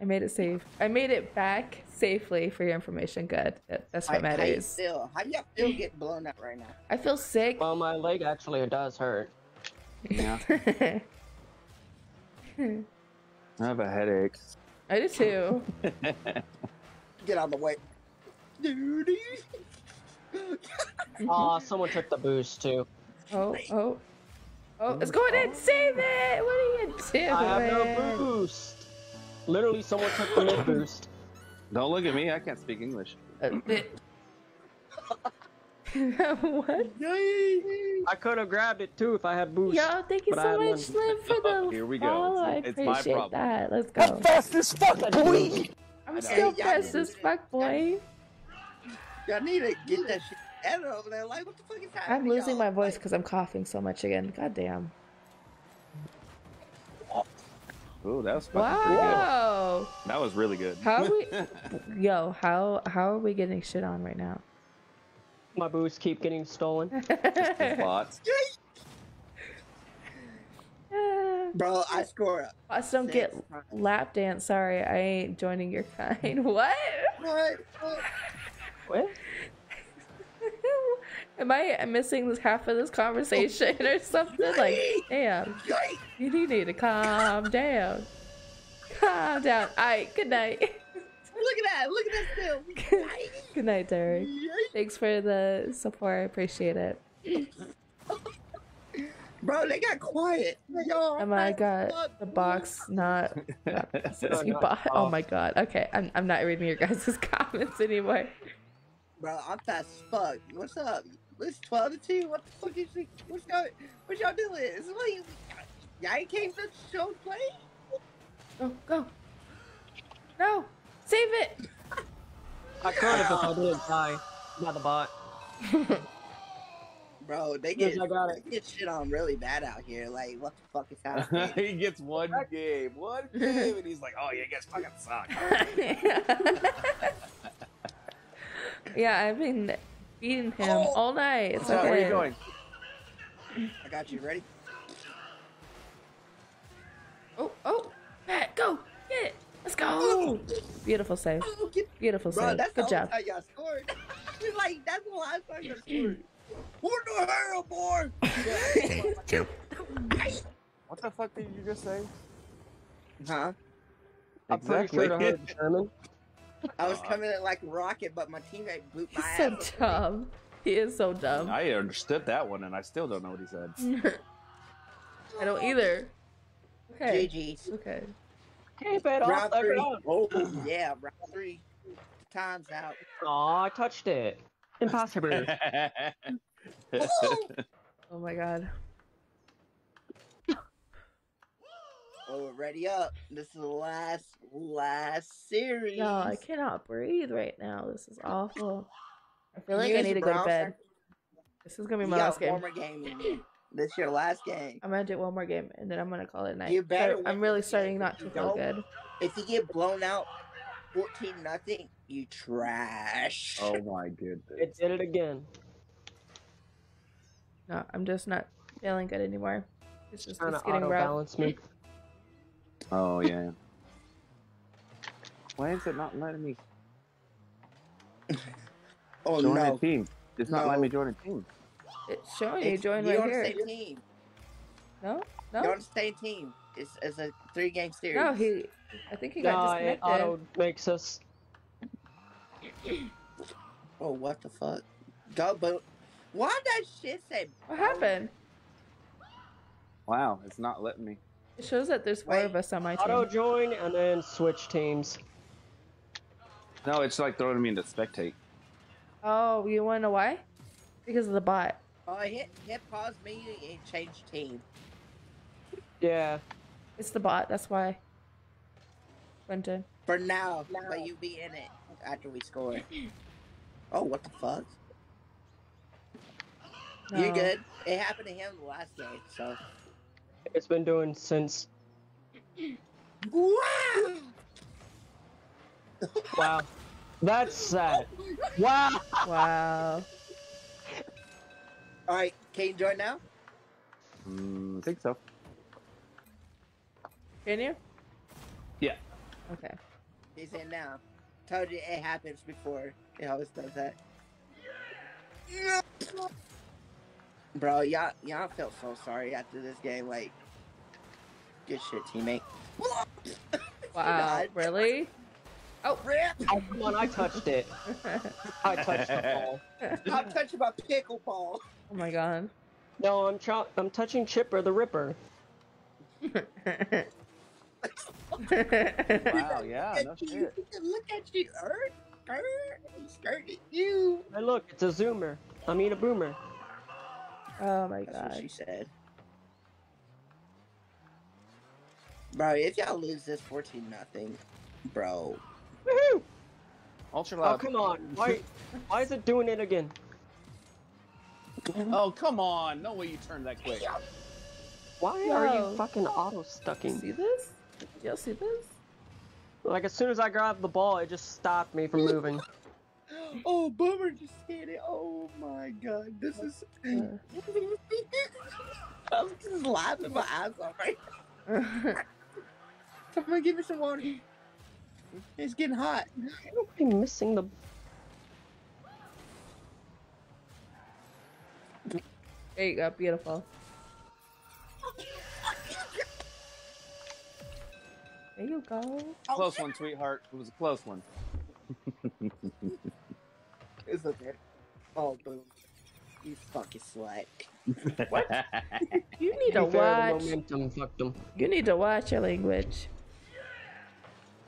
I made it safe. I made it back safely for your information. Good. That- That's what How- How you matters. feel? How you feel getting blown up right now? I feel sick. Well, my leg actually does hurt. Yeah, I have a headache. I do too. Get out of the way. Dude. Aw, someone took the boost too. Oh, oh. Oh, it's going in. Save it. What are you doing? I have no boost. Literally, someone took the mid boost. Don't look at me. I can't speak English. Uh, what? I could have grabbed it too if I had boost. Yo, thank you so much, none. Slim, for the Here we go. follow. I It's- it's my appreciate problem. that. Let's go. I'm fast as fuck, boy. I'm still Hey, fast as fuck, boy. Y'all need to get that shit edited over there. Like, what the fuck is happening? I'm losing y'all? my voice because I'm coughing so much again. God damn. Ooh, that was fucking pretty good. Wow. That was really good. How are we? Yo, how how are we getting shit on right now? My boosts keep getting stolen. Bots. Bro, I score. Boss don't get times. lap dance. Sorry, I ain't joining your kind. What? What? What? What? Am I missing this half of this conversation or something? Like, damn, you need to calm down. Calm down. All right, good night. Look at that. Look at that still. Good night, Derek. Thanks for the support. I appreciate it. Bro, they got quiet. Yo, Oh my god, the box not. not you bought. Oh my god. Okay, I'm, I'm not reading your guys' comments anymore. Bro, I'm fast as fuck. What's up? It's 12 to 2. What the fuck is it? What's going What y'all doing? Is what you, y'all came to show play? Go, go. No, save it. I could have if I didn't die by the bot. Bro, they Yes, get, I got it. they get shit on really bad out here. Like, what the fuck is happening? he gets one game, one game, and he's like, "Oh, you guys fucking suck." yeah, I've been beating him Oh. all night. It's So, okay. where are you going? I got you. Ready? Oh, oh, Pat, go, get it. Let's go. Oh. Beautiful save. Oh, get, Beautiful bro, save. that's Good job. only time y'all scored. Like, that's the last time y'all scored. What the hell, boy? What the fuck did you just say? huh? I'm pretty sure I heard German. I was uh-huh. coming in like rocket, but my teammate blew my He's so dumb. He is so dumb. I understood that one, and I still don't know what he said. I don't either. Okay. GG's. Okay. Keep it off Round the three. Oh, yeah, round three. Time's out. Aw, I touched it. Impossible. Oh my god. Oh, ready up. This is the last, last series. No, I cannot breathe right now. This is awful. I feel like I need to go to bed. This is gonna be You my got last game. one more game in you. This your last game. I'm gonna do one more game and then I'm gonna call it a night. You better I'm really starting not to feel good. If you get blown out 14 nothing, you trash. oh my goodness. it did it again. No, I'm just not feeling good anymore. It's just Trying it's to getting auto rough. balance me. Oh yeah. Why is it not letting me Oh join no. a team? It's not letting me join a team. It's showing you It's- join you're right on here. the same team. No, You're no, on the same team. It's, it's a three game series. no. He, I think he No, got it disconnected. auto makes us. Oh, what the fuck? Go, but why that shit say? What happened? Wow, it's not letting me. It shows that there's four Wait, of us on my team. Auto join and then switch teams. No, it's like throwing me into spectate. Oh, you want to know why? Because of the bot. Oh, hit hit pause menu and change team. Yeah. It's the bot. That's why. Quentin. For now, but you be in it after we score. Oh, what the fuck? You're good. It happened to him the last game, so. It's been doing since. Wow! Wow. That's sad. Wow. Wow. All right, can you join now? Mm, I think so. Can you? Yeah. Okay. He's in now. Told you it happens before. It always does that. Bro, y'all, y'all felt so sorry after this game. Like, good shit, teammate. Wow. God. Really? Oh, Rip! Oh, come on, I touched it. I touched the ball. I'm touching my pickleball. oh my god. No, I'm try- I'm touching Chipper the Ripper. Wow, yeah, no Look at you. shit. Look at you, Ert. Ert. He skirted you. Hey, look, it's a zoomer. I mean a boomer. oh my That's what god. she said. Bro, if y'all lose this 14 nothing, bro. Woohoo! Ultra oh, loud. Oh, come on. Why, why is it doing it again? Oh, come on. No way you turned that quick. Why are you fucking auto stucking? See this? Y'all see this? Like, as soon as I grabbed the ball, it just stopped me from moving. Oh, Boomer just hit it. Oh my god, this is. I was just laughing my ass off right Someone give me some water. It's getting hot. I'm missing the. there you go. Beautiful. There you go. Close one, sweetheart. It was a close one. It's okay. Oh, boom. You fucking slut. What? you need to To be watch. momentum fucked him. You need to watch your language.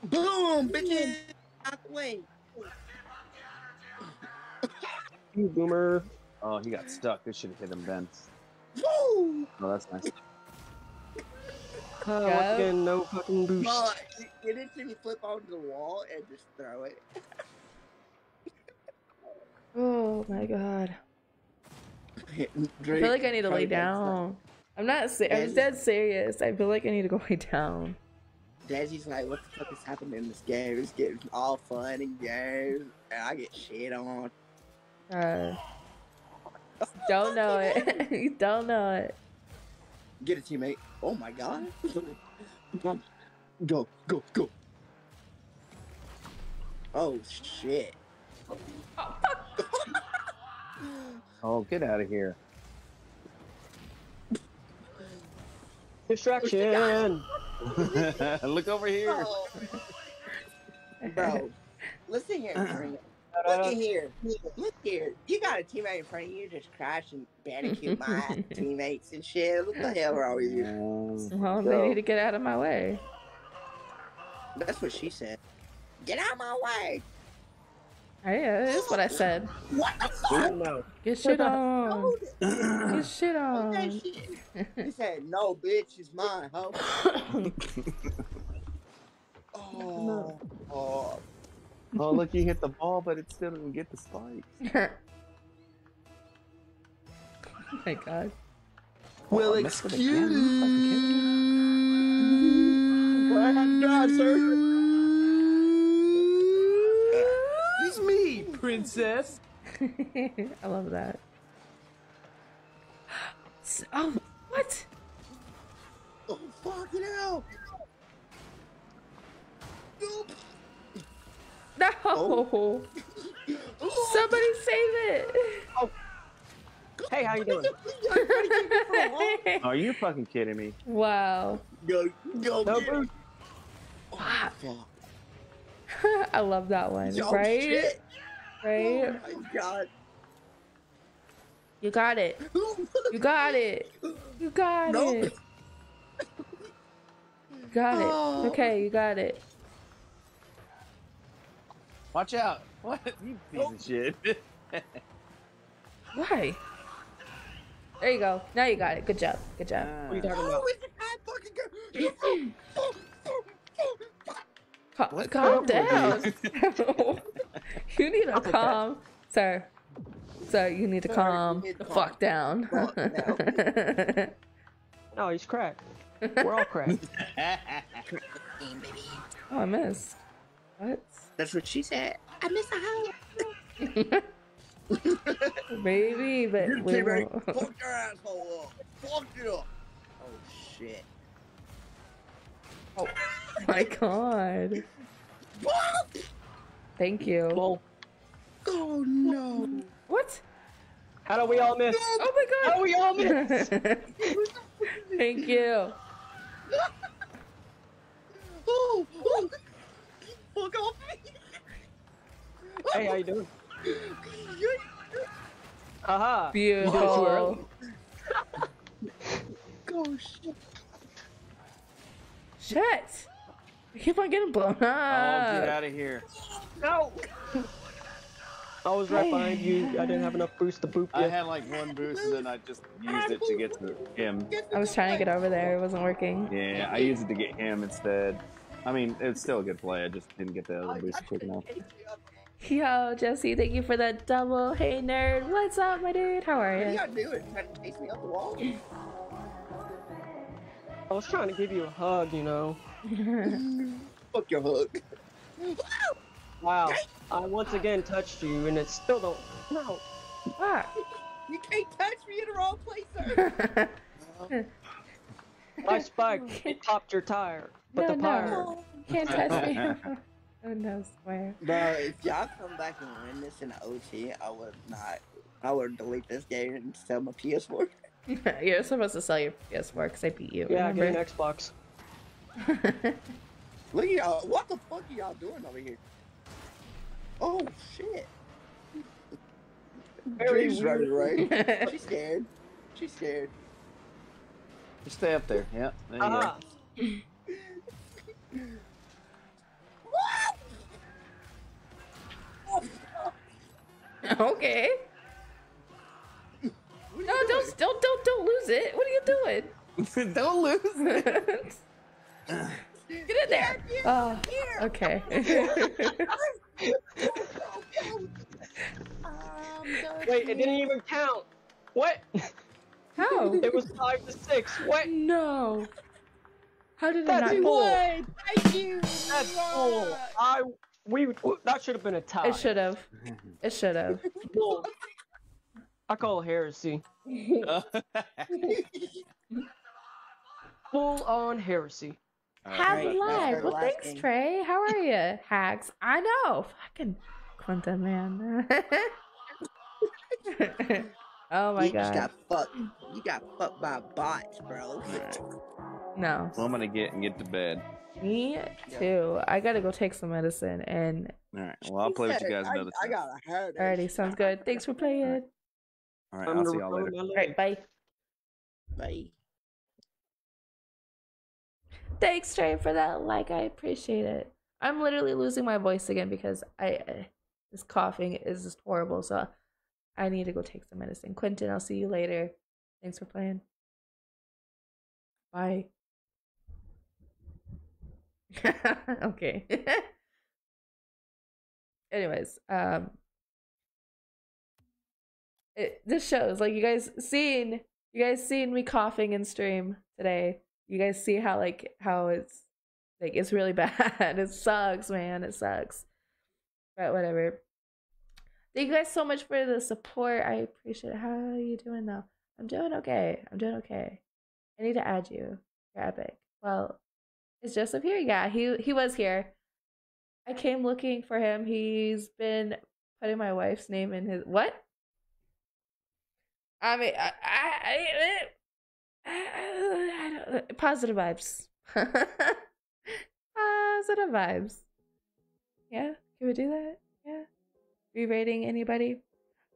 Boom, bitches! Out the way. You boomer. oh, he got stuck. This should have hit him then. Woo! Oh, that's nice. Uh, Yeah. Once again, no fucking boost. Bro, you didn't see me flip onto the wall and just throw it. Oh my god. I feel like I need to lay down. I'm not. Se- I'm dead serious. I feel like I need to go lay down. Daddy's like, what the fuck is happening in this game? It's getting all fun and games, and I get shit on. Uh, don't know it. you don't know it. Get a teammate. Oh my god. go, go, go. Oh shit. Oh, get out of here. Distraction. Look over here. Oh. Bro, listen here, Frank. Look at here. Look here. You got a teammate in front of you just crashing Bandicoot my teammates and shit. What the hell wrong with you? Well, go. they need to get out of my way. That's what she said. Get out of my way. Hey, that is what I said. What the fuck? Get shit on. Hold it. Get shit Hold that on. shit. He said, no, bitch, it's mine, ho. Oh, oh. oh, look, you hit the ball, but it still didn't get the spike. oh my god. Well, I missed it again. excuse. What God, sir. It's me, princess. I love that. S- Oh, what? Oh, fucking hell! Nope. No! Oh. Somebody save it! Oh. Hey, how you doing? Are you fucking kidding me? wow. Go, go, No get Oh, Fuck. fuck. I love that one. Oh, right? shit. Right? Oh my god. You got it. You got it. You got Nope. it. You got Oh. it. Okay, you got it. Watch out! What? You piece of shit. Why? There you go. Now you got it. Good job. Good job. What are you talking about? Oh, it's a bad fucking girl. Calm down. you need to I'll calm, sir. Sir, you need to Sir, calm need the to fuck down. Fuck down. No, oh, he's cracked. We're all cracked. oh, I missed. What? That's what she said. I miss the house. Maybe, but You we came ready. won't. Fuck your asshole up. Fuck it up. Oh shit. Oh my god. Thank you. well, Oh no. What? how do we all miss? Oh my god. How god. do we all miss? Thank you. Oh, oh. Fuck off me. hey, how you doing? Aha. You did Beautiful. early. Oh shit. Shit. I keep on getting blown up. oh, get out of here! No. I was right Hey. behind you. I didn't have enough boost to boop I had like one boost and then I just used it to get to him. I was trying to get over there. It wasn't working. Yeah, I used it to get him instead. I mean, it's still a good play. I just didn't get the other boost quick enough. Yo, Jesse, thank you for that double. Hey, nerd. What's up, my dude? How are What are you? doing? Trying to chase me up the wall? I was trying to give you a hug, you know. Fuck your hook. Wow. I once again touched you, and it still don't. No. Fuck. Ah. You can't touch me in the wrong place, sir. My spike it popped your tire, but no, the tire. no. Can't touch me. oh no, swear. Bro, if y'all come back and win this in OT, I would not. I would delete this game and sell my PS4. You're supposed to sell your PS4 because I beat you. Yeah, get an? Xbox. Look at y'all. What the fuck are y'all doing over here? Oh shit. Very Dream's running right. She's scared. She's scared. Just stay up there. Yeah, there you Aha. Uh-huh. okay. No, don't, don't, don't, don't lose it. What are you doing? Don't lose. Get in there. Oh, okay. Um, Wait, it didn't even count. What? How? It was five to six. What? No. How did it That's not? bull. Thank you. That's bull. I we that should have been a tie. It should have. It should have. Bull. I call it heresy. Full on heresy. Uh, Have Right, live. Well, thanks, last game. Trey. How are you, Hags? I know. Fucking Quentin, man. oh my god. you just got fucked. You got fucked by bots, bro. No. Well, I'm gonna get and get to bed. Me too. I gotta go take some medicine and All right. Well, I'll play with you guys I, another I time. got a headache. alrighty, sounds good. Thanks for playing. All right. I'm I'll see y'all later. my. Alright, bye. Bye. Thanks, Trey, for that like. I appreciate it. I'm literally losing my voice again because I, I this coughing is just horrible. So I need to go take some medicine. Quentin, I'll see you later. Thanks for playing. Bye. okay. Anyways, um, it this shows like you guys seen you guys seen me coughing in stream today. You guys see how like how it's like it's really bad. It sucks, man. It sucks. But whatever. Thank you guys so much for the support. I appreciate it. How are you doing though? I'm doing okay. I'm doing okay. I need to add you. You're epic. Well, is Joseph here? Yeah, he he was here. I came looking for him. He's been putting my wife's name in his what? I mean, I, I, I, I don't, positive vibes. positive vibes. Yeah, can we do that? Yeah. Re-rating anybody?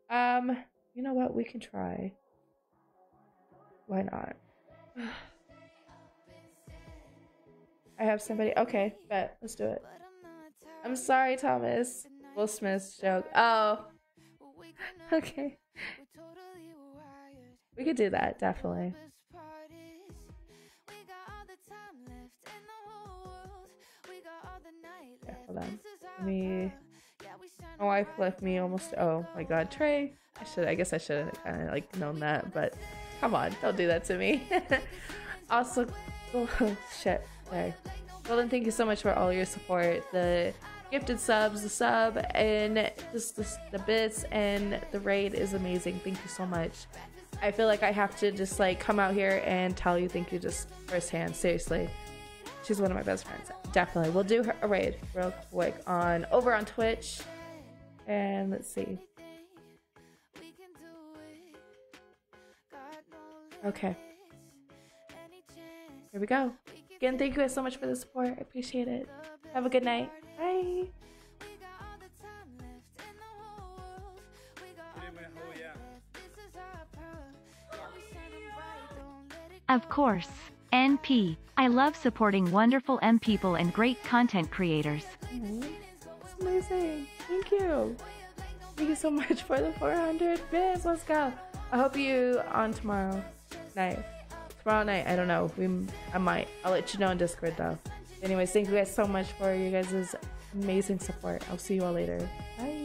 Um, you know what? We can try. Why not? I have somebody. Okay, bet. Let's do it. I'm sorry, Thomas. Will Smith's joke. Oh. Okay. We could do that, definitely. On. Let me. My wife left me almost. Oh my god, Trey. I should. I guess I should have kind of like known that, but come on, don't do that to me. also, oh, shit. Sorry. Golden, thank you so much for all your support. The gifted subs, the sub, and just the, the bits and the raid is amazing. Thank you so much. I feel like I have to just like come out here and tell you thank you just firsthand. Seriously. She's one of my best friends. Definitely. We'll do her a raid real quick on over on Twitch. And let's see. Okay. Here we go. Again, thank you guys so much for the support. I appreciate it. Have a good night. Bye. Of course. NP. I love supporting wonderful M people and great content creators. Amazing. Thank you. Thank you so much for the 400 bits. Let's go. I hope you on tomorrow night. Tomorrow night, I don't know. We, I might. I'll let you know on Discord though. Anyways, thank you guys so much for you guys' amazing support. I'll see you all later. Bye.